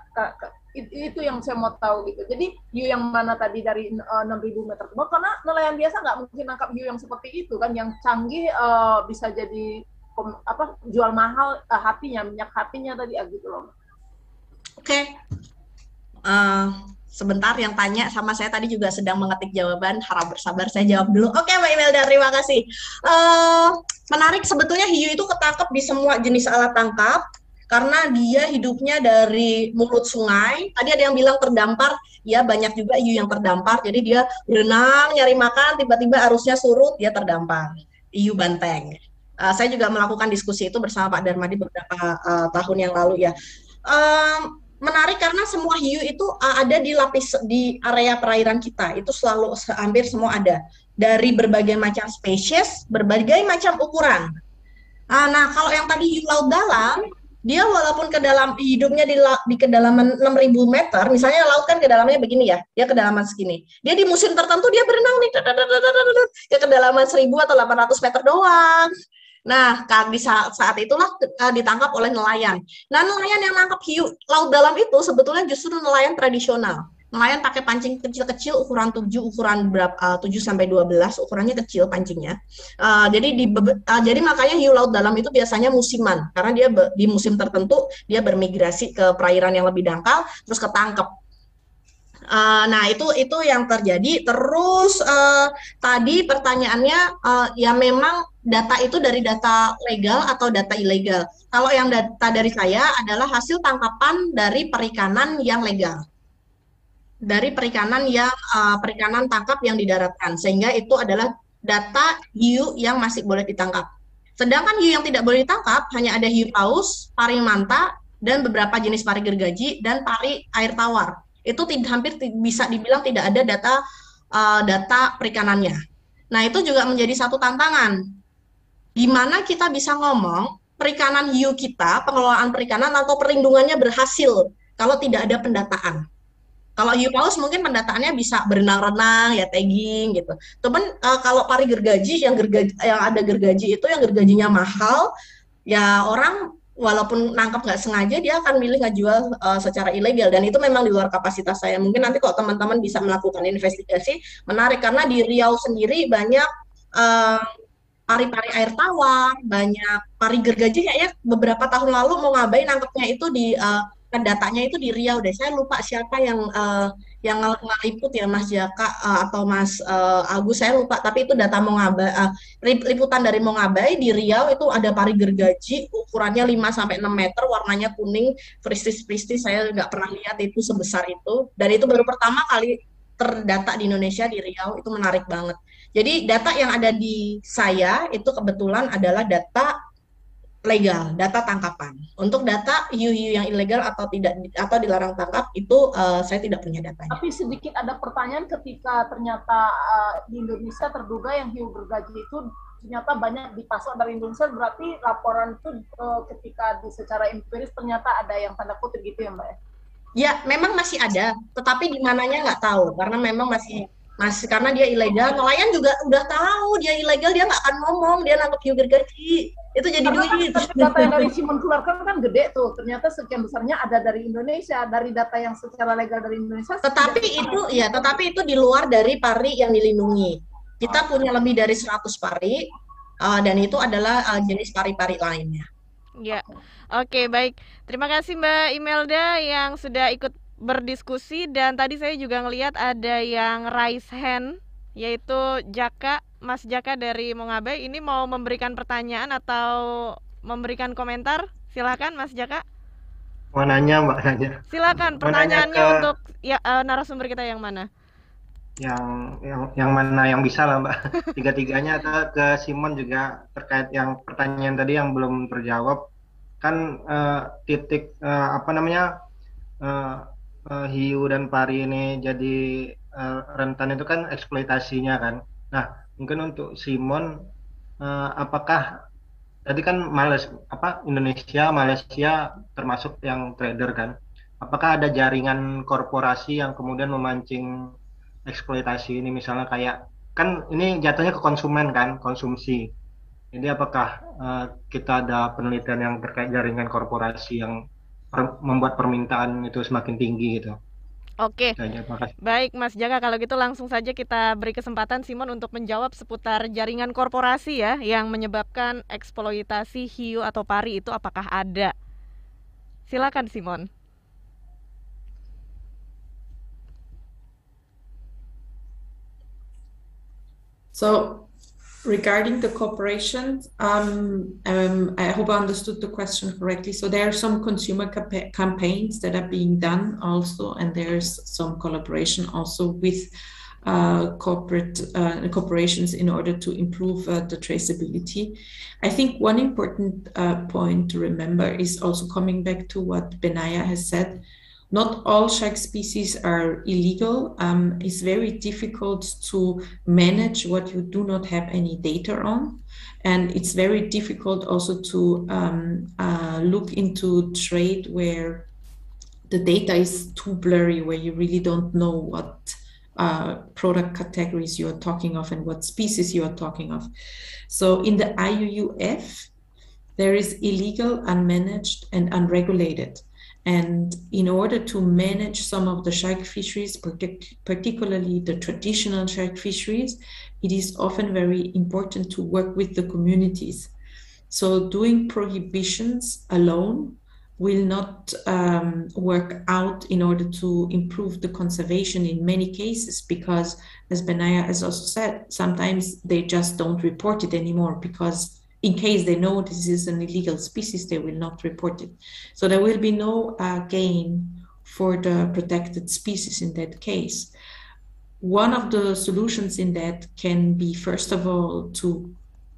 S8: itu yang saya mau tahu gitu. Jadi hiu yang mana tadi dari uh, 6.000 meter bawah karena nelayan biasa nggak mungkin nangkap hiu yang seperti itu kan. Yang canggih uh, bisa jadi apa jual mahal uh, hatinya minyak hatinya tadi uh, gitu loh.
S4: Oke. Okay. uh, sebentar yang tanya sama saya tadi juga sedang mengetik jawaban. Harap bersabar saya jawab dulu. Oke Mbak Imelda terima kasih. Uh, menarik sebetulnya hiu itu ketangkep di semua jenis alat tangkap karena dia hidupnya dari mulut sungai. Tadi ada yang bilang terdampar. Ya banyak juga hiu yang terdampar. Jadi dia berenang nyari makan tiba-tiba arusnya surut dia terdampar. Hiu banteng. Uh, saya juga melakukan diskusi itu bersama Pak Darmadi beberapa uh, tahun yang lalu ya. Um, menarik karena semua hiu itu uh, ada di lapis di area perairan kita. Itu selalu hampir semua ada dari berbagai macam spesies, berbagai macam ukuran. Uh, nah, kalau yang tadi hiu laut dalam, dia walaupun ke dalam hidupnya di, di kedalaman 6000 meter, misalnya laut kan kedalamannya begini ya, dia kedalaman segini. Dia di musim tertentu dia berenang nih ke kedalaman 1000 atau 800 meter doang. Nah, di saat, saat itulah ditangkap oleh nelayan. Nah, nelayan yang nangkap hiu laut dalam itu sebetulnya justru nelayan tradisional. Nelayan pakai pancing kecil-kecil ukuran 7, ukuran berapa uh, 7 sampai 12, ukurannya kecil pancingnya. Uh, jadi di uh, jadi makanya hiu laut dalam itu biasanya musiman karena dia di musim tertentu dia bermigrasi ke perairan yang lebih dangkal terus ketangkep Uh, nah itu itu yang terjadi. Terus uh, tadi pertanyaannya uh, ya memang data itu dari data legal atau data ilegal. Kalau yang data dari saya adalah hasil tangkapan dari perikanan yang legal, dari perikanan yang uh, perikanan tangkap yang didaratkan, sehingga itu adalah data hiu yang masih boleh ditangkap. Sedangkan hiu yang tidak boleh ditangkap hanya ada hiu paus, pari manta, dan beberapa jenis pari gergaji dan pari air tawar itu hampir bisa dibilang tidak ada data uh, data perikanannya. Nah, itu juga menjadi satu tantangan. Gimana kita bisa ngomong perikanan hiu kita, pengelolaan perikanan atau perlindungannya berhasil kalau tidak ada pendataan. Kalau hiu paus mungkin pendataannya bisa berenang-renang, ya tagging gitu. Cuman uh, kalau pari gergaji yang gergaji yang ada gergaji itu yang gergajinya mahal, ya orang walaupun nangkap nggak sengaja dia akan milih ngejual uh, secara ilegal dan itu memang di luar kapasitas saya mungkin nanti kalau teman-teman bisa melakukan investigasi menarik karena di Riau sendiri banyak uh, pari-pari air tawar banyak pari gergaji ya beberapa tahun lalu mau ngabain nangkepnya itu di uh, datanya itu di Riau deh. Saya lupa siapa yang uh, yang ngeliput ya Mas Jaka uh, atau Mas uh, Agus saya lupa. Tapi itu data Mongabai uh, liputan dari Mongabai di Riau itu ada pari gergaji ukurannya 5 sampai 6 meter warnanya kuning fristis-fristis. Saya nggak pernah lihat itu sebesar itu. Dan itu baru pertama kali terdata di Indonesia di Riau. Itu menarik banget. Jadi data yang ada di saya itu kebetulan adalah data legal, data tangkapan. Untuk data hiu-hiu yang ilegal atau tidak atau dilarang tangkap itu uh, saya tidak punya datanya.
S8: Tapi sedikit ada pertanyaan ketika ternyata uh, di Indonesia terduga yang hiu bergaji itu ternyata banyak dipasok dari Indonesia berarti laporan itu uh, ketika di secara empiris ternyata ada yang tanda kutip gitu ya Mbak ya?
S4: Ya, memang masih ada, tetapi di mananya nggak tahu karena memang masih masih karena dia ilegal. Nelayan juga udah tahu dia ilegal dia nggak akan ngomong dia nangkep hiu gergaji itu jadi Karena duit.
S8: Data yang dari Simon keluarkan kan gede tuh. Ternyata sekian besarnya ada dari Indonesia, dari data yang secara legal dari Indonesia.
S4: Tetapi itu ya, tetapi itu di luar dari pari yang dilindungi. Kita oh. punya lebih dari 100 pari uh, dan itu adalah uh, jenis pari-pari lainnya.
S1: Ya. Oke, okay, baik. Terima kasih Mbak Imelda yang sudah ikut berdiskusi dan tadi saya juga ngelihat ada yang raise hand yaitu Jaka Mas Jaka dari Mongabe ini mau memberikan pertanyaan atau memberikan komentar? Silakan Mas Jaka.
S10: Mau nanya Mbak nanya.
S1: Silakan pertanyaannya ke... untuk ya uh, narasumber kita yang mana?
S10: Yang yang yang mana yang bisa lah Mbak. Tiga-tiganya atau ke Simon juga terkait yang pertanyaan tadi yang belum terjawab kan uh, titik uh, apa namanya uh, uh, hiu dan pari ini jadi uh, rentan itu kan eksploitasinya kan. Nah, mungkin untuk Simon uh, apakah tadi kan Malaysia apa Indonesia Malaysia termasuk yang trader kan. Apakah ada jaringan korporasi yang kemudian memancing eksploitasi ini? Misalnya kayak kan ini jatuhnya ke konsumen kan konsumsi. Jadi apakah uh, kita ada penelitian yang terkait jaringan korporasi yang per membuat permintaan itu semakin tinggi gitu
S1: Oke. Baik Mas Jaka kalau gitu langsung saja kita beri kesempatan Simon untuk menjawab seputar jaringan korporasi ya yang menyebabkan eksploitasi hiu atau pari itu apakah ada? Silakan Simon.
S2: So regarding the cooperation, um, um, I hope I understood the question correctly. So there are some consumer campa campaigns that are being done also, and there's some collaboration also with uh, corporate uh, corporations in order to improve uh, the traceability. I think one important uh, point to remember is also coming back to what Benaya has said. Not all shark species are illegal. Um, it's very difficult to manage what you do not have any data on. And it's very difficult also to um, uh, look into trade where the data is too blurry, where you really don't know what uh, product categories you are talking of and what species you are talking of. So in the IUUF, there is illegal, unmanaged, and unregulated. And in order to manage some of the shark fisheries, partic- particularly the traditional shark fisheries, it is often very important to work with the communities. So doing prohibitions alone will not um, work out in order to improve the conservation in many cases because, as Benaya has also said, sometimes they just don't report it anymore because in case they know this is an illegal species, they will not report it. So there will be no uh, gain for the protected species in that case. One of the solutions in that can be, first of all, to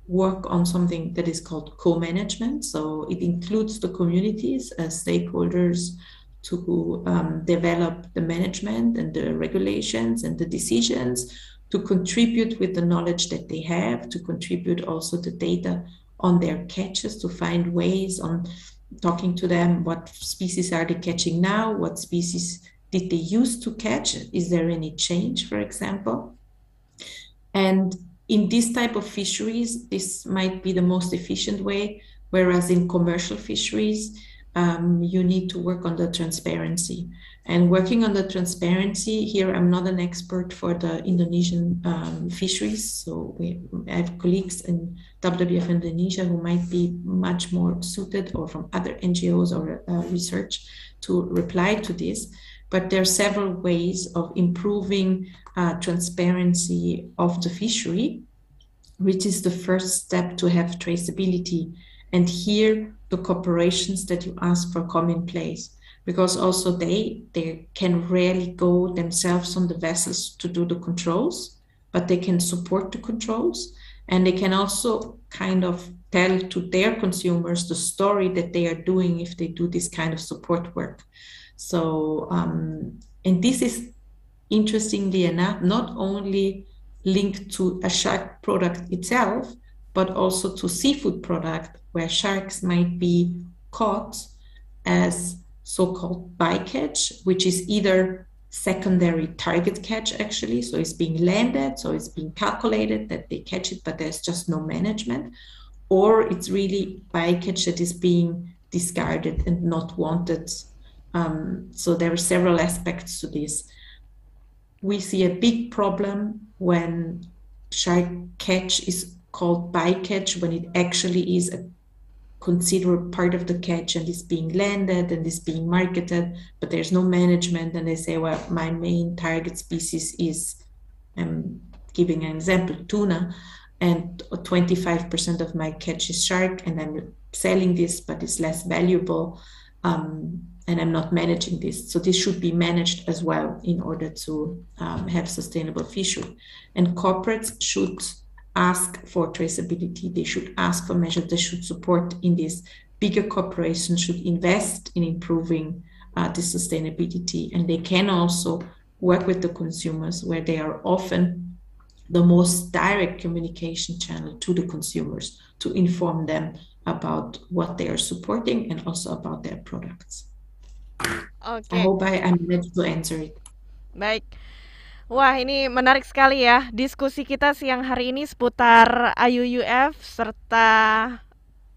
S2: work on something that is called co-management. So it includes the communities as stakeholders to um, develop the management and the regulations and the decisions to contribute with the knowledge that they have, to contribute also the data on their catches, to find ways on talking to them what species are they catching now, what species did they used to catch, is there any change, for example. And in this type of fisheries, this might be the most efficient way, whereas in commercial fisheries, um, you need to work on the transparency. And working on the transparency here, I'm not an expert for the Indonesian um, fisheries. So we have colleagues in WWF Indonesia who might be much more suited or from other NGOs or uh, research to reply to this. But there are several ways of improving uh, transparency of the fishery, which is the first step to have traceability. And here, the corporations that you ask for come in place because also they they can rarely go themselves on the vessels to do the controls but they can support the controls. And they can also kind of tell to their consumers the story that they are doing if they do this kind of support work. So um, and this is interestingly enough not only linked to a shark product itself but also to seafood product where sharks might be caught as so-called bycatch, which is either secondary target catch actually, so it's being landed, so it's being calculated that they catch it, but there's just no management, or it's really bycatch that is being discarded and not wanted. Um, so there are several aspects to this. We see a big problem when shark catch is called bycatch when it actually is a considered part of the catch and is being landed and is being marketed, but there's no management. And they say, well, my main target species is, I'm giving an example, tuna, and 25% of my catch is shark, and I'm selling this, but it's less valuable. Um, and I'm not managing this. So this should be managed as well in order to um, have sustainable fishery. And corporates should ask for traceability, they should ask for measures, they should support in this. Bigger corporations should invest in improving uh, the sustainability, and they can also work with the consumers where they are often the most direct communication channel to the consumers to inform them about what they are supporting and also about their products. Okay. I hope I, I managed to answer it.
S1: Baik. Wah, ini menarik sekali ya diskusi kita siang hari ini seputar IUUF serta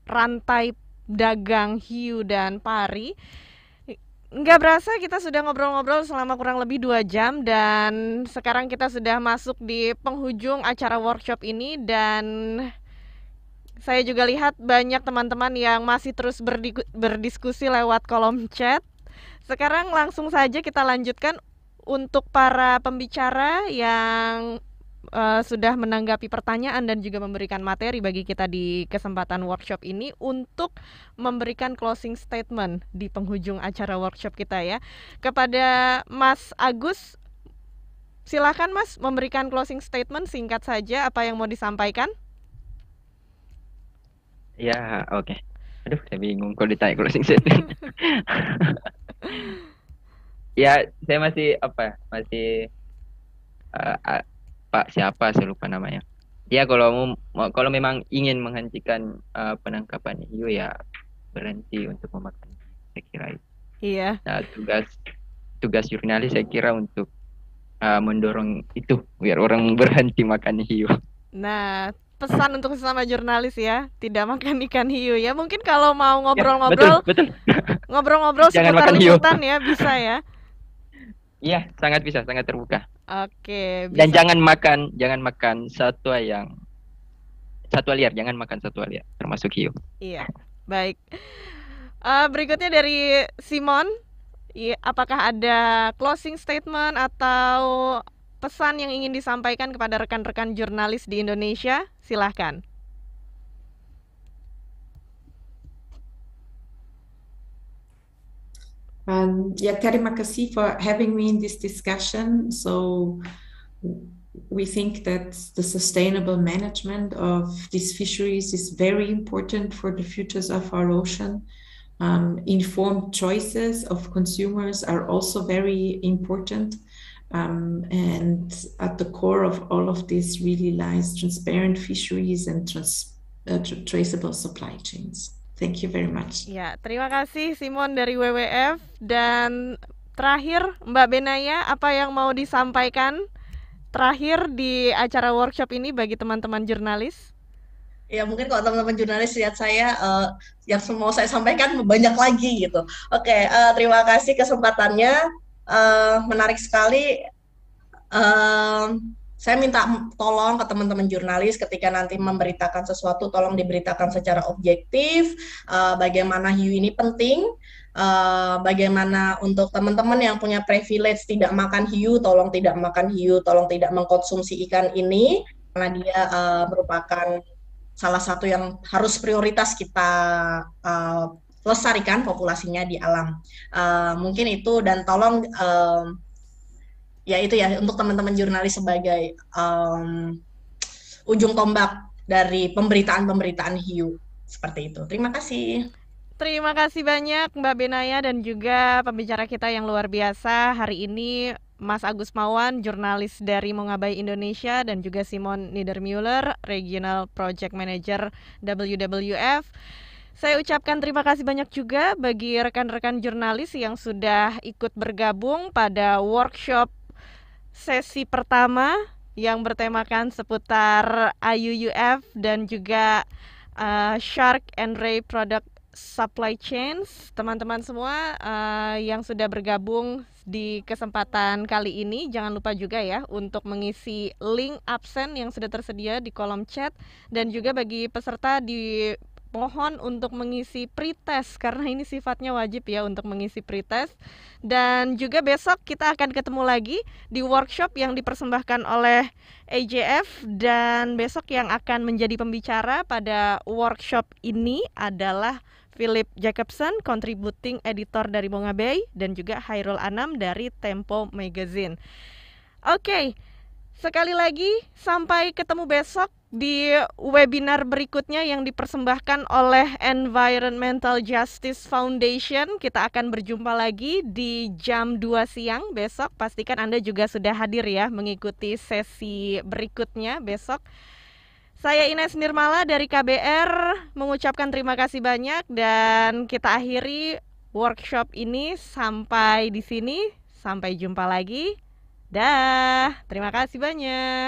S1: rantai dagang hiu dan pari. Nggak berasa kita sudah ngobrol-ngobrol selama kurang lebih dua jam dan sekarang kita sudah masuk di penghujung acara workshop ini dan saya juga lihat banyak teman-teman yang masih terus berdiskusi lewat kolom chat. Sekarang langsung saja kita lanjutkan untuk para pembicara yang uh, sudah menanggapi pertanyaan dan juga memberikan materi bagi kita di kesempatan workshop ini untuk memberikan closing statement di penghujung acara workshop kita ya. Kepada Mas Agus silakan Mas memberikan closing statement singkat saja apa yang mau disampaikan.
S3: Ya, oke. Okay. Aduh, saya bingung kalau ditanya closing statement. ya saya masih apa masih uh, uh, Pak siapa saya lupa namanya. Ya kalau mau kalau memang ingin menghentikan uh, penangkapan hiu ya berhenti untuk memakan saya kira itu.
S1: Iya.
S3: Nah tugas tugas jurnalis saya kira untuk uh, mendorong itu biar orang berhenti makan hiu
S1: nah pesan untuk sesama jurnalis ya tidak makan ikan hiu ya. Mungkin kalau mau ya, ngobrol-ngobrol ya, ngobrol-ngobrol seputar liputan ya bisa ya
S3: iya sangat bisa sangat terbuka
S1: Oke.
S3: Bisa. Dan jangan makan, jangan makan satwa yang satwa liar, jangan makan satwa liar, termasuk hiu.
S1: Iya, baik. Uh, berikutnya dari Simon, apakah ada closing statement atau pesan yang ingin disampaikan kepada rekan-rekan jurnalis di Indonesia? Silahkan.
S2: Um, yeah, terima kasih for having me in this discussion. So we think that the sustainable management of these fisheries is very important for the futures of our ocean. Um, informed choices of consumers are also very important. Um, and at the core of all of this really lies transparent fisheries and trans, uh, traceable supply chains. Thank you very much.
S1: Ya, terima kasih Simon dari WWF dan terakhir Mbak Benaya apa yang mau disampaikan terakhir di acara workshop ini bagi teman-teman jurnalis?
S4: Ya mungkin kalau teman-teman jurnalis lihat saya uh, yang mau saya sampaikan banyak lagi gitu. Oke, okay, uh, eh, terima kasih kesempatannya. Uh, menarik sekali. Uh, saya minta tolong ke teman-teman jurnalis ketika nanti memberitakan sesuatu tolong diberitakan secara objektif uh, bagaimana hiu ini penting uh, bagaimana untuk teman-teman yang punya privilege tidak makan hiu tolong tidak makan hiu tolong tidak mengkonsumsi ikan ini karena dia uh, merupakan salah satu yang harus prioritas kita uh, lestarikan populasinya di alam. Uh, mungkin itu dan tolong uh, ya itu ya untuk teman-teman jurnalis sebagai um, ujung tombak dari pemberitaan-pemberitaan hiu seperti itu. Terima kasih.
S1: Terima kasih banyak Mbak Benaya dan juga pembicara kita yang luar biasa hari ini Mas Agus Mawan, jurnalis dari Mongabai Indonesia dan juga Simon Niedermüller, Regional Project Manager WWF. Saya ucapkan terima kasih banyak juga bagi rekan-rekan jurnalis yang sudah ikut bergabung pada workshop sesi pertama yang bertemakan seputar IUUF dan juga uh, Shark and Ray Product Supply Chains. Teman-teman semua uh, yang sudah bergabung di kesempatan kali ini jangan lupa juga ya untuk mengisi link absen yang sudah tersedia di kolom chat dan juga bagi peserta di mohon untuk mengisi pretest karena ini sifatnya wajib ya untuk mengisi pretest dan juga besok kita akan ketemu lagi di workshop yang dipersembahkan oleh AJF dan besok yang akan menjadi pembicara pada workshop ini adalah Philip Jacobson, contributing editor dari Bonga Bay dan juga Hairul Anam dari Tempo Magazine. Oke, okay, sekali lagi sampai ketemu besok di webinar berikutnya yang dipersembahkan oleh Environmental Justice Foundation. Kita akan berjumpa lagi di jam 2 siang besok. Pastikan Anda juga sudah hadir ya mengikuti sesi berikutnya besok. Saya Ines Nirmala dari KBR mengucapkan terima kasih banyak dan kita akhiri workshop ini sampai di sini. Sampai jumpa lagi. Dah, terima kasih banyak.